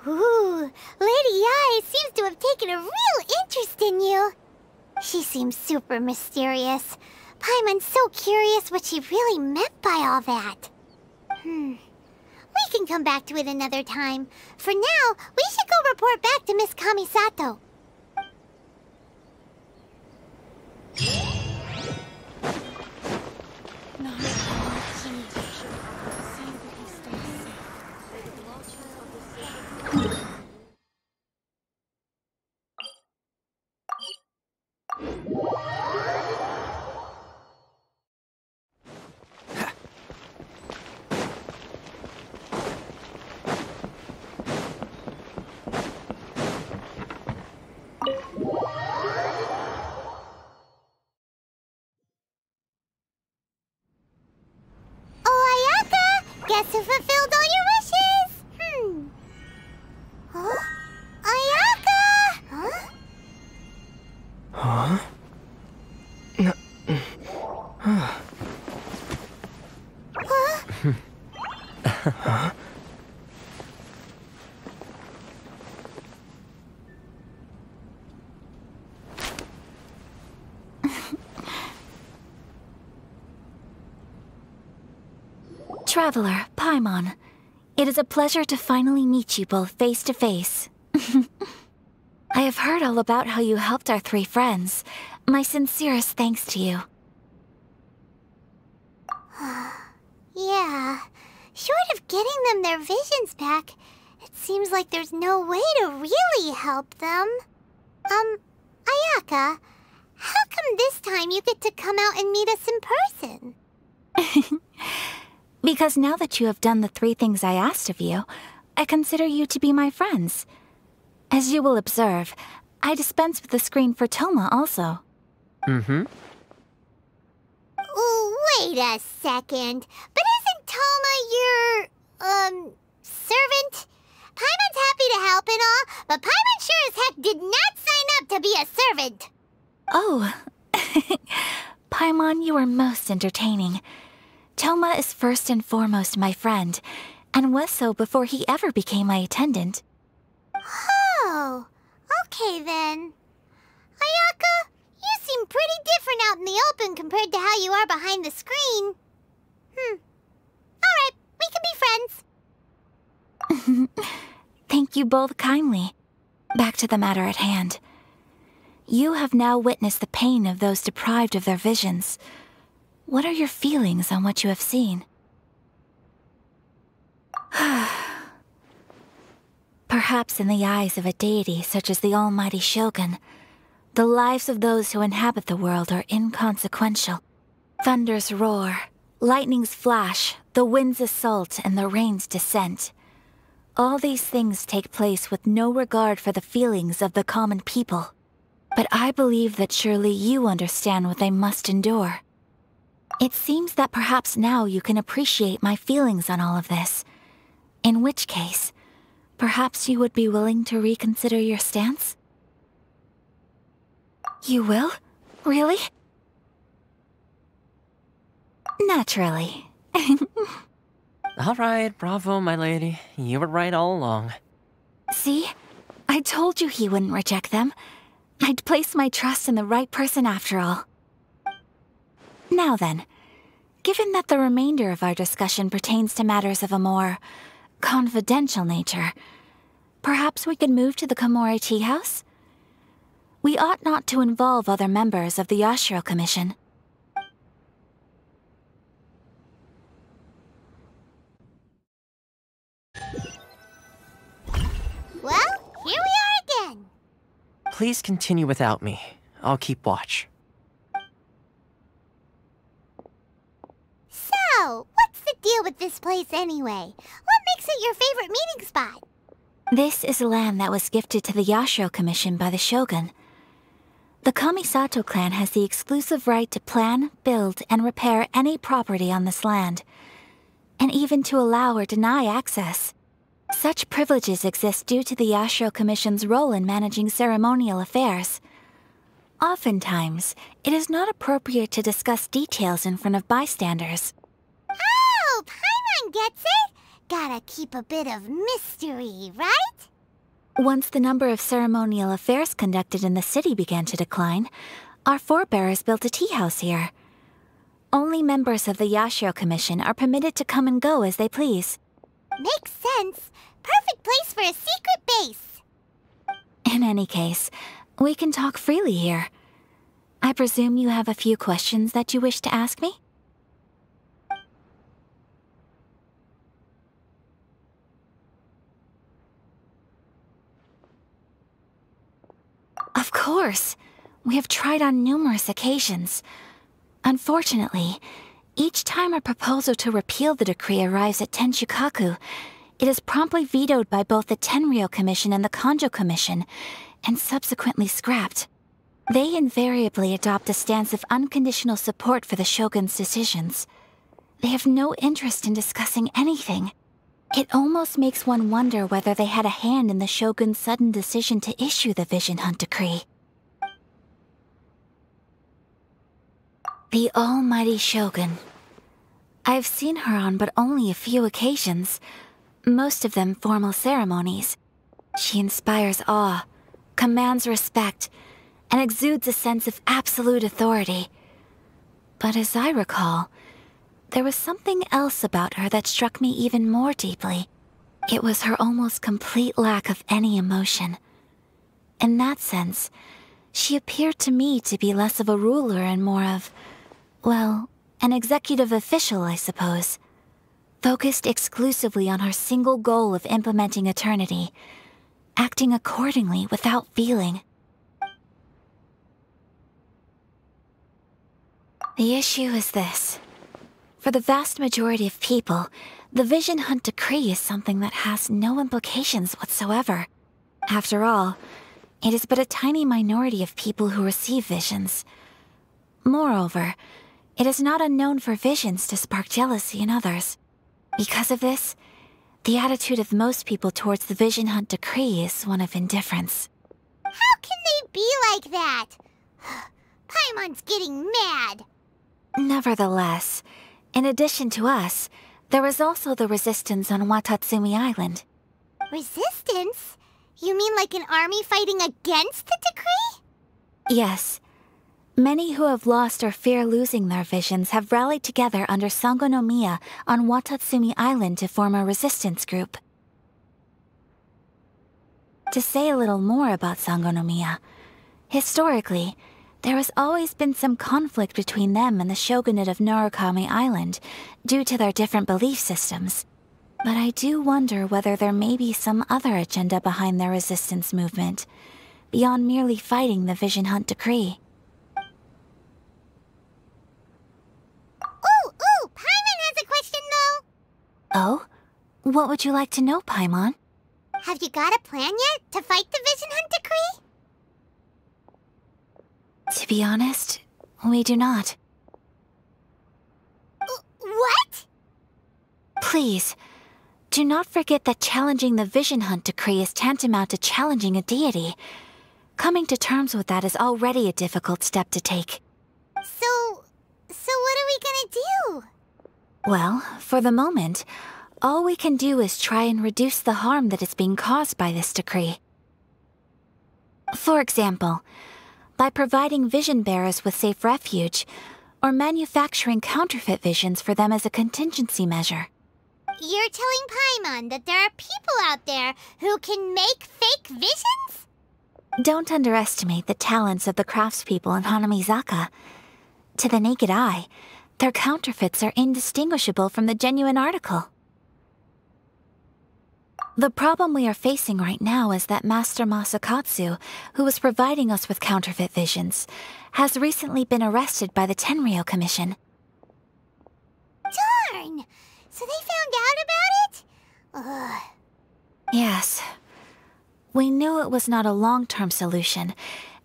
Ooh, Lady Yae seems to have taken a real interest in you. She seems super mysterious. Paimon's so curious what she really meant by all that. Hmm. We can come back to it another time. For now, we should go report back to Miss Kamisato Ayaka! Guess who fulfilled all your wishes? Hmm. Huh? Ayaka! Huh? Huh? Huh? Traveler, Paimon, it is a pleasure to finally meet you both face to face. I have heard all about how you helped our three friends. My sincerest thanks to you. yeah. Short of getting them their visions back, it seems like there's no way to really help them. Um, Ayaka, how come this time you get to come out and meet us in person? Because now that you have done the three things I asked of you, I consider you to be my friends. As you will observe, I dispense with the screen for Thoma also. Mm-hmm. Ooh, wait a second. But isn't Thoma your, um, servant? Paimon's happy to help and all, but Paimon sure as heck did not sign up to be a servant. Oh. Paimon, you are most entertaining. Thoma is first and foremost my friend, and was so before he ever became my attendant. Oh, okay then. Ayaka, you seem pretty different out in the open compared to how you are behind the screen. Hmm. Alright, we can be friends. Thank you both kindly. Back to the matter at hand. You have now witnessed the pain of those deprived of their visions. What are your feelings on what you have seen? Perhaps in the eyes of a deity such as the almighty Shogun, the lives of those who inhabit the world are inconsequential. Thunders roar, lightnings flash, the winds assault, and the rains descent. All these things take place with no regard for the feelings of the common people. But I believe that surely you understand what they must endure. It seems that perhaps now you can appreciate my feelings on all of this. In which case, perhaps you would be willing to reconsider your stance? You will? Really? Naturally. All right, bravo, my lady. You were right all along. See? I told you he wouldn't reject them. I'd placed my trust in the right person after all. Now then, given that the remainder of our discussion pertains to matters of a more confidential nature, perhaps we could move to the Komore Tea House? We ought not to involve other members of the Yashiro Commission. Well, here we are again. Please continue without me. I'll keep watch. So, what's the deal with this place anyway? What makes it your favorite meeting spot? This is land that was gifted to the Yashiro Commission by the Shogun. The Kamisato clan has the exclusive right to plan, build, and repair any property on this land, and even to allow or deny access. Such privileges exist due to the Yashiro Commission's role in managing ceremonial affairs. Oftentimes, it is not appropriate to discuss details in front of bystanders. Paimon gets it! Gotta keep a bit of mystery, right? Once the number of ceremonial affairs conducted in the city began to decline, our forebears built a tea house here. Only members of the Yashiro Commission are permitted to come and go as they please. Makes sense. Perfect place for a secret base. In any case, we can talk freely here. I presume you have a few questions that you wish to ask me? Of course. We have tried on numerous occasions. Unfortunately, each time a proposal to repeal the decree arrives at Tenshukaku, it is promptly vetoed by both the Tenryou Commission and the Kanjou Commission, and subsequently scrapped. They invariably adopt a stance of unconditional support for the Shogun's decisions. They have no interest in discussing anything. It almost makes one wonder whether they had a hand in the Shogun's sudden decision to issue the Vision Hunt Decree. The Almighty Shogun. I've seen her on but only a few occasions, most of them formal ceremonies. She inspires awe, commands respect, and exudes a sense of absolute authority. But as I recall, there was something else about her that struck me even more deeply. It was her almost complete lack of any emotion. In that sense, she appeared to me to be less of a ruler and more of, well, an executive official, I suppose. Focused exclusively on her single goal of implementing eternity, acting accordingly without feeling. The issue is this. For the vast majority of people, the Vision Hunt Decree is something that has no implications whatsoever. After all, it is but a tiny minority of people who receive visions. Moreover, it is not unknown for visions to spark jealousy in others. Because of this, the attitude of most people towards the Vision Hunt Decree is one of indifference. How can they be like that? Paimon's getting mad. Nevertheless, in addition to us, there is also the resistance on Watatsumi Island. Resistance? You mean like an army fighting against the decree? Yes. Many who have lost or fear losing their visions have rallied together under Sangonomiya on Watatsumi Island to form a resistance group. To say a little more about Sangonomiya, historically, there has always been some conflict between them and the shogunate of Narukami Island due to their different belief systems. But I do wonder whether there may be some other agenda behind their resistance movement, beyond merely fighting the Vision Hunt Decree. Ooh, ooh, Paimon has a question though. Oh? What would you like to know, Paimon? Have you got a plan yet to fight the Vision Hunt Decree? To be honest, we do not. What? Please, do not forget that challenging the Vision Hunt Decree is tantamount to challenging a deity. Coming to terms with that is already a difficult step to take. So, so what are we gonna do? Well, for the moment, all we can do is try and reduce the harm that is being caused by this decree. For example, by providing vision bearers with safe refuge, or manufacturing counterfeit visions for them as a contingency measure. You're telling Paimon that there are people out there who can make fake visions? Don't underestimate the talents of the craftspeople in Hanamizaka. To the naked eye, their counterfeits are indistinguishable from the genuine article. The problem we are facing right now is that Master Masakatsu, who was providing us with counterfeit visions, has recently been arrested by the Tenryou Commission. Darn! So they found out about it? Ugh. Yes. We knew it was not a long term solution,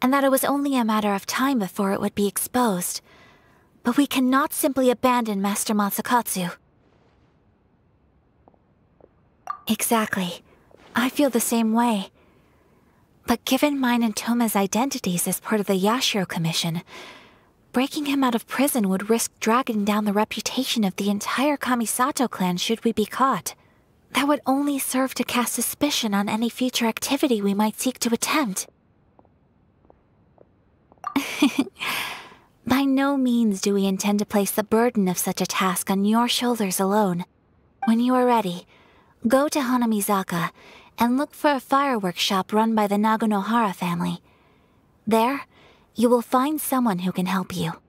and that it was only a matter of time before it would be exposed. But we cannot simply abandon Master Masakatsu. Exactly. I feel the same way. But given mine and Thoma's identities as part of the Yashiro Commission, breaking him out of prison would risk dragging down the reputation of the entire Kamisato clan should we be caught. That would only serve to cast suspicion on any future activity we might seek to attempt. By no means do we intend to place the burden of such a task on your shoulders alone. When you are ready, go to Hanamizaka and look for a fireworks shop run by the Naganohara family. There, you will find someone who can help you.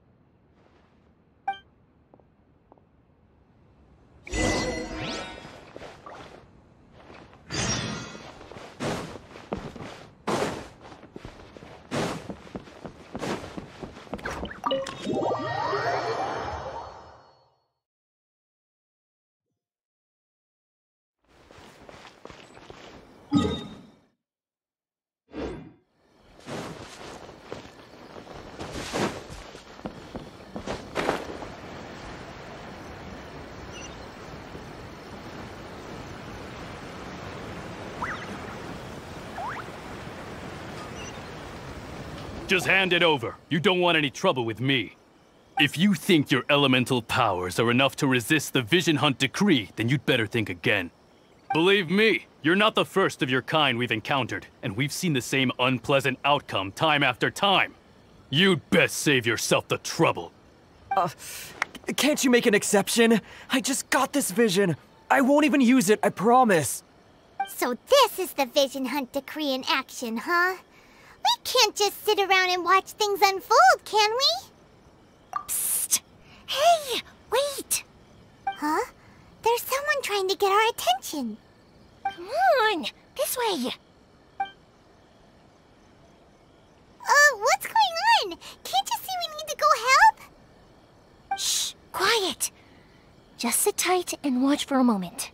Just hand it over. You don't want any trouble with me. If you think your elemental powers are enough to resist the Vision Hunt decree, then you'd better think again. Believe me, you're not the first of your kind we've encountered, and we've seen the same unpleasant outcome time after time. You'd best save yourself the trouble. Uh, can't you make an exception? I just got this vision. I won't even use it, I promise. So this is the Vision Hunt decree in action, huh? We can't just sit around and watch things unfold, can we? Psst! Hey, wait! Huh? There's someone trying to get our attention. Come on, this way. Uh, what's going on? Can't you see we need to go help? Shh, quiet. Just sit tight and watch for a moment.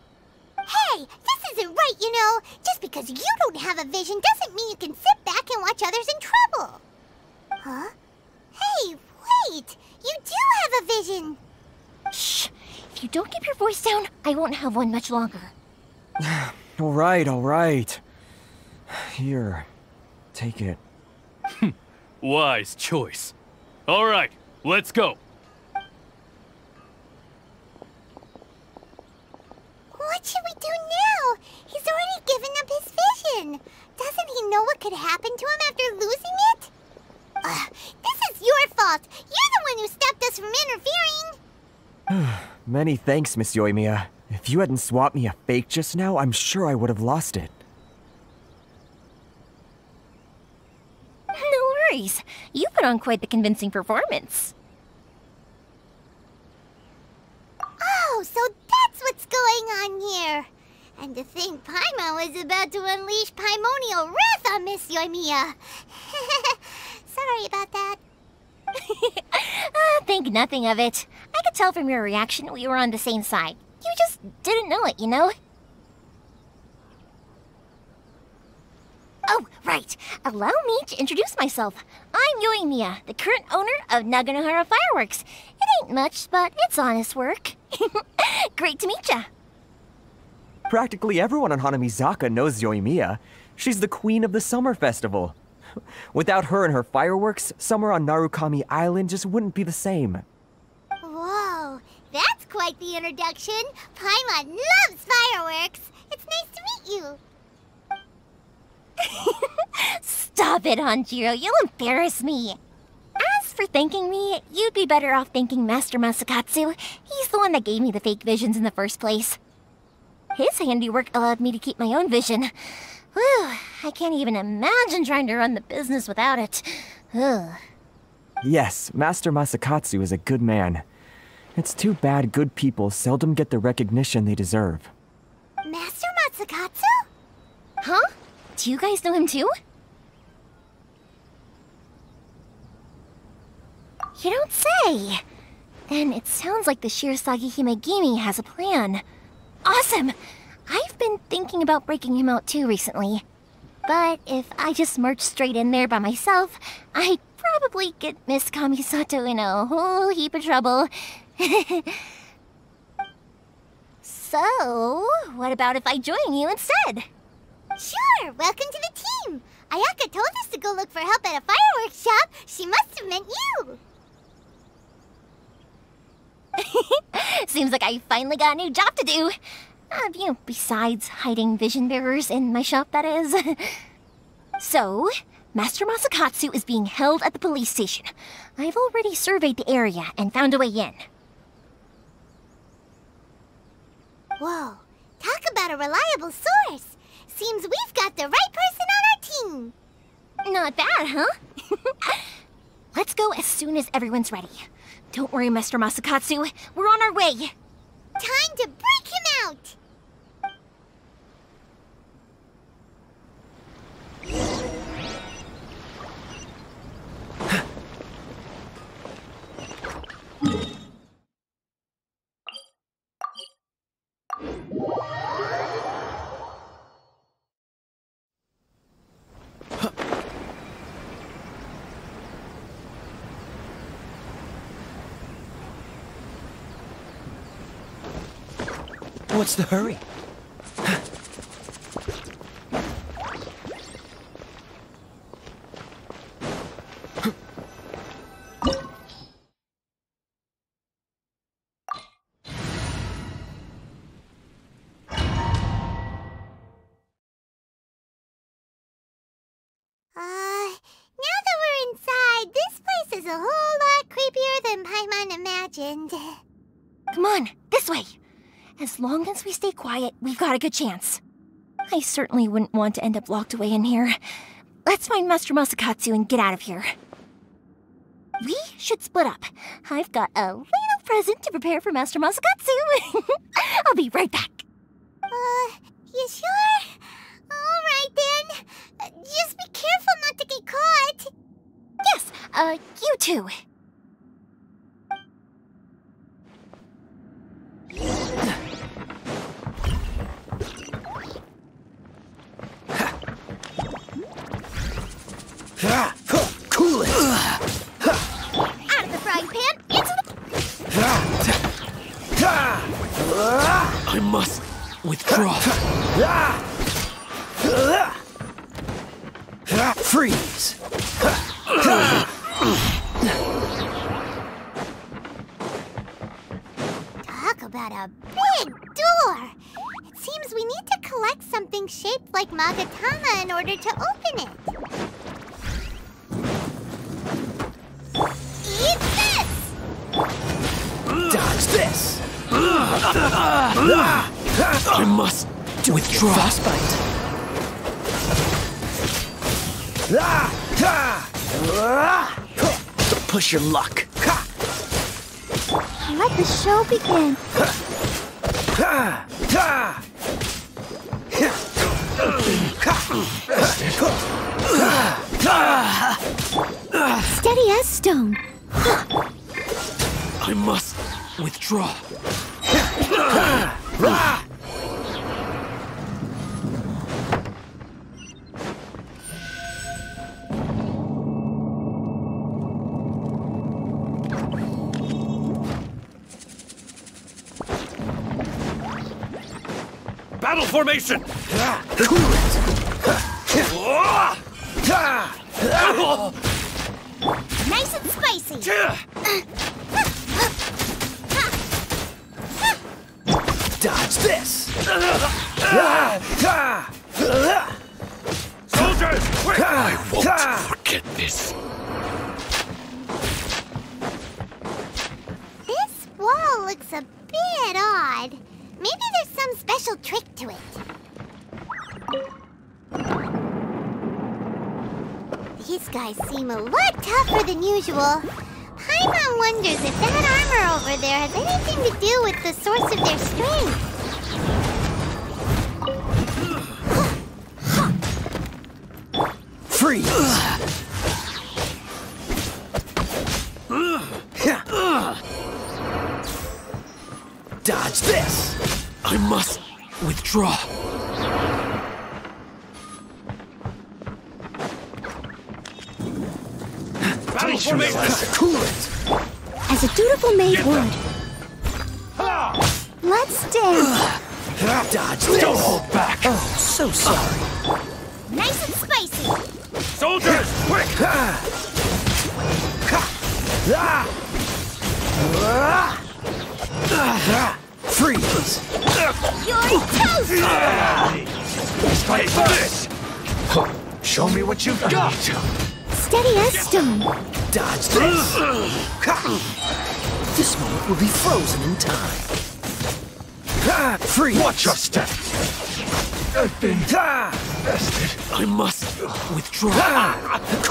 Hey, this isn't right, you know. Just because you don't have a vision doesn't mean you can sit back and watch others in trouble. Huh? Hey, wait! You do have a vision! Shh! If you don't keep your voice down, I won't have one much longer. all right, all right. Here, take it. Wise choice. All right, let's go. What should we do now? He's already given up his vision. Doesn't he know what could happen to him after losing it? Ugh, this is your fault. You're the one who stopped us from interfering. Many thanks, Miss Yoimiya. If you hadn't swapped me a fake just now, I'm sure I would have lost it. No worries. You put on quite the convincing performance. Oh, so that's what's going on here. And to think Paimon was about to unleash Paimonial wrath on Miss Yoimiya. Sorry about that. Ah, think nothing of it. I could tell from your reaction we were on the same side. You just didn't know it, you know? Oh, right. Allow me to introduce myself. I'm Yoimiya, the current owner of Naganohara Fireworks. It ain't much, but it's honest work. Great to meet ya. Practically everyone on Hanamizaka knows Yoimiya. She's the queen of the summer festival. Without her and her fireworks, summer on Narukami Island just wouldn't be the same. Whoa, that's quite the introduction. Paimon loves fireworks. It's nice to meet you. Stop it, Hanjiro. You'll embarrass me. As for thanking me, you'd be better off thanking Master Masakatsu. He's the one that gave me the fake visions in the first place. His handiwork allowed me to keep my own vision. Whew, I can't even imagine trying to run the business without it. Ugh. Yes, Master Masakatsu is a good man. It's too bad good people seldom get the recognition they deserve. Master Masakatsu? Huh? Do you guys know him too? You don't say. Then it sounds like the Shirasagi Himegimi has a plan. Awesome! I've been thinking about breaking him out too recently. But if I just marched straight in there by myself, I'd probably get Miss Kamisato in a whole heap of trouble. so, what about if I join you instead? Sure, welcome to the team. Ayaka told us to go look for help at a fireworks shop. She must have meant you. Seems like I finally got a new job to do. Uh, you know, besides hiding vision bearers in my shop, that is. so, Master Masakatsu is being held at the police station. I've already surveyed the area and found a way in. Whoa, talk about a reliable source. Seems we've got the right person on our team. Not bad, huh? Let's go as soon as everyone's ready. Don't worry, Master Masakatsu. We're on our way. Time to break him out. What's the hurry? As long as we stay quiet, we've got a good chance. I certainly wouldn't want to end up locked away in here. Let's find Master Masakatsu and get out of here. We should split up. I've got a little present to prepare for Master Masakatsu. I'll be right back. Uh, you sure? Alright then. Just be careful not to get caught. Yes, uh, you too. Cool it! Out of the frying pan, into the... I must withdraw. Freeze! Talk about a big door. It seems we need to collect something shaped like Magatama in order to open it. Eat this! Dodge this! I must withdraw. Frostbite. Don't push your luck. Let the show begin. Steady as stone. I must withdraw. Battle formation! Nice and spicy. Dodge this! Soldiers, quick! I won't forget this. This wall looks a bit odd. Maybe there's some special trick to it. guys seem a lot tougher than usual. Paimon wonders if that armor over there has anything to do with the source of their strength. Free! Dodge this! I must withdraw. I must withdraw. Ah!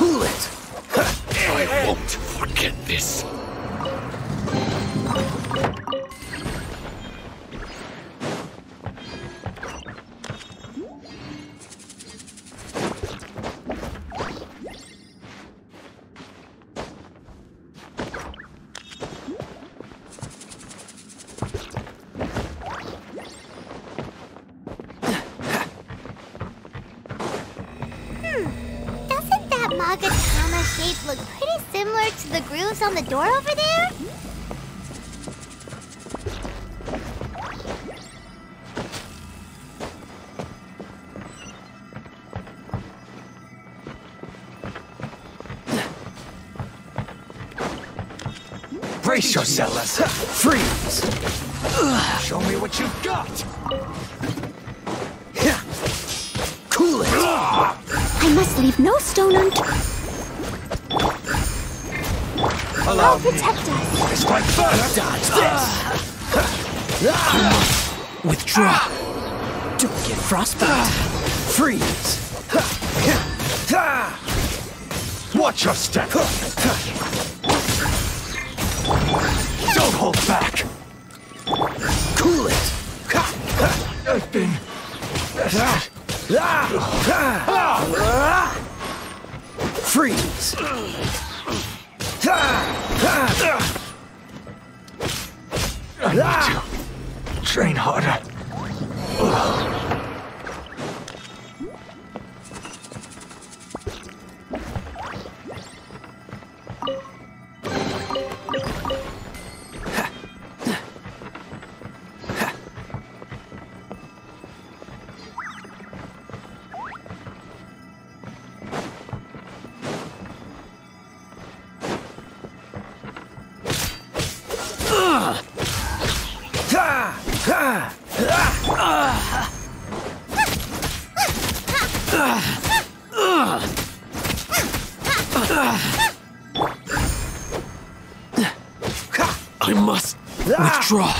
draw.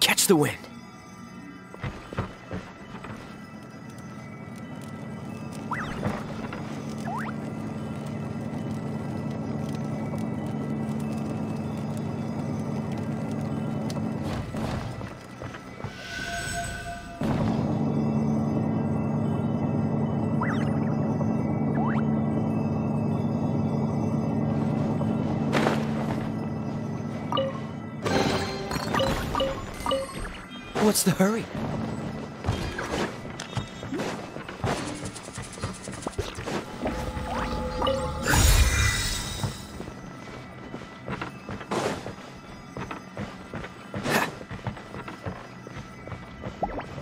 Catch the wind. What's the hurry?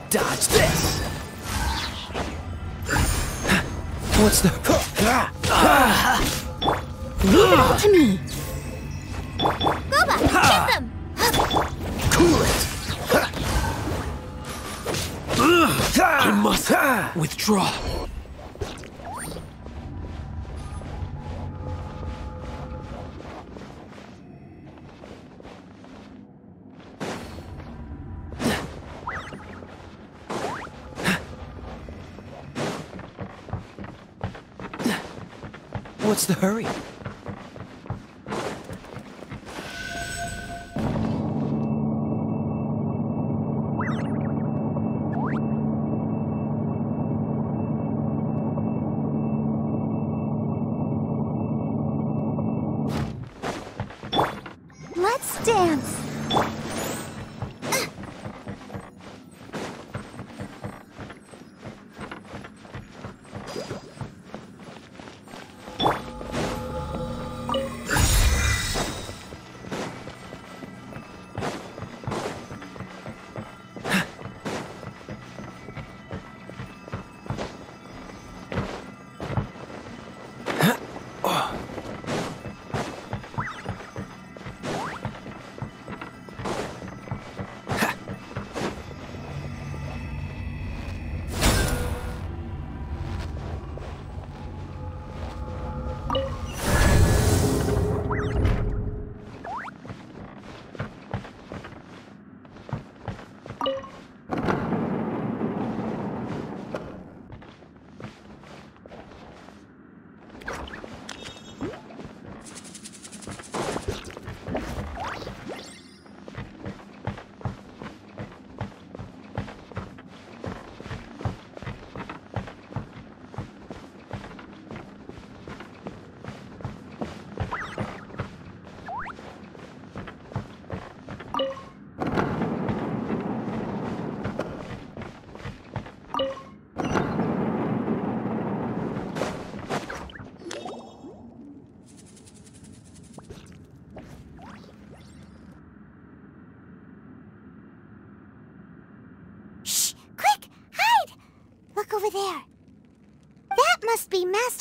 Dodge this! What's the... Leave it all to me! Boba, get them! I must withdraw. What's the hurry?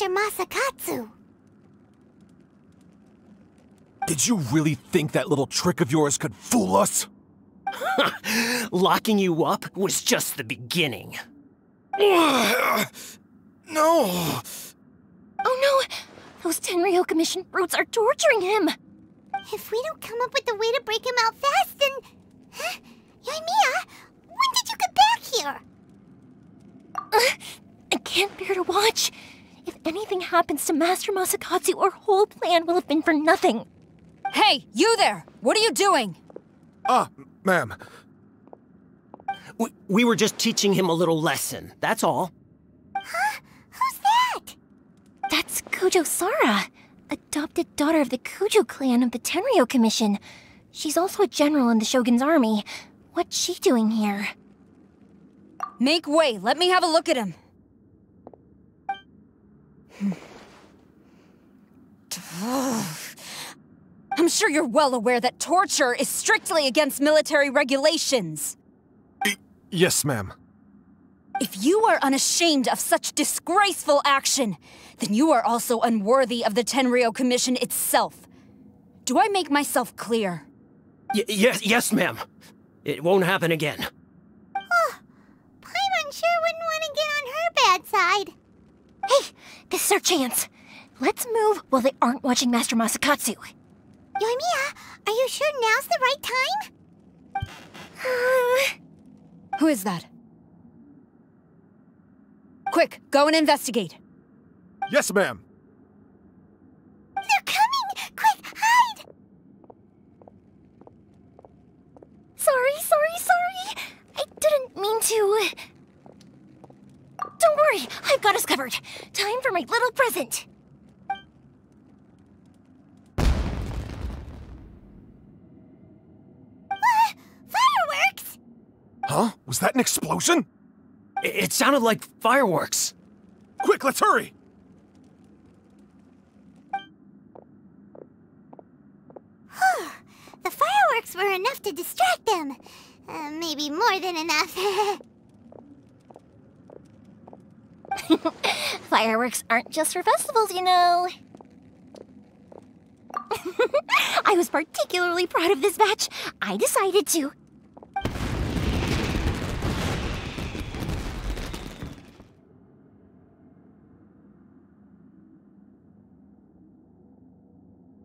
Must be Masakatsu. Did you really think that little trick of yours could fool us? Locking you up was just the beginning. no! Oh no! Those Tenryou Commission brutes are torturing him! If we don't come up with a way to break him out fast, then... Huh? Yoimiya, when did you get back here? I can't bear to watch. If anything happens to Master Masakatsu, our whole plan will have been for nothing. Hey, you there! What are you doing? Ah, ma'am. We, we were just teaching him a little lesson, that's all. Huh? Who's that? That's Kujou Sara, adopted daughter of the Kujou clan of the Tenryou Commission. She's also a general in the Shogun's army. What's she doing here? Make way, let me have a look at him. I'm sure you're well aware that torture is strictly against military regulations. Yes, ma'am. If you are unashamed of such disgraceful action, then you are also unworthy of the Tenryou Commission itself. Do I make myself clear? Y yes, yes, ma'am. It won't happen again. Paimon sure wouldn't want to get on her bad side. Hey, this is our chance. Let's move while they aren't watching Master Masakatsu. Yoimiya, are you sure now's the right time? Who is that? Quick, go and investigate. Yes, ma'am. They're coming! Quick, hide! Sorry, sorry, sorry. I didn't mean to. Don't worry, I've got us covered. Time for my little present. Ah, fireworks! Huh? Was that an explosion? It, it sounded like fireworks. Quick, let's hurry! the fireworks were enough to distract them. Uh, maybe more than enough. Fireworks aren't just for festivals, you know. I was particularly proud of this batch. I decided to.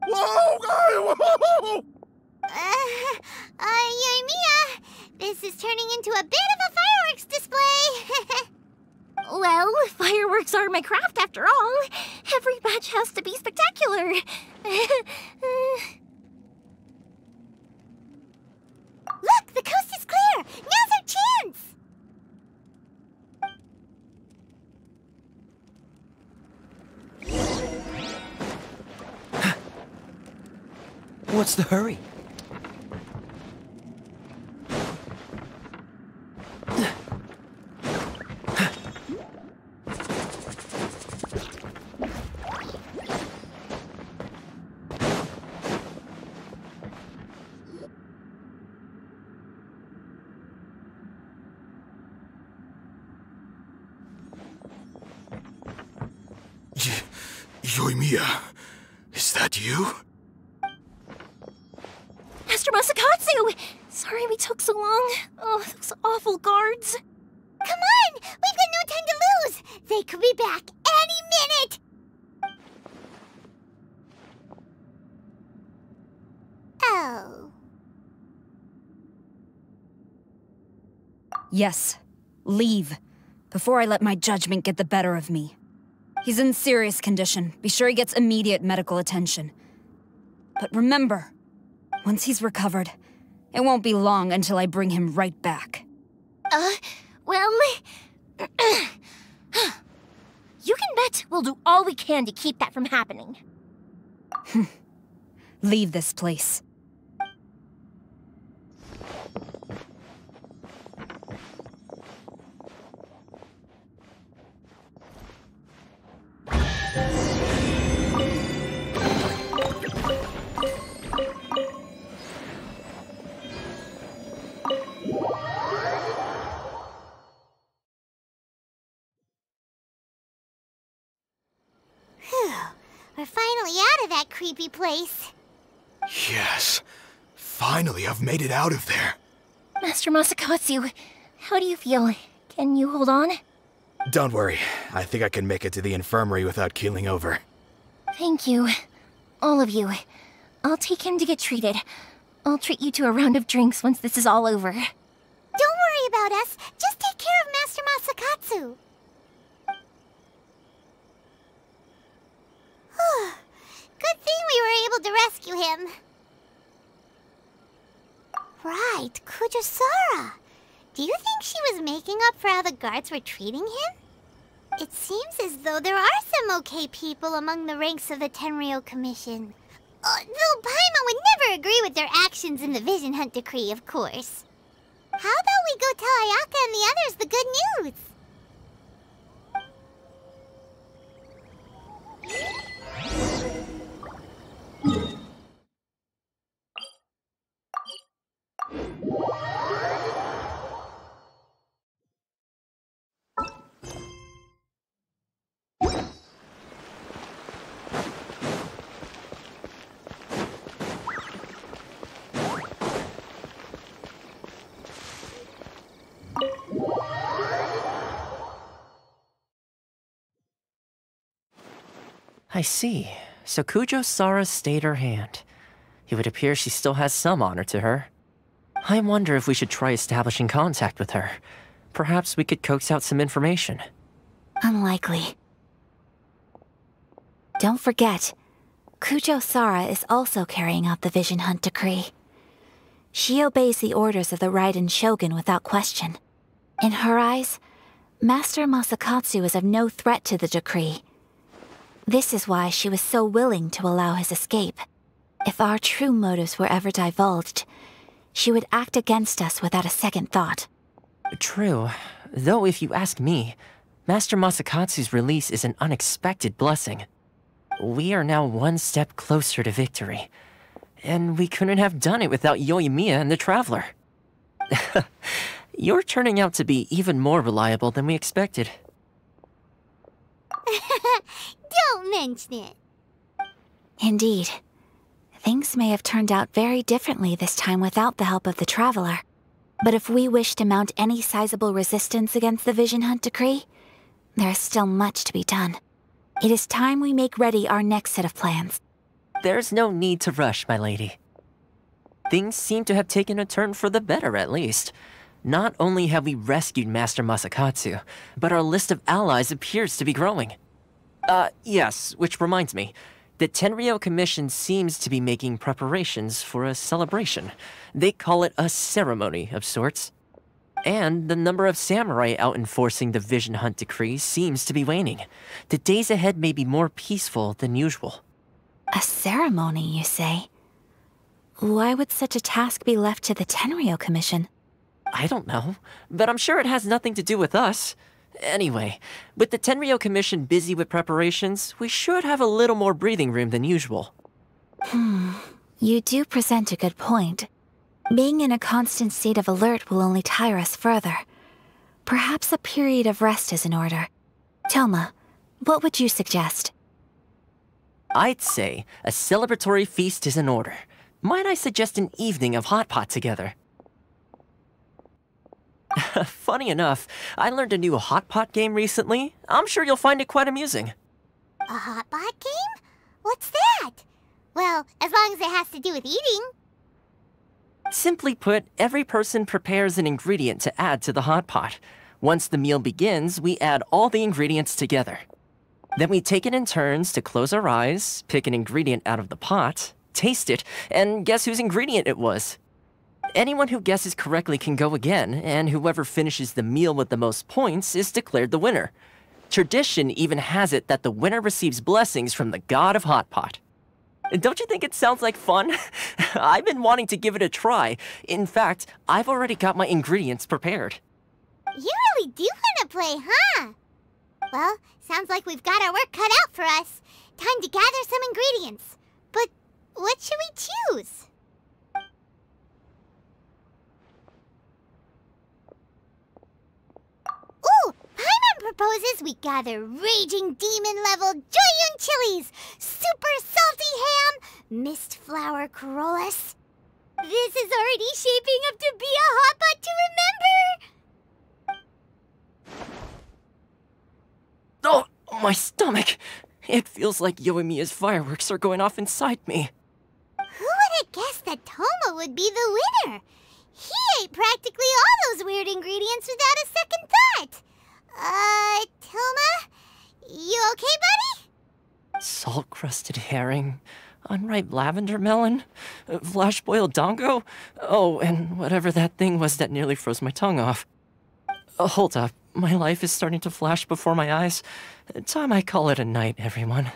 Whoa! Whoa! Uh, uh, Yoimiya, this is turning into a bit of a fireworks display. Well, fireworks are my craft after all. Every match has to be spectacular. Look, the coast is clear! Now's our chance! What's the hurry? Yoimiya, is that you? Master Masakatsu! Sorry we took so long. Oh, those awful guards. Come on! We've got no time to lose! They could be back any minute! Oh. Yes, leave. Before I let my judgment get the better of me. He's in serious condition. Be sure he gets immediate medical attention. But remember, once he's recovered, it won't be long until I bring him right back. Uh, well... you can bet we'll do all we can to keep that from happening. Leave this place. We're finally out of that creepy place. Yes. Finally, I've made it out of there. Master Masakatsu, how do you feel? Can you hold on? Don't worry. I think I can make it to the infirmary without keeling over. Thank you. All of you. I'll take him to get treated. I'll treat you to a round of drinks once this is all over. Don't worry about us. Just take care of Master Masakatsu. Good thing we were able to rescue him. Right, Kujou Sara. Do you think she was making up for how the guards were treating him? It seems as though there are some okay people among the ranks of the Tenryou Commission. Uh, though Paimon would never agree with their actions in the Vision Hunt Decree, of course. How about we go tell Ayaka and the others the good news? I see. So Kujou Sara stayed her hand. It would appear she still has some honor to her. I wonder if we should try establishing contact with her. Perhaps we could coax out some information. Unlikely. Don't forget, Kujou Sara is also carrying out the Vision Hunt decree. She obeys the orders of the Raiden Shogun without question. In her eyes, Master Masakatsu is of no threat to the decree. This is why she was so willing to allow his escape. If our true motives were ever divulged, she would act against us without a second thought. True. Though if you ask me, Master Masakatsu's release is an unexpected blessing. We are now one step closer to victory. And we couldn't have done it without Yoimiya and the Traveler. You're turning out to be even more reliable than we expected. Don't mention it. Indeed. Things may have turned out very differently this time without the help of the Traveler. But if we wish to mount any sizable resistance against the Vision Hunt Decree, there is still much to be done. It is time we make ready our next set of plans. There's no need to rush, my lady. Things seem to have taken a turn for the better, at least. Not only have we rescued Master Masakatsu, but our list of allies appears to be growing. Uh, yes, which reminds me. The Tenryou Commission seems to be making preparations for a celebration. They call it a ceremony of sorts. And the number of samurai out enforcing the Vision Hunt decree seems to be waning. The days ahead may be more peaceful than usual. A ceremony, you say? Why would such a task be left to the Tenryou Commission? I don't know, but I'm sure it has nothing to do with us. Anyway, with the Tenryou Commission busy with preparations, we should have a little more breathing room than usual. Hmm. You do present a good point. Being in a constant state of alert will only tire us further. Perhaps a period of rest is in order. Thoma, what would you suggest? I'd say a celebratory feast is in order. Might I suggest an evening of hot pot together? Funny enough, I learned a new hot pot game recently. I'm sure you'll find it quite amusing. A hot pot game? What's that? Well, as long as it has to do with eating. Simply put, every person prepares an ingredient to add to the hot pot. Once the meal begins, we add all the ingredients together. Then we take it in turns to close our eyes, pick an ingredient out of the pot, taste it, and guess whose ingredient it was. Anyone who guesses correctly can go again, and whoever finishes the meal with the most points is declared the winner. Tradition even has it that the winner receives blessings from the god of Hot Pot. Don't you think it sounds like fun? I've been wanting to give it a try. In fact, I've already got my ingredients prepared. You really do want to play, huh? Well, sounds like we've got our work cut out for us. Time to gather some ingredients. But what should we choose? Ooh! Paimon proposes we gather raging demon-level Jueyun chilies, super salty ham, mist flower corollas. This is already shaping up to be a hot pot to remember! Oh, my stomach! It feels like Yoimiya's fireworks are going off inside me. Who would have guessed that Thoma would be the winner? He ate practically all those weird ingredients without a second thought. Uh, Thoma? You okay, buddy? Salt crusted herring, unripe lavender melon, flash boiled dongo. Oh, and whatever that thing was that nearly froze my tongue off. Uh, hold up, my life is starting to flash before my eyes. Time I call it a night, everyone.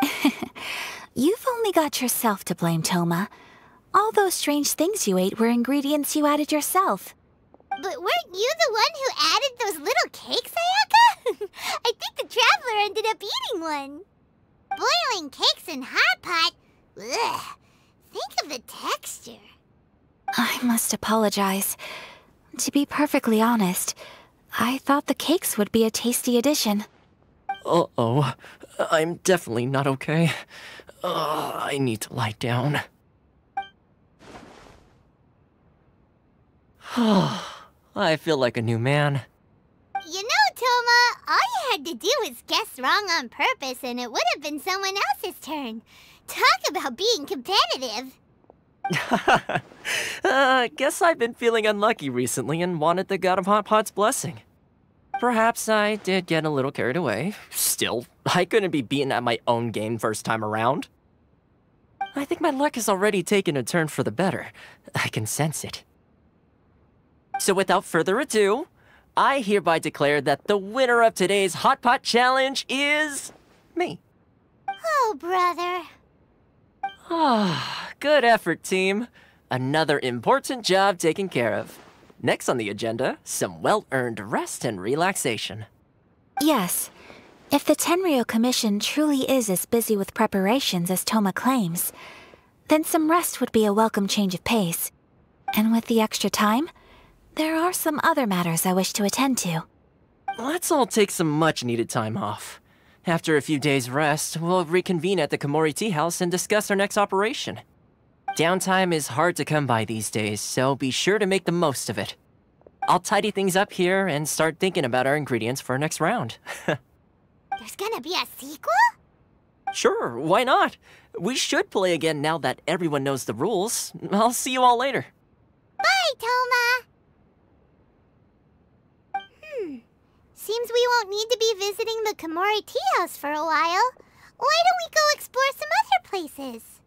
You've only got yourself to blame, Thoma. All those strange things you ate were ingredients you added yourself. But weren't you the one who added those little cakes, Ayaka? I think the Traveler ended up eating one. Boiling cakes in hot pot? Ugh. Think of the texture. I must apologize. To be perfectly honest, I thought the cakes would be a tasty addition. Uh-oh. I'm definitely not okay. Uh, I need to lie down. I feel like a new man. You know, Thoma, all you had to do was guess wrong on purpose and it would have been someone else's turn. Talk about being competitive. uh, guess I've been feeling unlucky recently and wanted the God of Hot Pot's blessing. Perhaps I did get a little carried away. Still, I couldn't be beaten at my own game first time around. I think my luck has already taken a turn for the better. I can sense it. So without further ado, I hereby declare that the winner of today's Hot Pot Challenge is... me. Oh, brother. Ah, good effort, team. Another important job taken care of. Next on the agenda, some well-earned rest and relaxation. Yes. If the Tenryou Commission truly is as busy with preparations as Thoma claims, then some rest would be a welcome change of pace. And with the extra time, there are some other matters I wish to attend to. Let's all take some much-needed time off. After a few days' rest, we'll reconvene at the Komore Tea House and discuss our next operation. Downtime is hard to come by these days, so be sure to make the most of it. I'll tidy things up here and start thinking about our ingredients for our next round. There's gonna be a sequel? sure, why not? We should play again now that everyone knows the rules. I'll see you all later. Bye, Thoma! Seems we won't need to be visiting the Komore Tea House for a while. Why don't we go explore some other places?